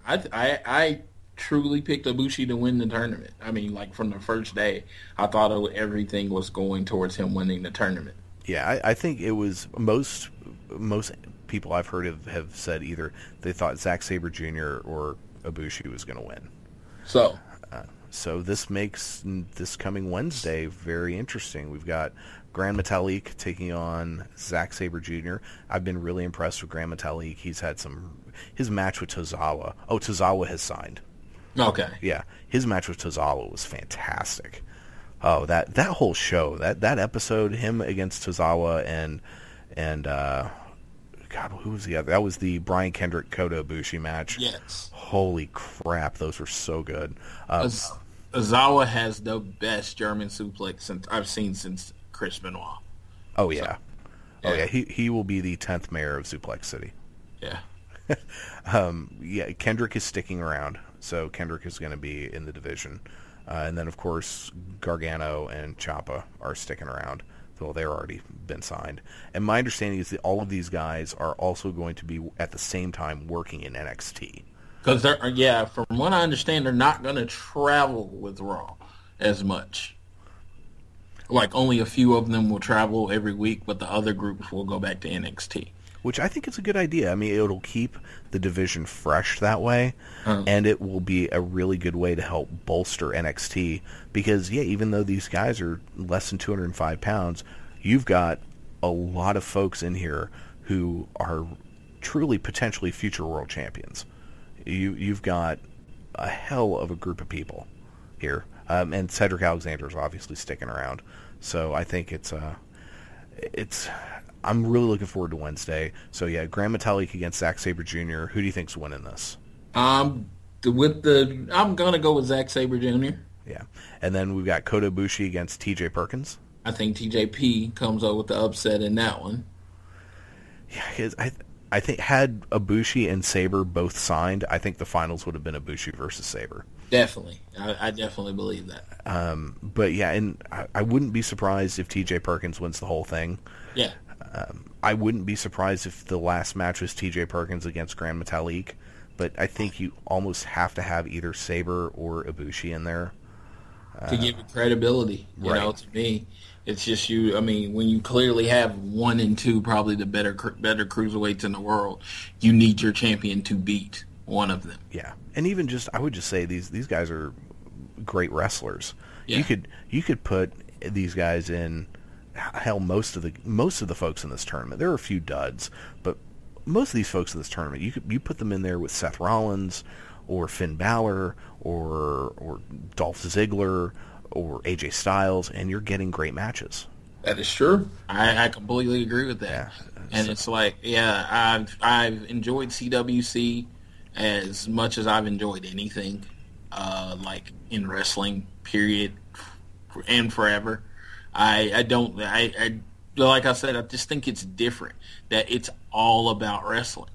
I, I I truly picked Ibushi to win the tournament. I mean, like from the first day, I thought it, everything was going towards him winning the tournament. Yeah, I, I think it was most most people I've heard of have said either they thought Zack Sabre Jr. or Ibushi was going to win. So So this makes this coming Wednesday very interesting. We've got Grand Metalik taking on Zack Sabre Jr. I've been really impressed with Grand Metalik. He's had some his match with Tozawa. Oh, Tozawa has signed. okay, Yeah, his match with Tozawa was fantastic. Oh, that that whole show, that that episode, him against Tozawa and and uh, God, who was the other? That was the Brian Kendrick Kota Ibushi match. yes, Holy crap, those were so good. Uh, Az- Azawa has the best German suplex since I've seen since Chris Benoit. oh yeah, oh yeah. yeah. He he will be the tenth mayor of Suplex City. Yeah, Yeah, Kendrick is sticking around, so Kendrick is going to be in the division, uh, and then of course Gargano and Ciampa are sticking around. Well, they're already been signed, and my understanding is that all of these guys are also going to be at the same time working in NXT. because they're yeah. From what I understand, they're not going to travel with Raw as much. Like only a few of them will travel every week, but the other groups will go back to NXT. which I think is a good idea. I mean, it'll keep the division fresh that way, uh-huh. and it will be a really good way to help bolster NXT. Because yeah, even though these guys are less than 205 pounds, you've got a lot of folks in here who are truly potentially future world champions. You you've got a hell of a group of people here, um, and Cedric Alexander is obviously sticking around. So I think it's uh, it's I'm really looking forward to Wednesday. So yeah, Grand Metalik against Zack Sabre Jr. Who do you think's winning this? Um, with the I'm gonna go with Zack Sabre Jr. Yeah, and then we've got Kota Ibushi against T.J. Perkins. I think TJP comes up with the upset in that one. Yeah, his, I I think had Ibushi and Sabre both signed, I think the finals would have been Ibushi versus Sabre. Definitely, I, I definitely believe that. Um, but yeah, and I, I wouldn't be surprised if T.J. Perkins wins the whole thing. Yeah, I wouldn't be surprised if the last match was T.J. Perkins against Grand Metalik. But I think you almost have to have either Sabre or Ibushi in there. to give it credibility, you know, to me, it's just you. I mean, when you clearly have one and two, probably the better better cruiserweights in the world, you need your champion to beat one of them. Yeah, and even just I would just say these these guys are great wrestlers. Yeah. You could you could put these guys in hell most of the most of the folks in this tournament. There are a few duds, but most of these folks in this tournament, you could you put them in there with Seth Rollins or Finn Balor or or Dolph Ziggler or AJ Styles, and you're getting great matches. That is true. I, I completely agree with that. Yeah. And it's like, yeah, I've I've enjoyed CWC as much as I've enjoyed anything, uh, like in wrestling. Period, and forever. I I don't I, I like I said I just think it's different that it's all about wrestling,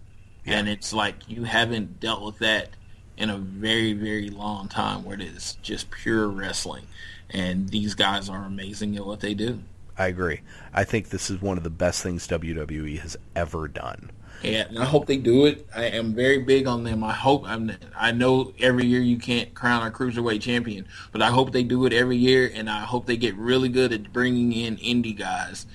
and it's like you haven't dealt with that in a very very long time where it is just pure wrestling, and these guys are amazing at what they do. I agree. I think this is one of the best things WWE has ever done. And I hope they do it. I am very big on them. I hope I'm. I know every year you can't crown a cruiserweight champion, but I hope they do it every year, and I hope they get really good at bringing in indie guys,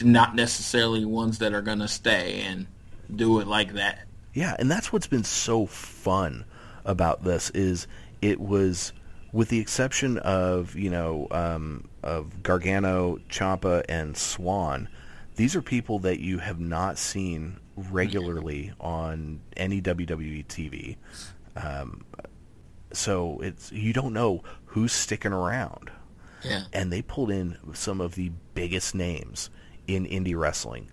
not necessarily ones that are going to stay. And do it like that. Yeah, and that's what's been so fun about this is it was, with the exception of you know um, of Gargano, Ciampa, and Swann, these are people that you have not seen regularly on any WWE TV. Um, so it's you don't know who's sticking around. Yeah. And they pulled in some of the biggest names in indie wrestling.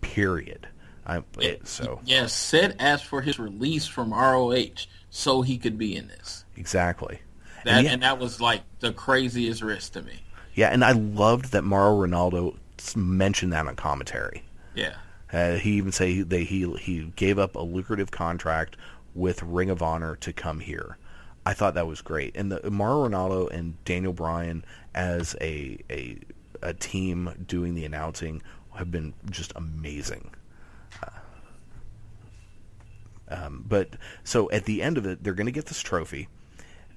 Period. I, so yes, Sid asked for his release from ROH so he could be in this. exactly. That And yeah- and that was like the craziest risk to me. Yeah, and I loved that Mauro Ranallo mentioned that on commentary. Yeah. Uh, he even say he he gave up a lucrative contract with Ring of Honor to come here. I thought that was great, and the Mauro Ranallo and Daniel Bryan as a a a team doing the announcing have been just amazing. Uh, um, but so at the end of it, they're going to get this trophy.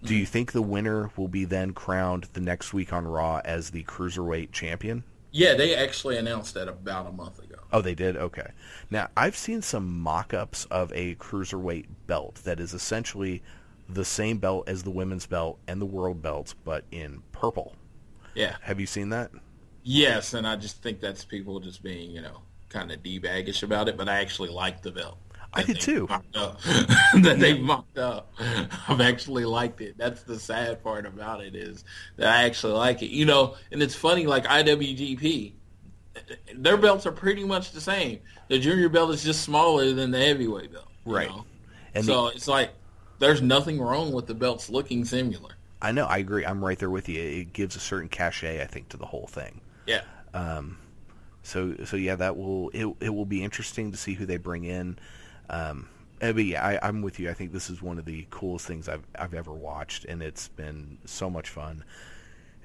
Do you think the winner will be then crowned the next week on Raw as the cruiserweight champion? Yeah, they actually announced that about a month ago. Oh, they did. Okay. Now I've seen some mock-ups of a cruiserweight belt that is essentially the same belt as the women's belt and the world belt, but in purple. Yeah. Have you seen that? Yes, and I just think that's people just being, you know, kind of d-baggish about it, but I actually like the belt. I did too. that they mocked up. I've actually liked it. That's the sad part about it is that I actually like it. You know, and it's funny, like IWGP, their belts are pretty much the same. The junior belt is just smaller than the heavyweight belt. you Right. know? And so it's like there's nothing wrong with the belts looking similar. I know. I agree. I'm right there with you. It gives a certain cachet, I think, to the whole thing. Yeah. Um. So, so yeah, that will it. It will be interesting to see who they bring in. Um, eh, but yeah, I, I'm with you. I think this is one of the coolest things I've I've ever watched, and it's been so much fun.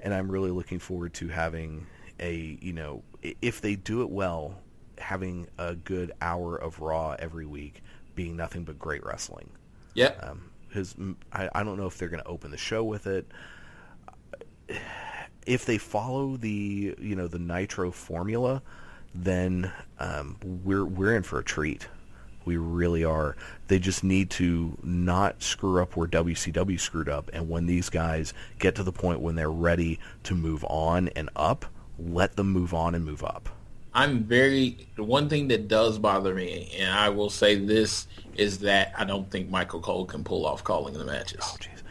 And I'm really looking forward to having a you know if they do it well, having a good hour of Raw every week being nothing but great wrestling. Yeah. Um, his, I, I don't know if they're going to open the show with it. If they follow the you know the Nitro formula, then um, we're we're in for a treat. We really are. They just need to not screw up where WCW screwed up, and when these guys get to the point when they're ready to move on and up, let them move on and move up. I'm very the one thing that does bother me, and I will say this is that I don't think Michael Cole can pull off calling the matches. Oh, jeez.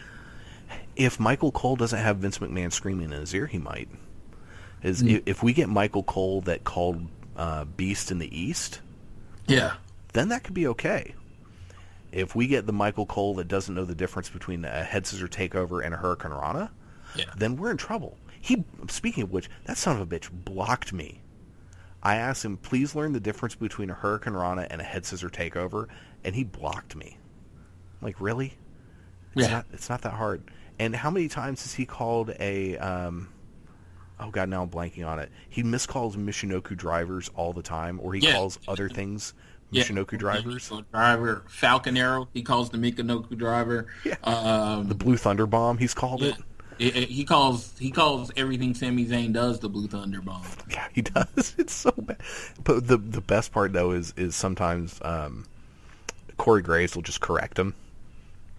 If Michael Cole doesn't have Vince McMahon screaming in his ear, he might. Is if, if we get Michael Cole that called uh, Beast in the East, Yeah, then that could be okay. If we get the Michael Cole that doesn't know the difference between a head scissor takeover and a hurricanrana, yeah, then we're in trouble. He, speaking of which, that son of a bitch blocked me. I asked him, please learn the difference between a hurricanrana and a head scissor takeover, and he blocked me. I'm like, really? It's Yeah. not. It's not that hard. And how many times has he called a? Um, oh God, now I'm blanking on it. He miscalls Michinoku drivers all the time, or he Yeah. calls other things Yeah. Michinoku drivers. Driver, Falcon Arrow. He calls the Michinoku driver. Yeah. Um, The Blue Thunder Bomb, he's called yeah. it. He- he calls he calls everything Sami Zayn does the Blue Thunder Bomb. Yeah, he does. It's so bad. But the the best part though is is sometimes um, Corey Graves will just correct him,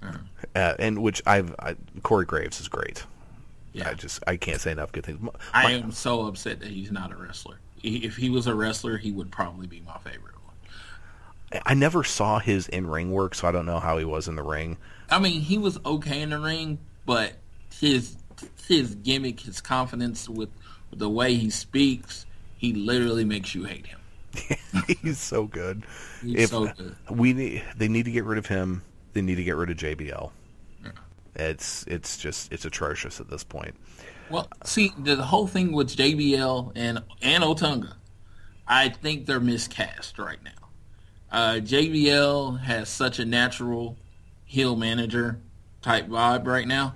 uh, and which I've I, Corey Graves is great. Yeah. I just I can't say enough good things. My- I am so upset that he's not a wrestler. If he was a wrestler, he would probably be my favorite one. I never saw his in ring work, so I don't know how he was in the ring. I mean, he was okay in the ring, but his his gimmick, his confidence with the way he speaks, he literally makes you hate him. He's so good. He's if so good. we need, they need to get rid of him. They need to get rid of JBL. It's it's just it's atrocious at this point. Well, see, the, the whole thing with JBL and and Otunga, I think they're miscast right now. Uh, JBL has such a natural heel manager type vibe right now,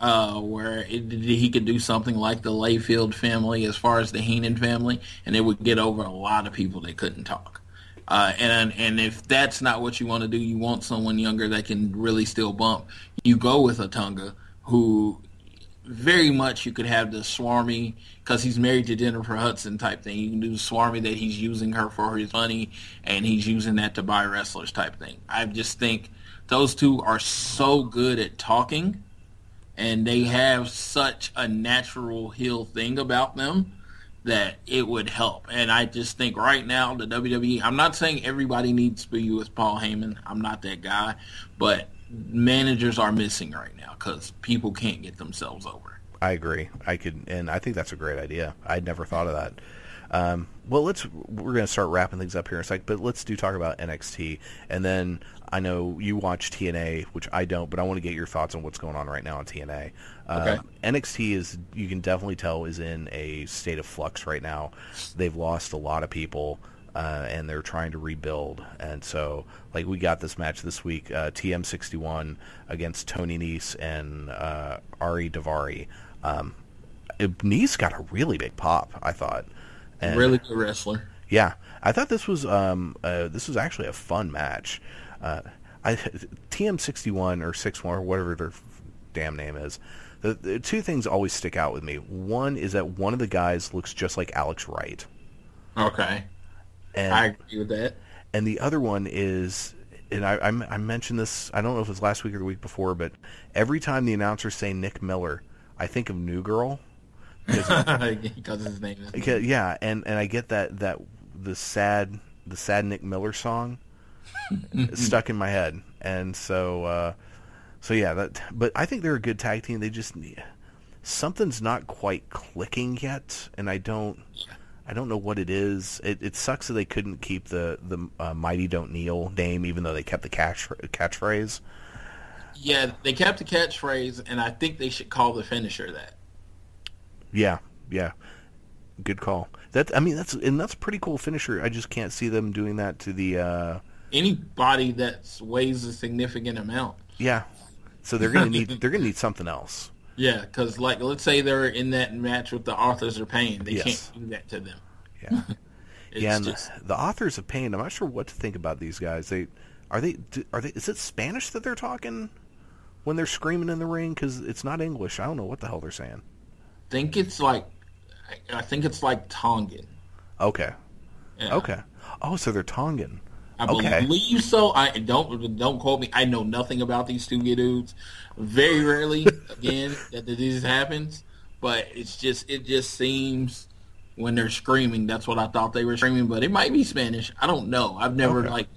uh, where it, he could do something like the Layfield family, as far as the Heenan family, and it would get over a lot of people that couldn't talk. Uh, and and if that's not what you want to do, you want someone younger that can really still bump. You go with Otunga who very much you could have the swarmy because he's married to Jennifer Hudson type thing. You can do the swarmy that he's using her for his money and he's using that to buy wrestlers type thing. I just think those two are so good at talking and they have such a natural heel thing about them that it would help. And I just think right now the WWE. I'm not saying everybody needs to be with Paul Heyman. I'm not that guy, but managers are missing right now because people can't get themselves over. I agree. I could, and I think that's a great idea. I'd never thought of that. Um, well, let's we're going to start wrapping things up here in a sec, but let's do talk about NXT, and then I know you watch TNA, which I don't, but I want to get your thoughts on what's going on right now on TNA. Uh, NXT is you can definitely tell is in a state of flux right now. They've lost a lot of people. Uh, and they're trying to rebuild. And so, like, we got this match this week, uh, TM61 against Tony Nese and uh, Ariya Daivari. Um, Nese got a really big pop, I thought. And, really good wrestler. Yeah, I thought this was um, uh, this was actually a fun match. Uh, I TM61 or 61 or whatever their damn name is. The, the two things always stick out with me. One is that one of the guys looks just like Alex Wright. Okay. And, I agree with that. And the other one is, and I, I, I, mentioned this, I don't know if it was last week or the week before, but every time the announcers say Nick Miller, I think of New Girl. Because his name is. Yeah, and, and I get that, that the sad the sad Nick Miller song stuck in my head, and so uh, so yeah. That, but I think they're a good tag team. They just something's not quite clicking yet, and I don't. I don't know what it is. It, it sucks that they couldn't keep the the uh, "Mighty Don't Kneel" name, even though they kept the catch catchphrase. Yeah, they kept the catchphrase, and I think they should call the finisher that. Yeah, yeah, good call. That I mean, that's and that's a pretty cool finisher. I just can't see them doing that to the uh, anybody that weighs a significant amount. Yeah, so they're gonna need they're gonna need something else. Yeah, because like let's say they're in that match with the authors of pain, they yes. can't do that to them. Yeah, yeah, and just... the, the authors of pain. I'm not sure what to think about these guys. They are they are they? Is it Spanish that they're talking when they're screaming in the ring? Because it's not English. I don't know what the hell they're saying. I think it's like I think it's like Tongan. Okay. Yeah. Okay. Oh, so they're Tongan. I okay. believe so. I don't don't quote me. I know nothing about these two dudes. Very rarely, again, that this happens. But it's just it just seems when they're screaming, that's what I thought they were screaming. But it might be Spanish. I don't know. I've never okay. like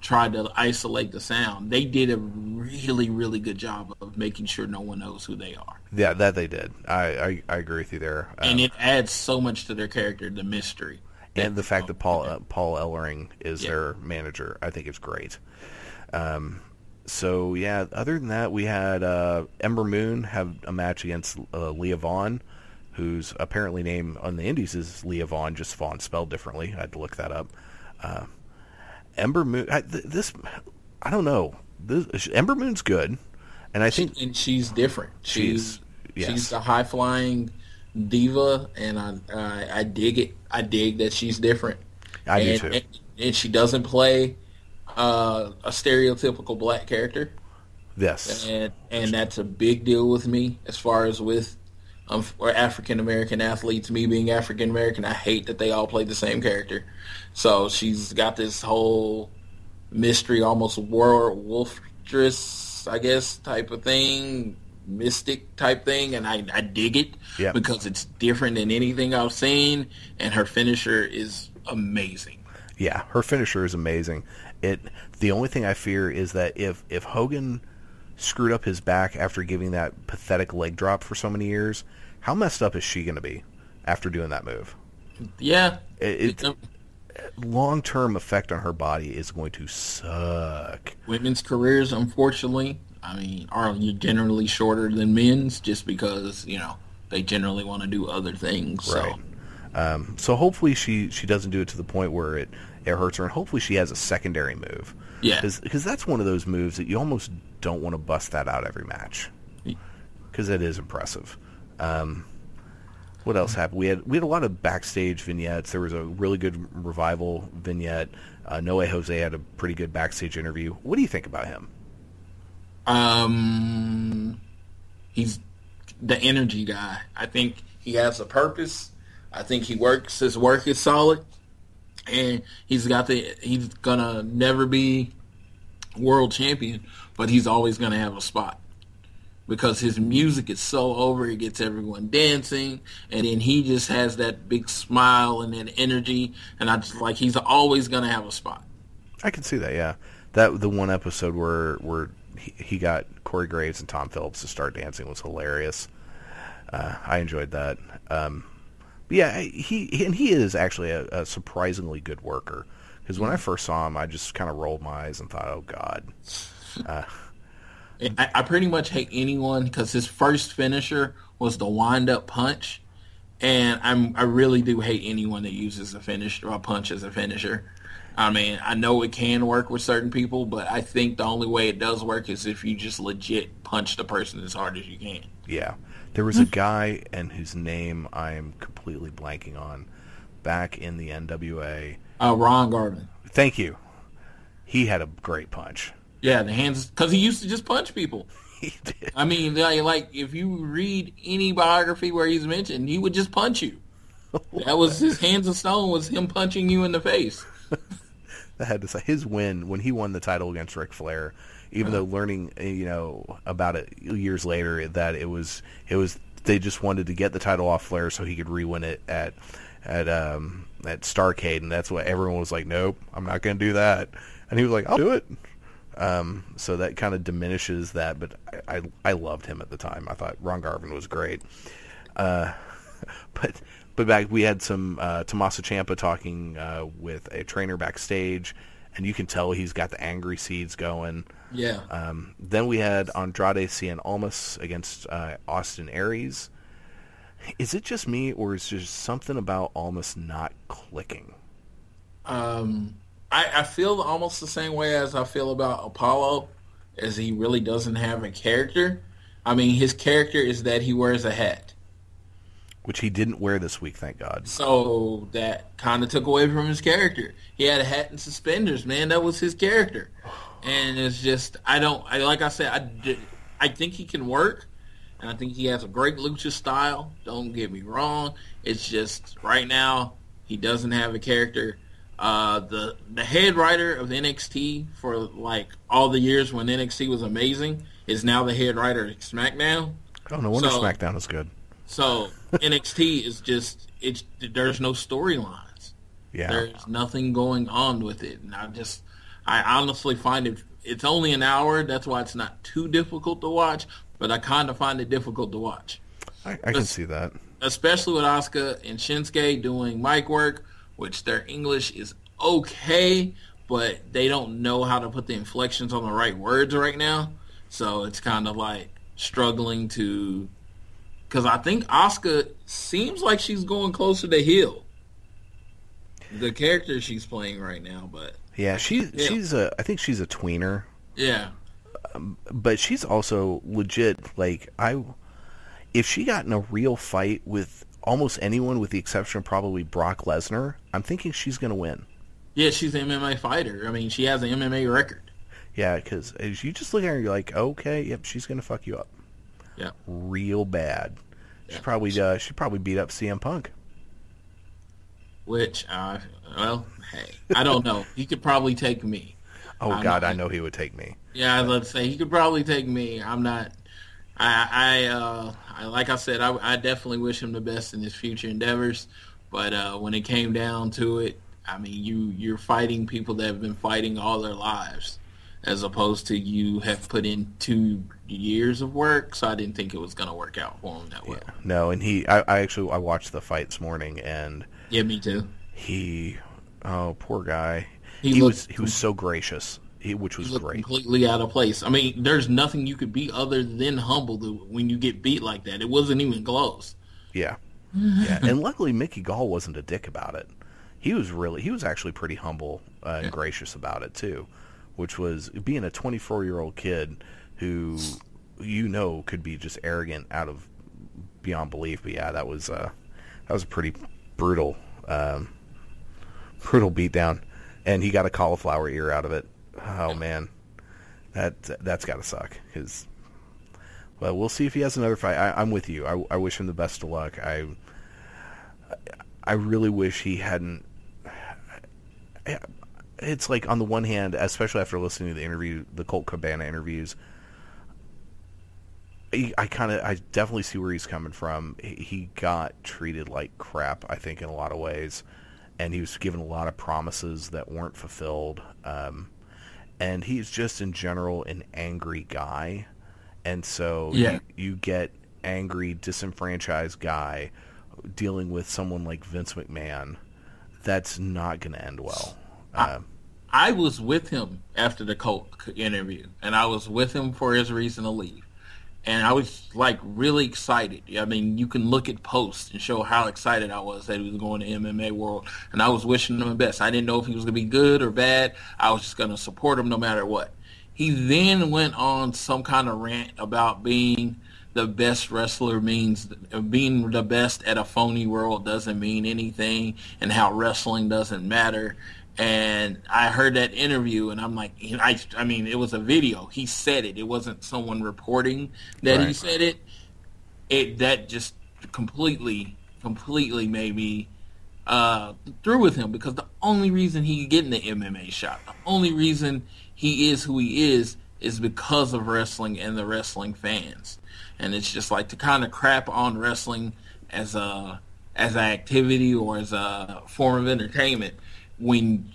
tried to isolate the sound. They did a really really good job of making sure no one knows who they are. Yeah, that they did. I I, I agree with you there. and uh, it adds so much to their character, the mystery and the fact that Paul uh, Paul Ellering is yeah. their manager, I think it's great. Um, so yeah, other than that, we had uh, Ember Moon have a match against uh, Leah Vaughn, who's apparently named on the Indies is Leah Vaughn, just Vaughn spelled differently. I had to look that up. Uh, Ember Moon, I, th- this I don't know. This, Ember Moon's good, and I think she, and she's different. She's she's, yes. she's the high flying diva, and I, I I dig it. I dig that she's different. I and, do too. And, and, she doesn't play uh, a stereotypical black character. Yes, and and that's a big deal with me as far as with um, or African American athletes. Me being African American, I hate that they all play the same character. So she's got this whole mystery, almost werewolftress, I guess, type of thing mystic type thing, and I, I dig it yep. because it's different than anything I've seen, and her finisher is amazing. Yeah, her finisher is amazing. It the only thing I fear is that if if Hogan screwed up his back after giving that pathetic leg drop for so many years, how messed up is she going to be after doing that move? Yeah, it, it long term effect on her body is going to suck. Women's careers, unfortunately, I mean, are you generally shorter than men's just because you know they generally want to do other things. So. Right. Um, so hopefully she she doesn't do it to the point where it it hurts her, and hopefully she has a secondary move. Yeah, because that's one of those moves that you almost don't want to bust that out every match because it is impressive. Um, what else happened? We had we had a lot of backstage vignettes. There was a really good revival vignette. Uh, No Way Jose had a pretty good backstage interview. What do you think about him? Um, he's the energy guy. I think he has a purpose. I think he works. His work is solid, and he's got the. He's gonna never be world champion, but he's always gonna have a spot because his music is so over. It gets everyone dancing, and then he just has that big smile and that energy, and I just like he's always gonna have a spot. I can see that. Yeah, that the one episode where where he, he got Corey Graves and Tom Phillips to start dancing was hilarious. Uh, I enjoyed that. Um, yeah, he and he is actually a, a surprisingly good worker. Because when I first saw him, I just kind of rolled my eyes and thought, "Oh God." Uh, I, I pretty much hate anyone because his first finisher was the wind up punch, and I'm I really do hate anyone that uses a finish or a punch as a finisher. I mean, I know it can work with certain people, but I think the only way it does work is if you just legit punch the person as hard as you can. Yeah. There was a guy and whose name I am completely blanking on back in the NWA. Uh, Ron Garvin. Thank you. He had a great punch. Yeah, the hands because he used to just punch people. He did. I mean, like, like if you read any biography where he's mentioned, he would just punch you. That was his hands of stone was him punching you in the face. I had to say his win when he won the title against Ric Flair. Even though learning, you know, about it years later, that it was it was they just wanted to get the title off Flair so he could re-win it at at um at Starcade, and that's what everyone was like. Nope, I'm not going to do that. And he was like, I'll do it. Um, so that kind of diminishes that, but I, I I loved him at the time. I thought Ron Garvin was great. Uh, but but back we had some uh, Tommaso Ciampa talking uh, with a trainer backstage, and you can tell he's got the angry seeds going. Yeah. Um, then we had Andrade Cien Almas against uh, Austin Aries. Is it just me, or is there something about Almas not clicking? Um, I, I feel almost the same way as I feel about Apollo, as he really doesn't have a character. I mean, his character is that he wears a hat. Which he didn't wear this week, thank God. So that kind of took away from his character. He had a hat and suspenders, man. That was his character. And it's just, I don't, I like I said, I I think he can work. And I think he has a great lucha style. Don't get me wrong. It's just, right now, he doesn't have a character. Uh, the the head writer of NXT for like all the years when NXT was amazing is now the head writer of SmackDown. Oh, no wonder So- SmackDown is good. So NXT is just it's there's no storylines. Yeah. There's nothing going on with it, and I just I honestly find it it's only an hour. That's why it's not too difficult to watch. But I kind of find it difficult to watch, I, I can see that. especially with Asuka and Shinsuke doing mic work, which their English is okay, but they don't know how to put the inflections on the right words right now. So it's kind of like struggling to because I think Asuka seems like she's going closer to heel. The character she's playing right now, but Yeah, she Yeah. she's a I think she's a tweener, yeah, um, but she's also legit like I if she got in a real fight with almost anyone with the exception of probably Brock Lesnar, I'm thinking she's going to win. yeah, she's an MMA fighter. I mean, she has an MMA record. Yeah, as you just look at her you're like, "Okay, yep, she's going to fuck you up Yeah, real bad." She Yeah. probably uh, she probably beat up CM Punk. which uh, well, hey, I don't know. he could probably take me. Oh I'm god, not- I know he would take me. Yeah, I let's say he could probably take me. I'm not. I, I, uh, I like I said, I, I definitely wish him the best in his future endeavors. But uh, when it came down to it, I mean, you you're fighting people that have been fighting all their lives, as opposed to you have put in two years of work. So I didn't think it was going to work out for him that well. No, and he I, I actually I watched the fight this morning and Yeah, me too. he oh poor guy. He He, looked was he was so gracious, he, which was great. completely out of place. I mean, there's nothing you could be other than humble when you get beat like that. It wasn't even close. Yeah. Yeah. and luckily Mickey Gall wasn't a dick about it. He was really he was actually pretty humble uh, and gracious about it too, which was being a 24-year-old kid who you know could be just arrogant out of beyond belief. But yeah, that was uh that was a pretty brutal um brutal beatdown and he got a cauliflower ear out of it. Oh man. That that's got to suck cuz But we'll see if he has another fight. I, I'm with you. I, I wish him the best of luck. I I really wish he hadn't. It's like on the one hand, especially after listening to the interview, the Colt Cabana interviews, I, I kind of, I definitely see where he's coming from. He, got treated like crap, I think, in a lot of ways, and he was given a lot of promises that weren't fulfilled. Um, and he's just in general an angry guy, and so Yeah. you, you get angry, disenfranchised guy dealing with someone like Vince McMahon. That's not going to end well. Um, I was with him after the Colt interview, and I was with him for his reason to leave. And I was like really excited. I mean, you can look at posts and show how excited I was that he was going to MMA World, and I was wishing him the best. I didn't know if he was going to be good or bad. I was just going to support him no matter what. He then went on some kind of rant about being the best wrestler means being the best at a phony world doesn't mean anything, and how wrestling doesn't matter. And I heard that interview, and I'm like, I, I mean, it was a video. He said it. It wasn't someone reporting that he said it. It that just completely, completely made me uh, through with him because the only reason he could get in the MMA shot, the only reason he is who he is, is because of wrestling and the wrestling fans. And it's just like to kind of crap on wrestling as a as an activity or as a form of entertainment when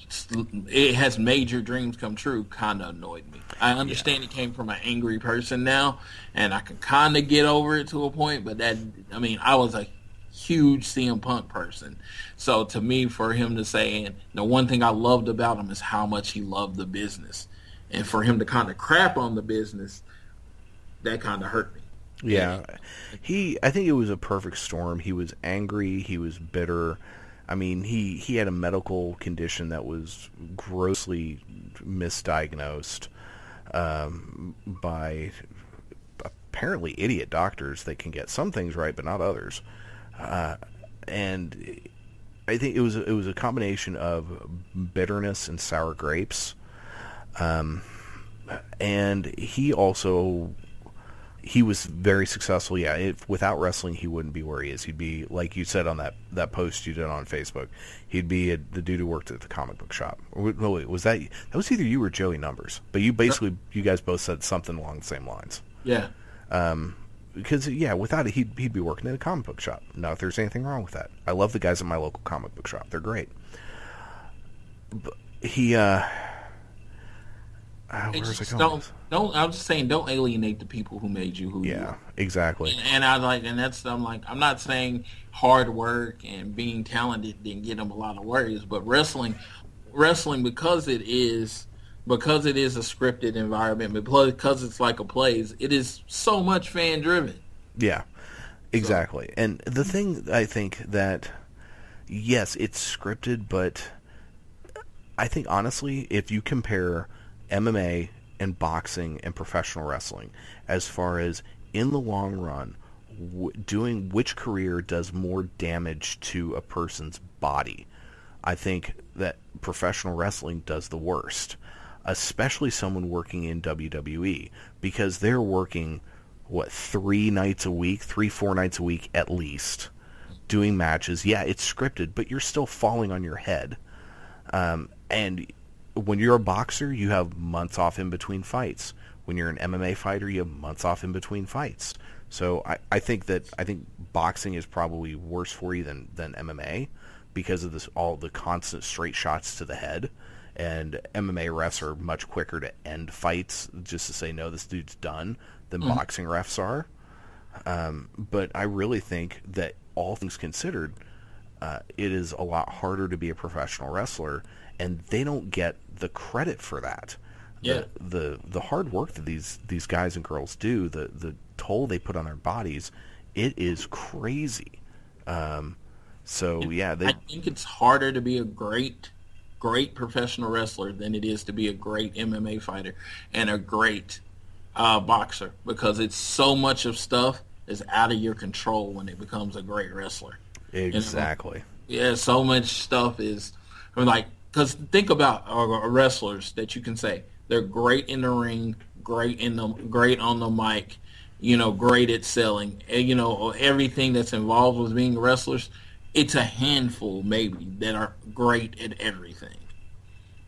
it has made your dreams come true kind of annoyed me. I understand it came from an angry person now, and I can kind of get over it to a point, but that, I mean, I was a huge CM Punk person. So to me, for him to say, and the one thing I loved about him is how much he loved the business. And for him to kind of crap on the business, that kind of hurt me. Yeah. He I think it was a perfect storm. He was angry, he was bitter. I mean, he he had a medical condition that was grossly misdiagnosed um, by apparently idiot doctors that can get some things right but not others. Uh, and I think it was it was a combination of bitterness and sour grapes. Um, and he also he was very successful. Yeah, if, without wrestling, he wouldn't be where he is. He'd be like you said on that, that post you did on Facebook. He'd be a, the dude who worked at the comic book shop. Or, No, wait, was that that was either you or Joey Numbers? But you basically you guys both said something along the same lines. Yeah. Um, Because yeah, without it, he'd he'd be working at a comic book shop. Not if there's anything wrong with that. I love the guys at my local comic book shop. They're great. But he uh, uh It where's it going? don't, don't, I'm just saying, don't alienate the people who made you who you Yeah, are. exactly. And I like, and that's I'm like, I'm not saying hard work and being talented didn't get them a lot of worries, but wrestling, wrestling because it is because it is a scripted environment, because it's like a plays, it is so much fan driven. Yeah, exactly. And the thing I think that yes, it's scripted, but I think honestly, if you compare MMA and boxing and professional wrestling, as far as in the long run, w- doing which career does more damage to a person's body, I think that professional wrestling does the worst, especially someone working in WWE because they're working what three nights a week, three four nights a week at least, doing matches. Yeah, it's scripted, but you're still falling on your head. Um, and when you're a boxer, you have months off in between fights. When you're an MMA fighter, you have months off in between fights. So I, I think that I think boxing is probably worse for you than, than MMA because of this all the constant straight shots to the head. And MMA refs are much quicker to end fights just to say no, this dude's done than boxing refs are. Um, but I really think that all things considered, uh, it is a lot harder to be a professional wrestler, and they don't get the credit for that. Yeah. The, the the hard work that these these guys and girls do, the the toll they put on their bodies, it is crazy. Um, so yeah, they I think it's harder to be a great, great professional wrestler than it is to be a great MMA fighter and a great uh, boxer because it's so much of stuff is out of your control when it becomes a great wrestler. exactly. Yeah, so much stuff is I mean, like because think about uh, wrestlers that you can say they're great in the ring, great in the great on the mic, you know, great at selling, and, you know, everything that's involved with being wrestlers, it's a handful maybe that are great at everything.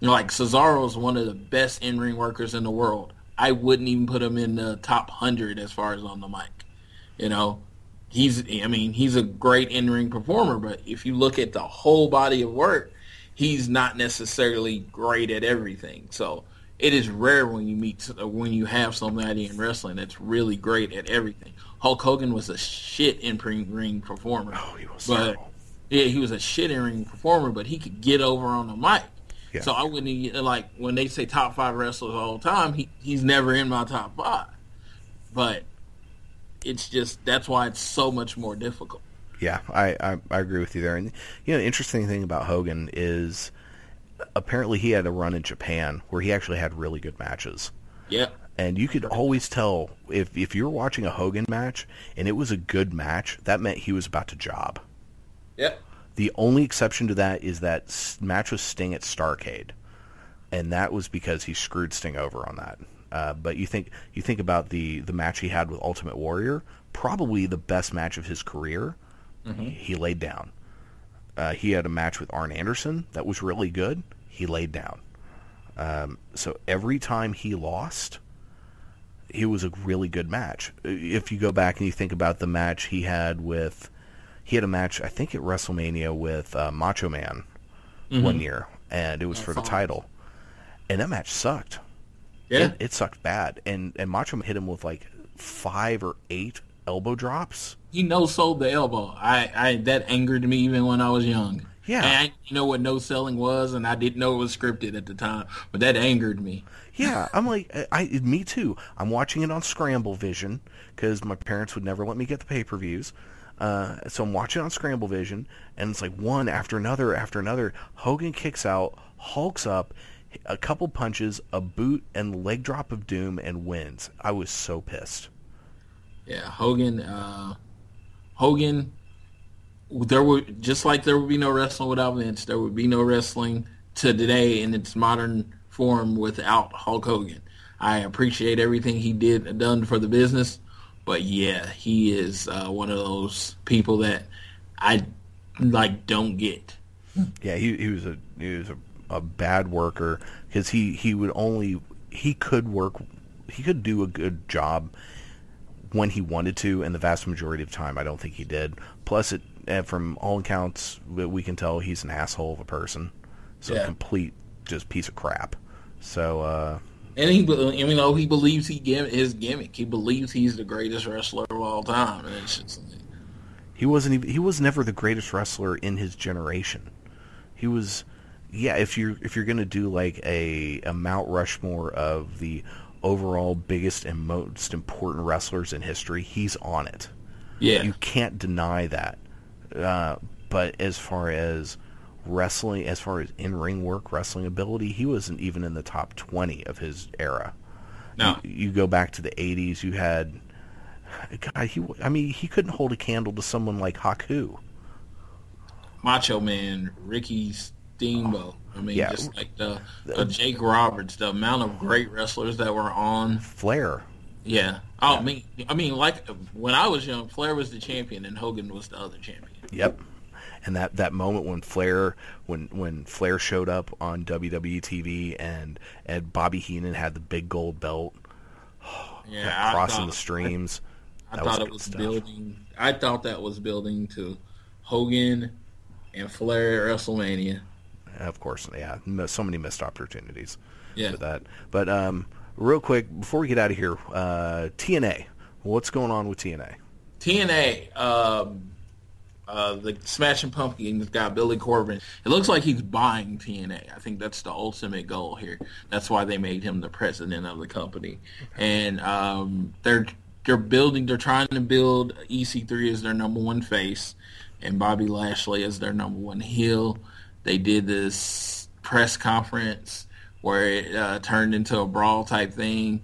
Like Cesaro is one of the best in-ring workers in the world. I wouldn't even put him in the top hundred as far as on the mic. You know, he's I mean he's a great in-ring performer, but if you look at the whole body of work, he's not necessarily great at everything. So it is rare when you meet uh, when you have somebody in wrestling that's really great at everything. Hulk Hogan was a shit in ring performer. Oh, he was but terrible. yeah, he was a shit in ring performer, but he could get over on the mic. Yeah. So I wouldn't even, like when they say top five wrestlers all the time. He he's never in my top five, but it's just that's why it's so much more difficult. Yeah, I, I, I agree with you there. And you know, the interesting thing about Hogan is apparently he had a run in Japan where he actually had really good matches. Yeah, And you could always tell if if you were watching a Hogan match and it was a good match, that meant he was about to job. yeah, The only exception to that is that match with Sting at Starcade, and that was because he screwed Sting over on that. Uh, but you think you think about the the match he had with Ultimate Warrior, probably the best match of his career. He laid down. Uh, he had a match with Arn Anderson that was really good. He laid down. Um, so every time he lost, it was a really good match. If you go back and you think about the match he had with, he had a match I think at WrestleMania with uh, Macho Man one year, and it was for the it. title, and that match sucked. yeah. It, it sucked bad, and and Macho Man hit him with like five or eight elbow drops. he no sold the elbow. I, I that angered me even when I was young. Yeah. and I didn't know what no selling was, and I didn't know it was scripted at the time, but that angered me. Yeah, I'm like, I, I me too. I'm watching it on Scramble Vision because my parents would never let me get the pay-per-views. Uh, so I'm watching on Scramble Vision, and it's like one after another after another. Hogan kicks out, hulks up, a couple punches, a boot, and leg drop of doom, and wins. I was so pissed. Yeah, Hogan. Uh, Hogan. There would just like there would be no wrestling without Vince. There would be no wrestling to today in its modern form without Hulk Hogan. I appreciate everything he did done for the business, but yeah, he is uh, one of those people that I like don't get. Yeah, he he was a he was a, a bad worker because he he would only he could work he could do a good job when he wanted to, and the vast majority of time, I don't think he did. Plus, it from all accounts we can tell, he's an asshole of a person, so Yeah. complete just piece of crap. So uh, And he, you know, he believes he gim- his gimmick. He believes he's the greatest wrestler of all time, and it's just he wasn't even he was never the greatest wrestler in his generation. He was yeah, if you're if you're gonna do like a, a Mount Rushmore of the overall biggest and most important wrestlers in history, he's on it. yeah, You can't deny that. Uh, but as far as wrestling, as far as in ring work, wrestling ability, he wasn't even in the top twenty of his era. no, You, you go back to the '80s, you had. God, he, I mean, he couldn't hold a candle to someone like Haku. Macho Man, Ricky Steamboat. I mean, Yeah. just like the, uh, Jake Roberts, the amount of great wrestlers that were on. Flair. Yeah. Oh, I mean, I mean, like when I was young, Flair was the champion and Hogan was the other champion. Yep. And that, that moment when Flair when when Flair showed up on WWE TV and and Bobby Heenan had the big gold belt Yeah, crossing thought, the streams. I, that thought was it was stuff. building. I thought that was building to Hogan and Flair at WrestleMania. Of course, yeah. So many missed opportunities Yeah. with that. But um, real quick before we get out of here, uh, TNA. What's going on with TNA? TNA, um, uh, the Smashing Pumpkins got Billy Corgan. It looks like he's buying TNA. I think that's the ultimate goal here. That's why they made him the president of the company. And um, they're they're building. They're trying to build EC3 as their number one face, and Bobby Lashley as their number one heel. They did this press conference where it uh, turned into a brawl type thing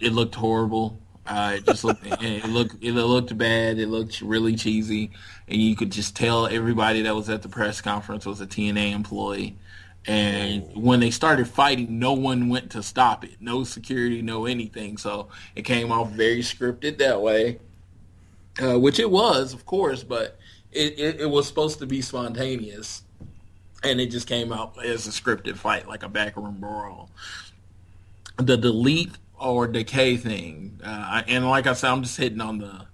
it looked horrible. Uh, it just looked it looked it looked bad. It looked really cheesy, and you could just tell everybody that was at the press conference was a TNA employee. And when they started fighting, no one went to stop it. No security, no anything. So it came off very scripted that way, uh, which it was, of course, but it, it, it was supposed to be spontaneous. And it just came out as a scripted fight, like a backroom brawl. The delete or decay thing, uh, and like I said, I'm just hitting on the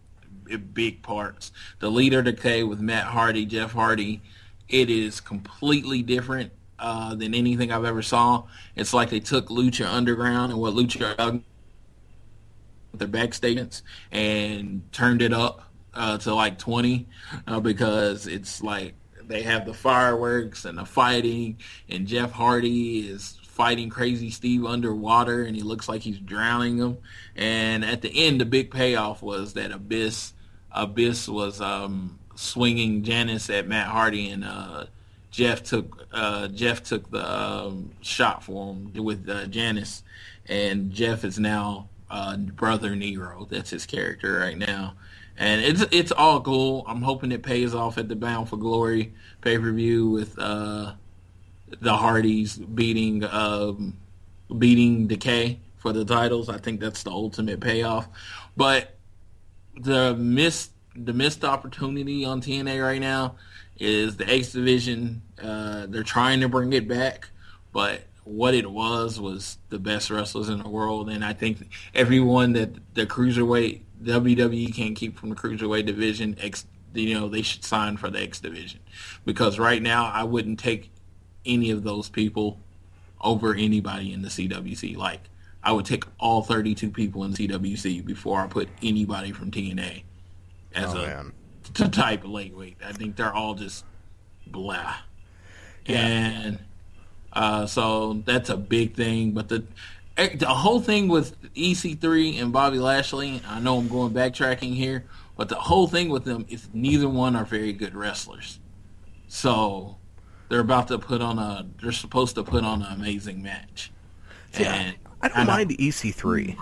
big parts. The leader decay with Matt Hardy, Jeff Hardy, it is completely different uh, than anything I've ever saw. It's like they took Lucha Underground and what Lucha with their back statements and turned it up uh, to like 20 uh, because it's like they have the fireworks and the fighting and Jeff Hardy is fighting crazy Steve underwater and he looks like he's drowning him. And at the end the big payoff was that Abyss Abyss was um, swinging Janice at Matt Hardy and uh, Jeff took uh, Jeff took the um, shot for him with uh, Janice, and Jeff is now uh, brother Nero. That's his character right now, and it's it's all cool. I'm hoping it pays off at the Bound for Glory pay per view with uh, the Hardys beating um, beating Decay for the titles. I think that's the ultimate payoff, but the missed the missed opportunity on TNA right now is the X Division. Uh, they're trying to bring it back, but what it was was the best wrestlers in the world, and I think everyone that the cruiserweight WWE can't keep from the cruiserweight division, X, you know, they should sign for the X Division because right now I wouldn't take any of those people over anybody in the CWC. Like I would take all 32 people in CWC before I put anybody from TNA as oh, a man to type of lightweight. I think they're all just blah. Yeah. And uh, so that's a big thing. But the Eh, the whole thing with EC3 and Bobby Lashley, I know I'm going backtracking here, but the whole thing with them is neither one are very good wrestlers. So they're about to put on a they're supposed to put on an amazing match. Yeah, I don't I mind EC3.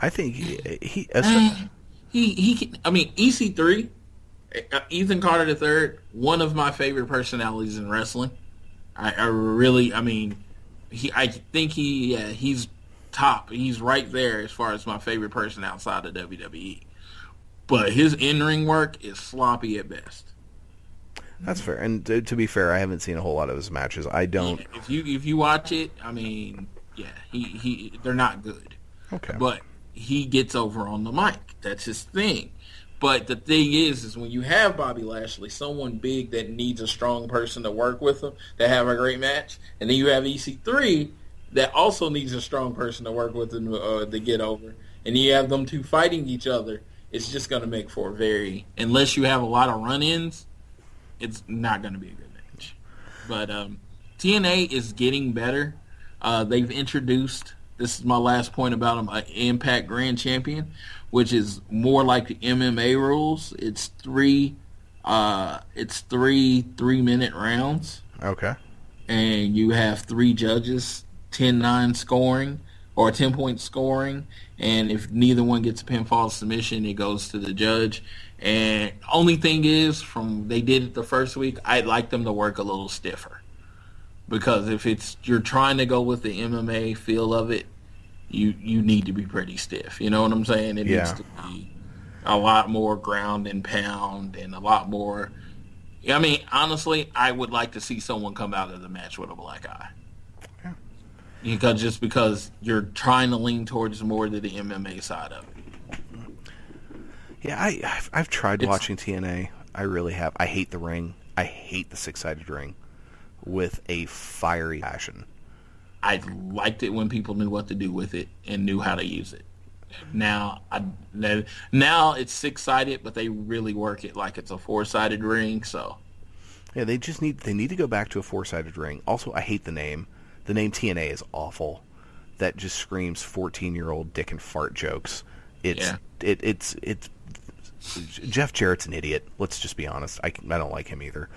I think he he, eh, he, he I mean EC3 eh, uh, Ethan Carter III, one of my favorite personalities in wrestling. I, I really, I mean, he, I think he, yeah, he's top. He's right there as far as my favorite person outside of WWE. But his in-ring work is sloppy at best. That's fair. And to, to, be fair, I haven't seen a whole lot of his matches. I don't. Yeah, if you if you watch it, I mean, yeah, he, he they're not good. Okay. But he gets over on the mic. That's his thing. But the thing is, is when you have Bobby Lashley, someone big that needs a strong person to work with them to have a great match, and then you have EC3 that also needs a strong person to work with him uh, to get over, and you have them two fighting each other. It's just going to make for a very, unless you have a lot of run-ins, it's not going to be a good match. But um, TNA is getting better. Uh, they've introduced. This is my last point about them. An Impact Grand Champion which is more like the MMA rules. It's three, uh, it's three three minute rounds. Okay. And you have three judges, 10-9 scoring or 10 point scoring, and if neither one gets a pinfall submission, it goes to the judge. And only thing is, from they did it the first week, I'd like them to work a little stiffer because if it's you're trying to go with the MMA feel of it, you you need to be pretty stiff. You know what I'm saying? It yeah. needs to be a lot more ground and pound and a lot more. I mean, honestly, I would like to see someone come out of the match with a black eye. Because just because you're trying to lean towards more to the MMA side of it. Yeah, I I've, I've tried it's, watching TNA. I really have. I hate the ring. I hate the six-sided ring with a fiery passion. I liked it when people knew what to do with it and knew how to use it. Now, I, now it's six sided, but they really work it like it's a four sided ring. So, yeah, they just need they need to go back to a four sided ring. Also, I hate the name. The name TNA is awful. That just screams fourteen year old dick and fart jokes. It's yeah. it, it's it's Jeff Jarrett's an idiot. Let's just be honest. I I don't like him either.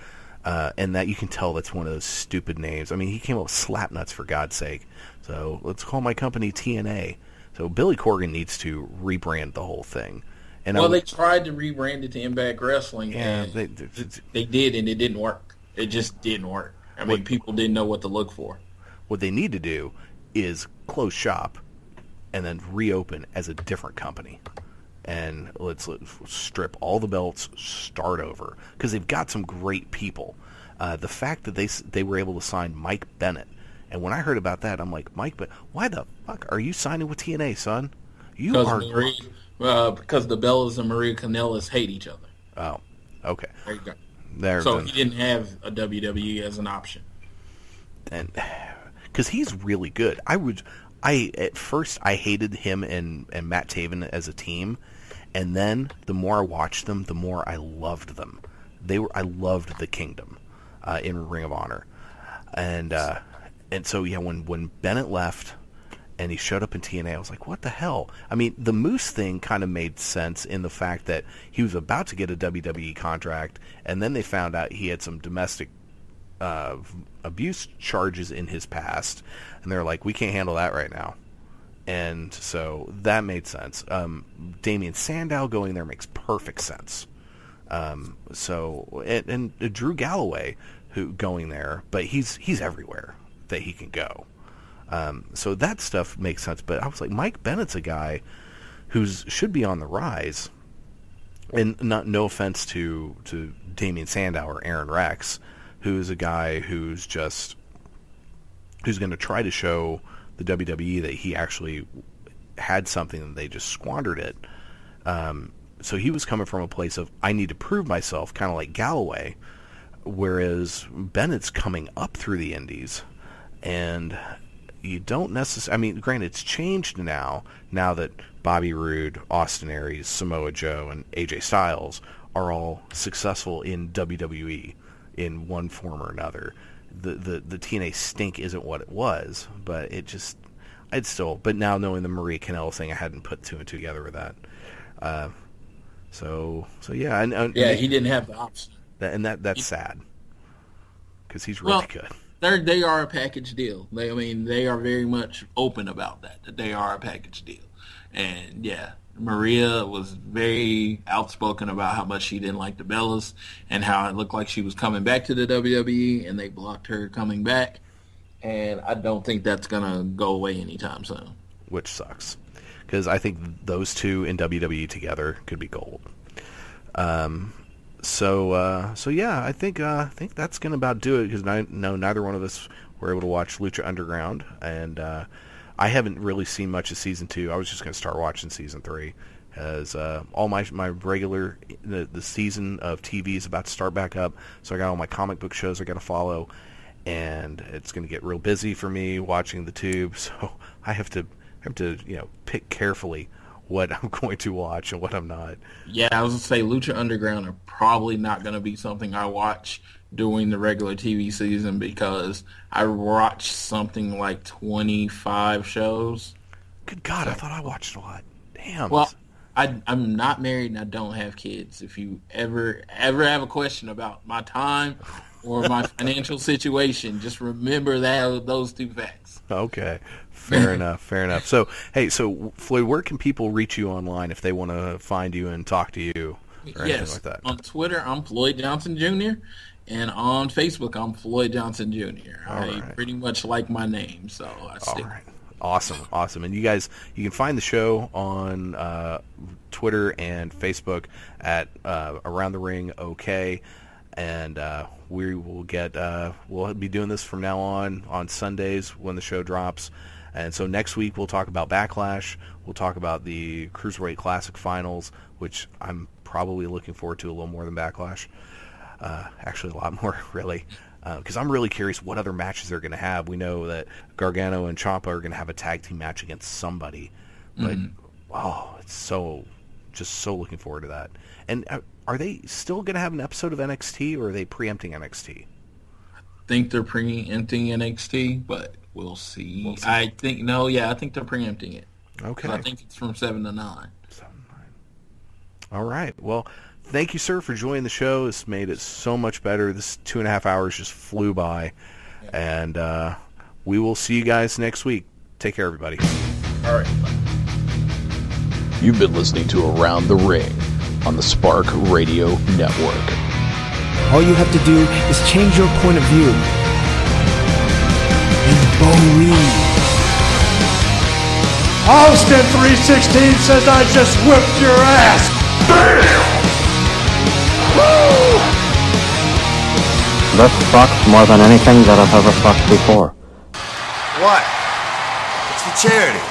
Uh, and that you can tell that's one of those stupid names. I mean, he came up with Slapnuts for God's sake. So let's call my company TNA. So Billy Corgan needs to rebrand the whole thing. And well, they tried to rebrand it to Impact Wrestling. Yeah, they, they, they did, and it didn't work. It just didn't work. I mean, people didn't know what to look for. What they need to do is close shop and then reopen as a different company. And let's, let's strip all the belts, start over because they've got some great people. Uh, the fact that they they were able to sign Mike Bennett, and when I heard about that, I'm like, Mike, but why the fuck are you signing with TNA, son? You Because are Maria, uh, because the Bellas and Maria Kanellis hate each other. oh, okay. There you go. There, So then. he didn't have a WWE as an option. and because he's really good. I would, I at first I hated him and and Matt Taven as a team, and then the more I watched them, the more I loved them. They were I loved the Kingdom uh, in Ring of Honor, and uh, and so yeah, when when Bennett left. And he showed up in TNA. I was like, "What the hell?" I mean, the Moose thing kind of made sense in the fact that he was about to get a WWE contract, and then they found out he had some domestic uh, abuse charges in his past, and they're like, we can't handle that right now. And so that made sense. Um, Damien Sandow going there makes perfect sense. Um, so and, and Drew Galloway who going there, but he's he's everywhere that he can go. Um, so that stuff makes sense. But I was like, Mike Bennett's a guy who's should be on the rise. And not no offense to to Damien Sandow or Aron Rex, who's a guy who's just who's going to try to show the WWE that he actually had something and they just squandered it. Um, so he was coming from a place of I need to prove myself, kind of like Galloway, whereas Bennett's coming up through the Indies, and you don't necessarily. I mean, granted, it's changed now. Now that Bobby Roode, Austin Aries, Samoa Joe, and AJ Styles are all successful in WWE in one form or another. The the the TNA stink isn't what it was, but it just I'd still. But now knowing the Maria Kanellis thing, I hadn't put two and two together with that. Uh, so so yeah, and, and Yeah, he didn't have the option. that, and that that's sad because he's really Well, good. They're, they are a package deal. They, I mean, they are very much open about that. That they are a package deal, and yeah, Maria was very outspoken about how much she didn't like the Bellas and how it looked like she was coming back to the WWE, and they blocked her coming back. And I don't think that's gonna go away anytime soon. which sucks because I think those two in WWE together could be gold. Um, so uh, so yeah, I think uh, I think that's gonna about do it because I know neither one of us were able to watch Lucha Underground, and uh, I haven't really seen much of season two. I was just gonna start watching season three. As uh, all my my regular the, the season of TV is about to start back up, so I got all my comic book shows I got to follow, and it's going to get real busy for me watching the tube. So I have to have to you know pick carefully what I'm going to watch and what I'm not. Yeah, I was gonna say Lucha Underground are probably not gonna be something I watch during the regular TV season because I watched something like twenty five shows. Good God, I thought I watched a lot. Damn. Well, I, I'm not married and I don't have kids. If you ever ever have a question about my time or my financial situation, just remember that those two facts. okay, fair enough, fair enough. So hey, so Floyd, where can people reach you online if they want to find you and talk to you or anything like that? on Twitter I'm Floyd Johnson Jr. and on Facebook I'm Floyd Johnson Jr. I right. pretty much like my name, so I stick. right. Awesome, awesome. And you guys, you can find the show on uh, Twitter and Facebook at uh, Around the Ring OK, and uh, we will get uh, we'll be doing this from now on on Sundays when the show drops. And so next week we'll talk about Backlash. We'll talk about the Cruiserweight Classic Finals, which I'm probably looking forward to a little more than Backlash uh, actually a lot more really because I'm really curious what other matches they're going to have. We know that Gargano and Ciampa are going to have a tag team match against somebody, but oh, it's so just so looking forward to that. And uh, are they still going to have an episode of NXT, or are they preempting NXT? I think they're preempting NXT, but we'll see. I think no, yeah, I think they're preempting it. Okay, I think it's from seven to nine. all right. Well, thank you, sir, for joining the show. This made it so much better. This two and a half hours just flew by, and uh, we will see you guys next week. Take care, everybody. All right. You've been listening to Around the Ring on the Spark Radio Network. All you have to do is change your point of view. Bowie. Austin 316 says I just whipped your ass. This sucks more than anything that I've ever fucked before. What? It's for charity.